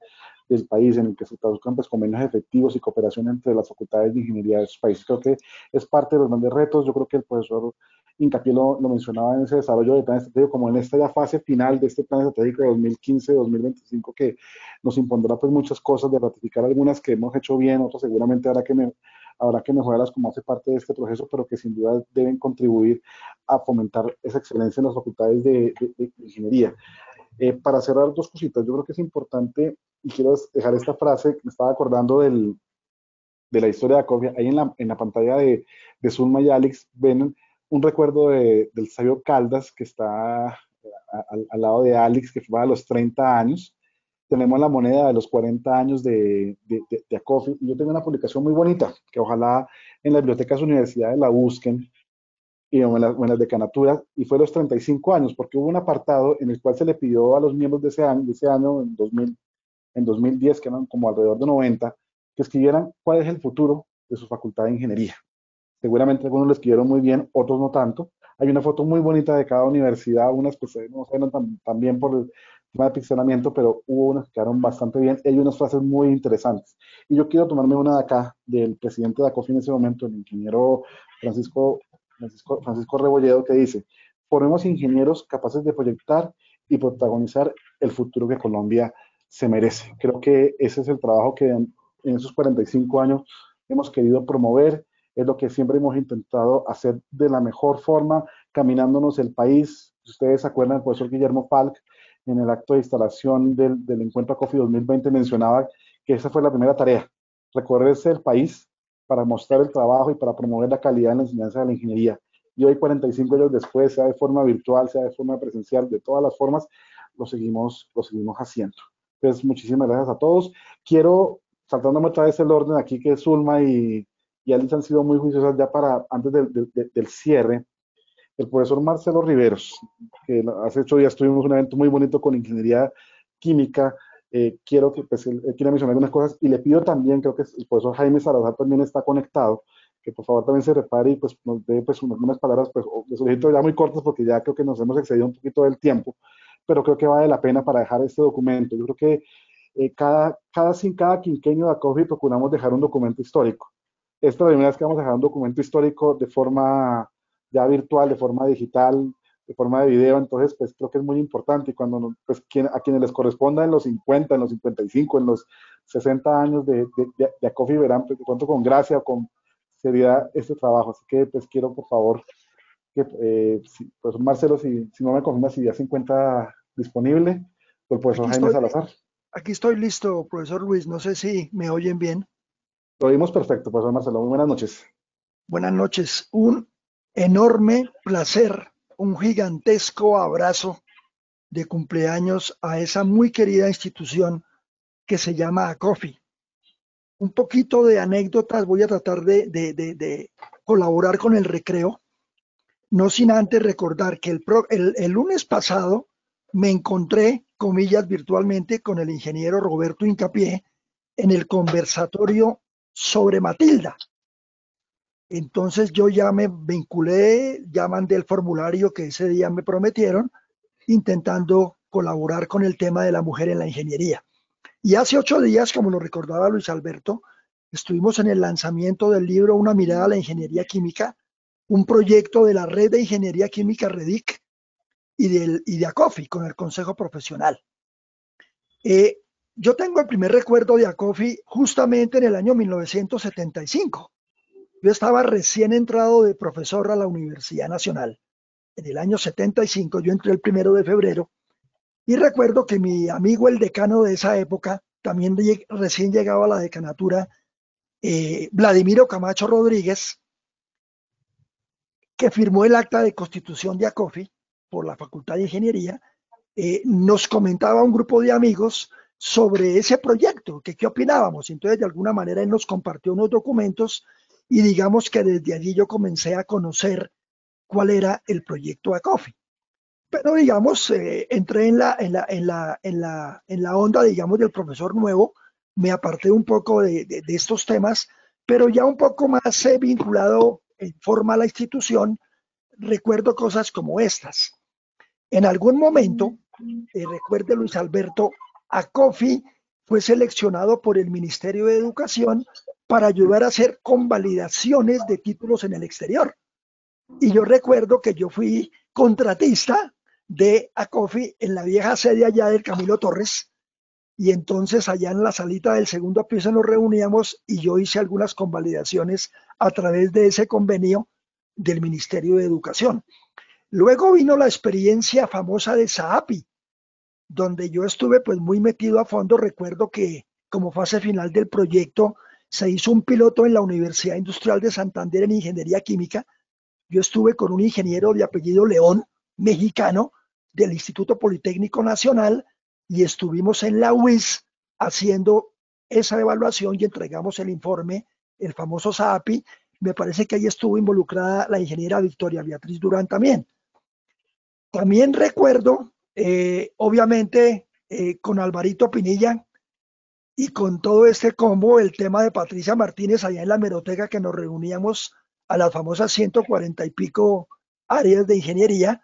del país, en el que se traduzcan pues, convenios efectivos y cooperación entre las facultades de ingeniería de esos países. Creo que es parte de los grandes retos. Yo creo que el profesor Incapié lo, mencionaba en ese desarrollo de plan estratégico, como en esta ya fase final de este plan estratégico de 2015-2025, que nos impondrá pues muchas cosas, de ratificar algunas que hemos hecho bien, otras seguramente habrá que, me, habrá que mejorarlas como hace parte de este proceso, pero que sin duda deben contribuir a fomentar esa excelencia en las facultades de, de, ingeniería. Eh, para cerrar dos cositas, yo creo que es importante, y quiero dejar esta frase, me estaba acordando del, de la historia de Acofia, ahí en la, en la pantalla de, de Zulma y Alex ven un recuerdo de, del sabio Caldas, que está al, al, lado de Alex, que fue a los 30 años. Tenemos la moneda de los 40 años de, de, de, de yo tengo una publicación muy bonita, que ojalá en las bibliotecas universidades la busquen y en las, decanaturas. Y fue los 35 años, porque hubo un apartado en el cual se le pidió a los miembros de ese año, de ese año en, 2000, en 2010, que eran como alrededor de 90, que escribieran cuál es el futuro de su facultad de ingeniería. Seguramente algunos lo escribieron muy bien, otros no tanto. Hay una foto muy bonita de cada universidad, unas que se no se tan, tan, bien por el tema de pixelamiento, pero hubo unas que quedaron bastante bien. Hay unas frases muy interesantes. Y yo quiero tomarme una de acá, del presidente de ACOFI en ese momento, el ingeniero Francisco, Francisco, Francisco Rebolledo, que dice, ponemos ingenieros capaces de proyectar y protagonizar el futuro que Colombia se merece. Creo que ese es el trabajo que en, en esos 45 años hemos querido promover es lo que siempre hemos intentado hacer de la mejor forma, caminándonos el país. Ustedes se acuerdan, el profesor Guillermo Falk, en el acto de instalación del, del encuentro COFI 2020, mencionaba que esa fue la primera tarea, recorrerse el país para mostrar el trabajo y para promover la calidad en la enseñanza de la ingeniería. Y hoy, 45 años después, sea de forma virtual, sea de forma presencial, de todas las formas, lo seguimos, lo seguimos haciendo. Entonces, muchísimas gracias a todos. Quiero, saltándome otra vez el orden aquí, que Zulma y, y Alice han sido muy juiciosas ya para, antes de, de, del cierre, el profesor Marcelo Riveros, que hace ocho días tuvimos un evento muy bonito con ingeniería química, eh, quiero que pues, él, él quiera mencionar algunas cosas y le pido también, creo que el profesor Jaime Salazar también está conectado, que por favor también se repare y pues nos dé pues unas palabras, pues les solicito ya muy cortas porque ya creo que nos hemos excedido un poquito del tiempo, pero creo que vale la pena para dejar este documento. Yo creo que eh, cada, cada, cada quinquenio de ACOFI procuramos dejar un documento histórico esta es la primera vez que vamos a dejar un documento histórico de forma ya virtual, de forma digital, de forma de video, entonces pues creo que es muy importante y cuando pues quien, a quienes les corresponda en los 50, en los 55, en los 60 años de, de, de, de Acofi verán pues, de cuento con gracia o con seriedad este trabajo, así que pues quiero por favor que eh, si, pues Marcelo, si, si no me confirma si ya se encuentra disponible, el profesor aquí Jaime estoy, Salazar. Aquí estoy listo, profesor Luis, no sé si me oyen bien. Lo oímos perfecto, profesor Marcelo. Muy buenas noches. Buenas noches. Un enorme placer, un gigantesco abrazo de cumpleaños a esa muy querida institución que se llama ACOFI. Un poquito de anécdotas, voy a tratar de, de, colaborar con el recreo, no sin antes recordar que el lunes pasado me encontré, comillas, virtualmente con el ingeniero Roberto Incapié en el conversatorio sobre Matilda. Entonces yo ya me vinculé, ya mandé el formulario que ese día me prometieron, intentando colaborar con el tema de la mujer en la ingeniería. Y hace ocho días, como lo recordaba Luis Alberto, estuvimos en el lanzamiento del libro Una mirada a la ingeniería química, un proyecto de la red de ingeniería química REDIC y, del, de ACOFI con el Consejo Profesional. Eh, yo tengo el primer recuerdo de ACOFI justamente en el año 1975. Yo estaba recién entrado de profesor a la Universidad Nacional. En el año 75 yo entré el primero de febrero y recuerdo que mi amigo el decano de esa época, también recién llegaba a la decanatura, eh, Vladimiro Camacho Rodríguez, que firmó el acta de constitución de ACOFI por la Facultad de Ingeniería, eh, nos comentaba un grupo de amigos sobre ese proyecto, que qué opinábamos. Entonces, de alguna manera, él nos compartió unos documentos y digamos que desde allí yo comencé a conocer cuál era el proyecto ACOFI. Pero digamos, eh, entré en la, en, la, en, la, en, la, en la onda, digamos, del profesor nuevo, me aparté un poco de, de, de estos temas, pero ya un poco más eh, vinculado en forma a la institución, recuerdo cosas como estas. En algún momento, eh, recuerde Luis Alberto, ACOFI fue seleccionado por el Ministerio de Educación para ayudar a hacer convalidaciones de títulos en el exterior. Y yo recuerdo que yo fui contratista de ACOFI en la vieja sede allá del Camilo Torres. Y entonces allá en la salita del segundo piso nos reuníamos y yo hice algunas convalidaciones a través de ese convenio del Ministerio de Educación. Luego vino la experiencia famosa de SAAPI, donde yo estuve pues muy metido a fondo. Recuerdo que como fase final del proyecto se hizo un piloto en la Universidad Industrial de Santander en Ingeniería Química. Yo estuve con un ingeniero de apellido León, mexicano, del Instituto Politécnico Nacional, y estuvimos en la UIS haciendo esa evaluación y entregamos el informe, el famoso SAPI. Me parece que ahí estuvo involucrada la ingeniera Victoria Beatriz Durán también. También recuerdo, eh, obviamente, eh, con Alvarito Pinilla y con todo este combo, el tema de Patricia Martínez allá en la meroteca que nos reuníamos a las famosas 140 y pico áreas de ingeniería.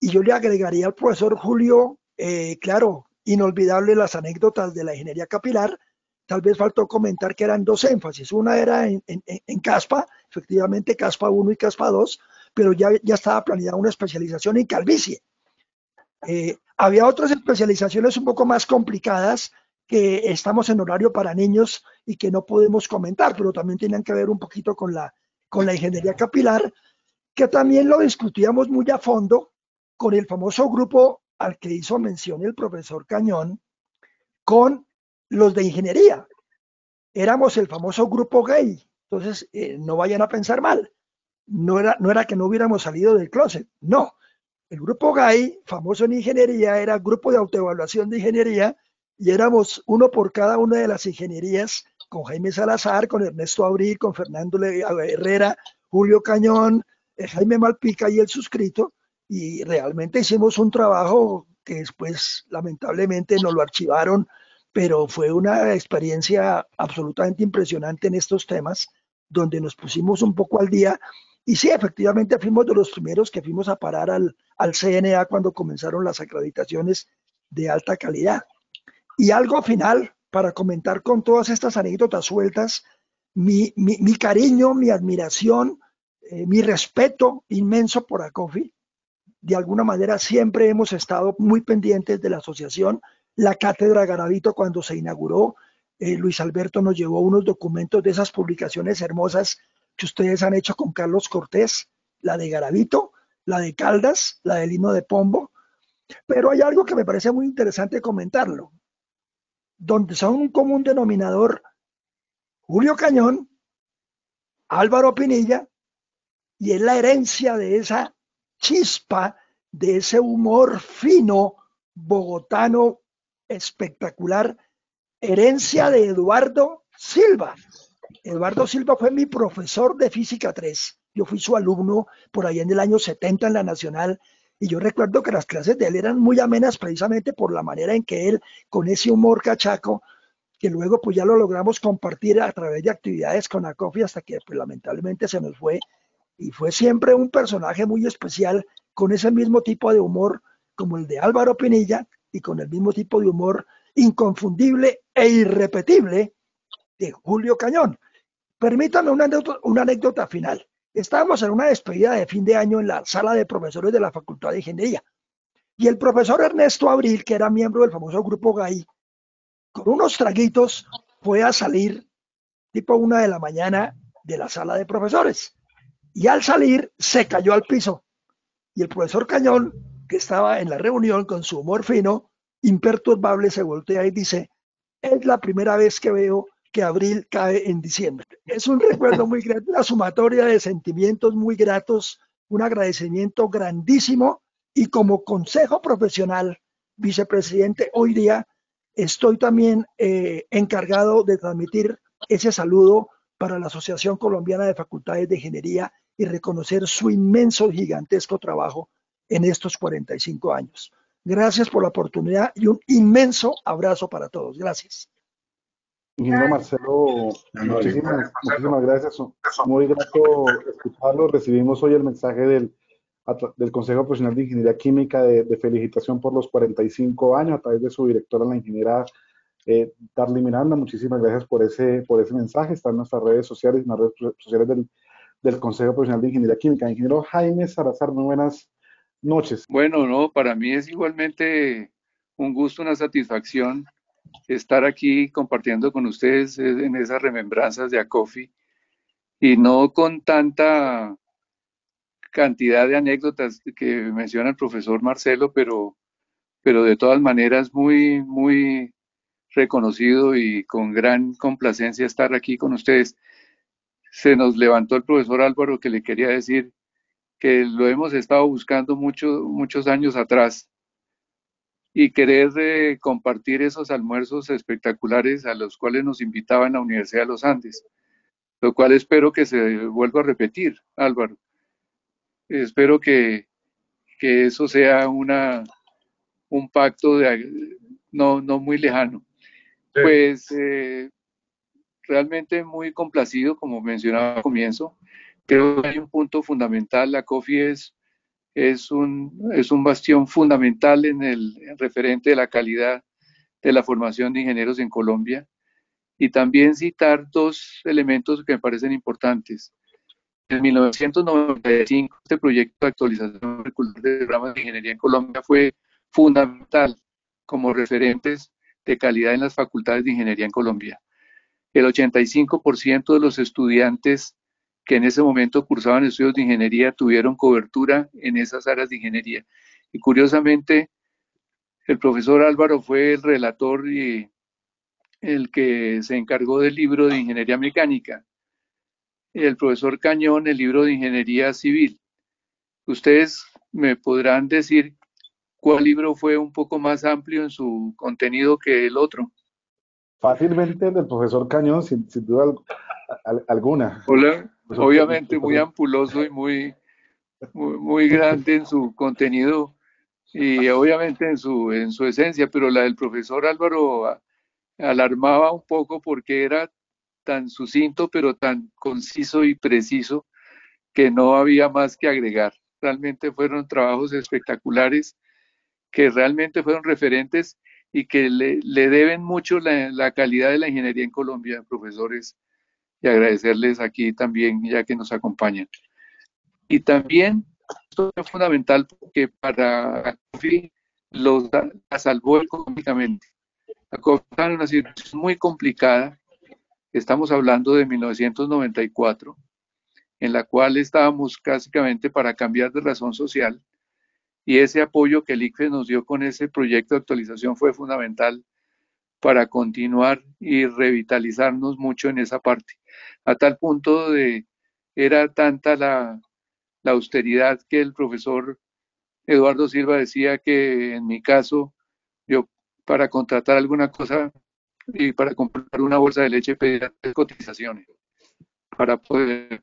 Y yo le agregaría al profesor Julio, eh, claro, inolvidable las anécdotas de la ingeniería capilar. Tal vez faltó comentar que eran dos énfasis. Una era en, CASPA, efectivamente CASPA 1 y CASPA 2, pero ya, ya estaba planeada una especialización en calvicie. Eh, había otras especializaciones un poco más complicadas que estamos en horario para niños y que no podemos comentar, pero también tenían que ver un poquito con la, con la ingeniería capilar, que también lo discutíamos muy a fondo con el famoso grupo al que hizo mención el profesor Cañón, con los de ingeniería. Éramos el famoso grupo gay, entonces eh, no vayan a pensar mal. No era, no era que no hubiéramos salido del closet, no. El grupo gay, famoso en ingeniería, era grupo de autoevaluación de ingeniería y éramos uno por cada una de las ingenierías, con Jaime Salazar, con Ernesto Abril, con Fernando Herrera, Julio Cañón, eh, Jaime Malpica y el suscrito, y realmente hicimos un trabajo que después lamentablemente nos lo archivaron, pero fue una experiencia absolutamente impresionante en estos temas, donde nos pusimos un poco al día. Y sí, efectivamente fuimos de los primeros que fuimos a parar al, CNA cuando comenzaron las acreditaciones de alta calidad. Y algo final, para comentar con todas estas anécdotas sueltas, mi cariño, mi admiración, eh, mi respeto inmenso por ACOFI, de alguna manera siempre hemos estado muy pendientes de la asociación. La cátedra Garavito cuando se inauguró, eh, Luis Alberto nos llevó unos documentos de esas publicaciones hermosas que ustedes han hecho con Carlos Cortés, la de Garavito, la de Caldas, la del himno de Pombo. Pero hay algo que me parece muy interesante comentarlo, donde son un común denominador Julio Cañón, Álvaro Pinilla, y es la herencia de esa chispa de ese humor fino bogotano espectacular, herencia de Eduardo Silva. Eduardo Silva fue mi profesor de Física 3. Yo fui su alumno por ahí en el año 70 en la Nacional y yo recuerdo que las clases de él eran muy amenas precisamente por la manera en que él, con ese humor cachaco, que luego pues ya lo logramos compartir a través de actividades con ACOFI hasta que pues lamentablemente se nos fue y fue siempre un personaje muy especial con ese mismo tipo de humor como el de Álvaro Pinilla y con el mismo tipo de humor inconfundible e irrepetible de Julio Cañón. Permítame una anécdota, una anécdota final. Estábamos en una despedida de fin de año en la sala de profesores de la Facultad de Ingeniería y el profesor Ernesto Abril, que era miembro del famoso grupo GAI, con unos traguitos fue a salir tipo una de la mañana de la sala de profesores y al salir se cayó al piso. Y el profesor Cañón, que estaba en la reunión con su humor fino, imperturbable, se voltea y dice, es la primera vez que veo que abril cae en diciembre. Es un recuerdo muy grato, una sumatoria de sentimientos muy gratos un agradecimiento grandísimo y como consejo profesional, vicepresidente, hoy día estoy también eh, encargado de transmitir ese saludo para la Asociación Colombiana de Facultades de Ingeniería y reconocer su inmenso, gigantesco trabajo en estos 45 años. Gracias por la oportunidad y un inmenso abrazo para todos. Gracias. Ingeniero Marcelo, muchísimas, muchísimas gracias. Muy grato escucharlo. Recibimos hoy el mensaje del, del Consejo Profesional de Ingeniería Química de, felicitación por los 45 años a través de su directora, la ingeniera eh, Darly Miranda. Muchísimas gracias por ese, por ese mensaje. Está en nuestras redes sociales, en las redes sociales del, del Consejo Profesional de Ingeniería Química. Ingeniero Jaime Salazar, muy buenas noches. Bueno, no, para mí es igualmente un gusto, una satisfacción estar aquí compartiendo con ustedes en esas remembranzas de ACOFI y no con tanta cantidad de anécdotas que menciona el profesor Marcelo, pero, pero de todas maneras muy, muy reconocido y con gran complacencia estar aquí con ustedes. Se nos levantó el profesor Álvaro que le quería decir que lo hemos estado buscando mucho, muchos años atrás y querer eh, compartir esos almuerzos espectaculares a los cuales nos invitaban la Universidad de los Andes, lo cual espero que se vuelva a repetir, Álvaro. Espero que, que eso sea una, un pacto de, no, no muy lejano. Pues eh, realmente muy complacido, como mencionaba al comienzo. Creo que hay un punto fundamental. La COFI es es un, es un bastión fundamental en el referente de la calidad de la formación de ingenieros en Colombia. Y también citar dos elementos que me parecen importantes. En 1995, este proyecto de actualización curricular de programas de ingeniería en Colombia fue fundamental como referentes de calidad en las facultades de ingeniería en Colombia. El 85% de los estudiantes que en ese momento cursaban estudios de ingeniería tuvieron cobertura en esas áreas de ingeniería. Y curiosamente, el profesor Álvaro fue el relator y el que se encargó del libro de ingeniería mecánica. El profesor Cañón, el libro de ingeniería civil. Ustedes me podrán decir cuál libro fue un poco más amplio en su contenido que el otro. Fácilmente el del profesor Cañón, sin, duda alguna. Hola. Obviamente muy ampuloso y muy, muy, grande en su contenido y obviamente en su, en su esencia, pero la del profesor Álvaro alarmaba un poco porque era tan sucinto, pero tan conciso y preciso que no había más que agregar. Realmente fueron trabajos espectaculares que realmente fueron referentes y que le, le deben mucho la, la calidad de la ingeniería en Colombia, profesores y agradecerles aquí también ya que nos acompañan. Y también esto es fundamental porque para COFI los, la salvó económicamente. La COFI está en una situación muy complicada, estamos hablando de 1994, en la cual estábamos básicamente para cambiar de razón social y ese apoyo que el ICFE nos dio con ese proyecto de actualización fue fundamental para continuar y revitalizarnos mucho en esa parte a tal punto de era tanta la, austeridad que el profesor Eduardo Silva decía que en mi caso yo para contratar alguna cosa y para comprar una bolsa de leche pedía cotizaciones para poder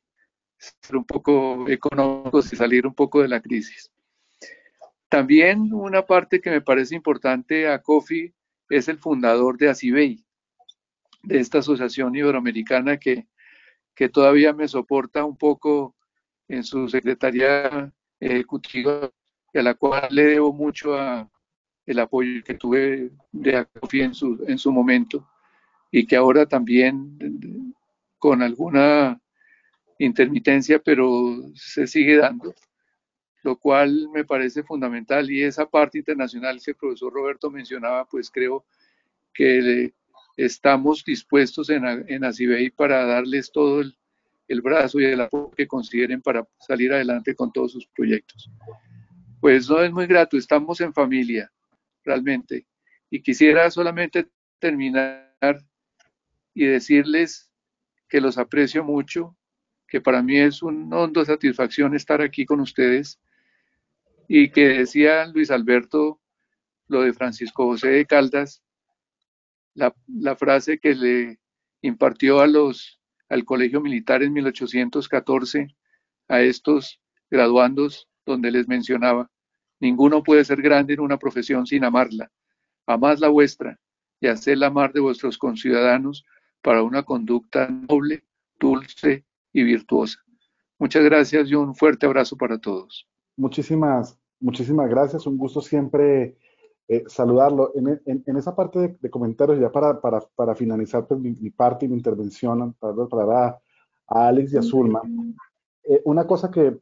ser un poco económicos y salir un poco de la crisis. También una parte que me parece importante a Kofi es el fundador de ACIBEI, de esta asociación iberoamericana que que todavía me soporta un poco en su secretaría ejecutiva a la cual le debo mucho el apoyo que tuve de ACOFI en su, en su momento y que ahora también con alguna intermitencia, pero se sigue dando, lo cual me parece fundamental y esa parte internacional que el profesor Roberto mencionaba, pues creo que estamos dispuestos en, en ACIBEI para darles todo el, brazo y el apoyo que consideren para salir adelante con todos sus proyectos. Pues no es muy grato, estamos en familia, realmente. Y quisiera solamente terminar y decirles que los aprecio mucho, que para mí es un hondo satisfacción estar aquí con ustedes y que decía Luis Alberto lo de Francisco José de Caldas, la, frase que le impartió al Colegio Militar en 1814 a estos graduandos donde les mencionaba, ninguno puede ser grande en una profesión sin amarla. Amad la vuestra y haced la amar de vuestros conciudadanos para una conducta noble, dulce y virtuosa. Muchas gracias y un fuerte abrazo para todos. Muchísimas, muchísimas gracias. Un gusto siempre eh, saludarlo. En, en, esa parte de, comentarios, ya para, para, para finalizar pues, mi, parte y mi intervención, para, para a, a Alex y a Zulma, eh, una cosa que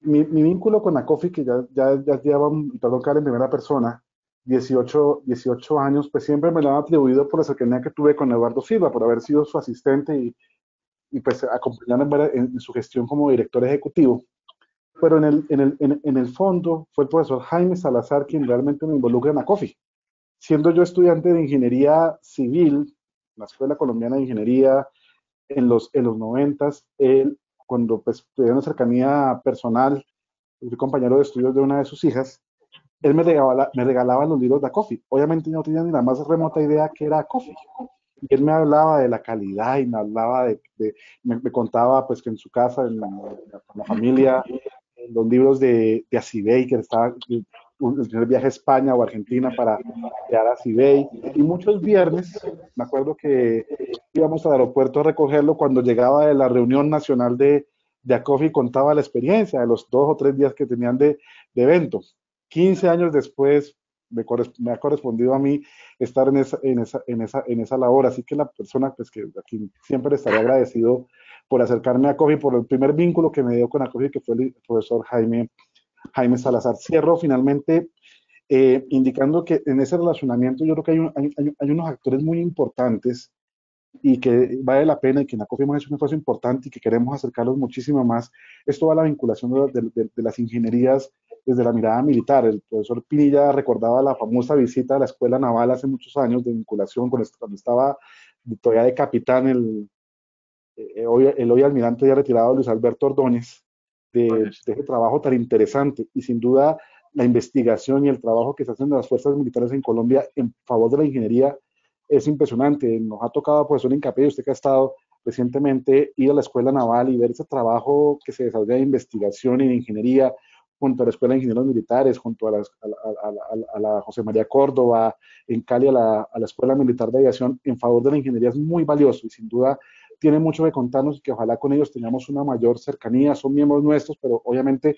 mi, mi, vínculo con ACOFI, que ya, ya, ya lleva, perdón que en primera persona, 18, 18 años, pues siempre me lo han atribuido por la cercanía que tuve con Eduardo Silva, por haber sido su asistente y, y pues acompañarme en, en, su gestión como director ejecutivo. Pero en el, en, el, en, el fondo fue el profesor Jaime Salazar quien realmente me involucra en ACOFI. Siendo yo estudiante de ingeniería civil, en la Escuela Colombiana de Ingeniería, en los, en los 90, él cuando pues tuve una cercanía personal, fui compañero de estudios de una de sus hijas, él me regalaba, me regalaba los libros de Coffee. Obviamente yo no tenía ni la más remota idea que era Coffee. Y él me hablaba de la calidad y me hablaba de, me, contaba pues que en su casa, en la, con la familia, los libros de, de Acibey, que estaba el primer viaje a España o Argentina para crear Acibey. Y muchos viernes, me acuerdo que íbamos al aeropuerto a recogerlo cuando llegaba de la reunión nacional de, de ACOFI contaba la experiencia de los dos o tres días que tenían de, de evento. 15 años después me, me, ha correspondido a mí estar en esa, en, esa, en, esa, en esa labor, así que la persona pues, que siempre estaré agradecido por acercarme a ACOFI, por el primer vínculo que me dio con ACOFI, que fue el profesor Jaime, Jaime Salazar. Cierro finalmente eh, indicando que en ese relacionamiento yo creo que hay, hay, hay unos actores muy importantes y que vale la pena y que en la COFI hemos hecho un esfuerzo importante y que queremos acercarlos muchísimo más, es toda la vinculación de, de, de, las ingenierías desde la mirada militar. El profesor Pinilla recordaba la famosa visita a la Escuela Naval hace muchos años de vinculación con esto, cuando estaba todavía de capitán el, eh, hoy, el hoy almirante ya retirado Luis Alberto Ordóñez, de, de ese trabajo tan interesante y sin duda la investigación y el trabajo que se hacen de las fuerzas militares en Colombia en favor de la ingeniería es impresionante. Nos ha tocado, profesor Incapé, usted que ha estado recientemente, ir a la Escuela Naval y ver ese trabajo que se desarrolla de investigación y de ingeniería junto a la Escuela de Ingenieros Militares, junto a la, a, la José María Córdoba, en Cali a la, a la Escuela Militar de Aviación, en favor de la ingeniería es muy valioso y sin duda tiene mucho que contarnos y que ojalá con ellos tengamos una mayor cercanía. Son miembros nuestros, pero obviamente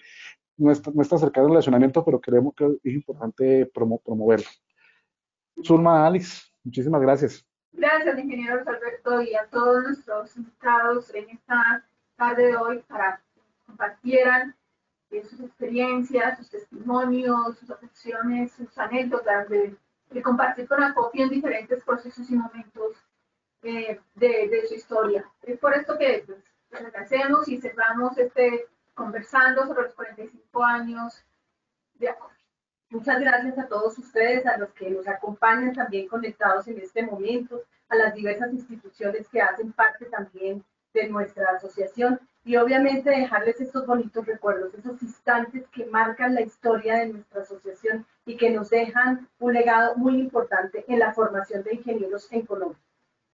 no está, no está cercano el relacionamiento, pero creemos que es importante promo, promoverlo. Zulma, Alex. Muchísimas gracias. Gracias, ingeniero Alberto, y a todos nuestros invitados en esta tarde de hoy para que compartieran eh, sus experiencias, sus testimonios, sus afecciones, sus anécdotas de, de compartir con la copia en diferentes procesos y momentos eh, de, su historia. Es por esto que pues, agradecemos y cerramos este conversando sobre los 45 años de acuerdo. Muchas gracias a todos ustedes, a los que nos acompañan también conectados en este momento, a las diversas instituciones que hacen parte también de nuestra asociación y obviamente dejarles estos bonitos recuerdos, esos instantes que marcan la historia de nuestra asociación y que nos dejan un legado muy importante en la formación de ingenieros en Colombia.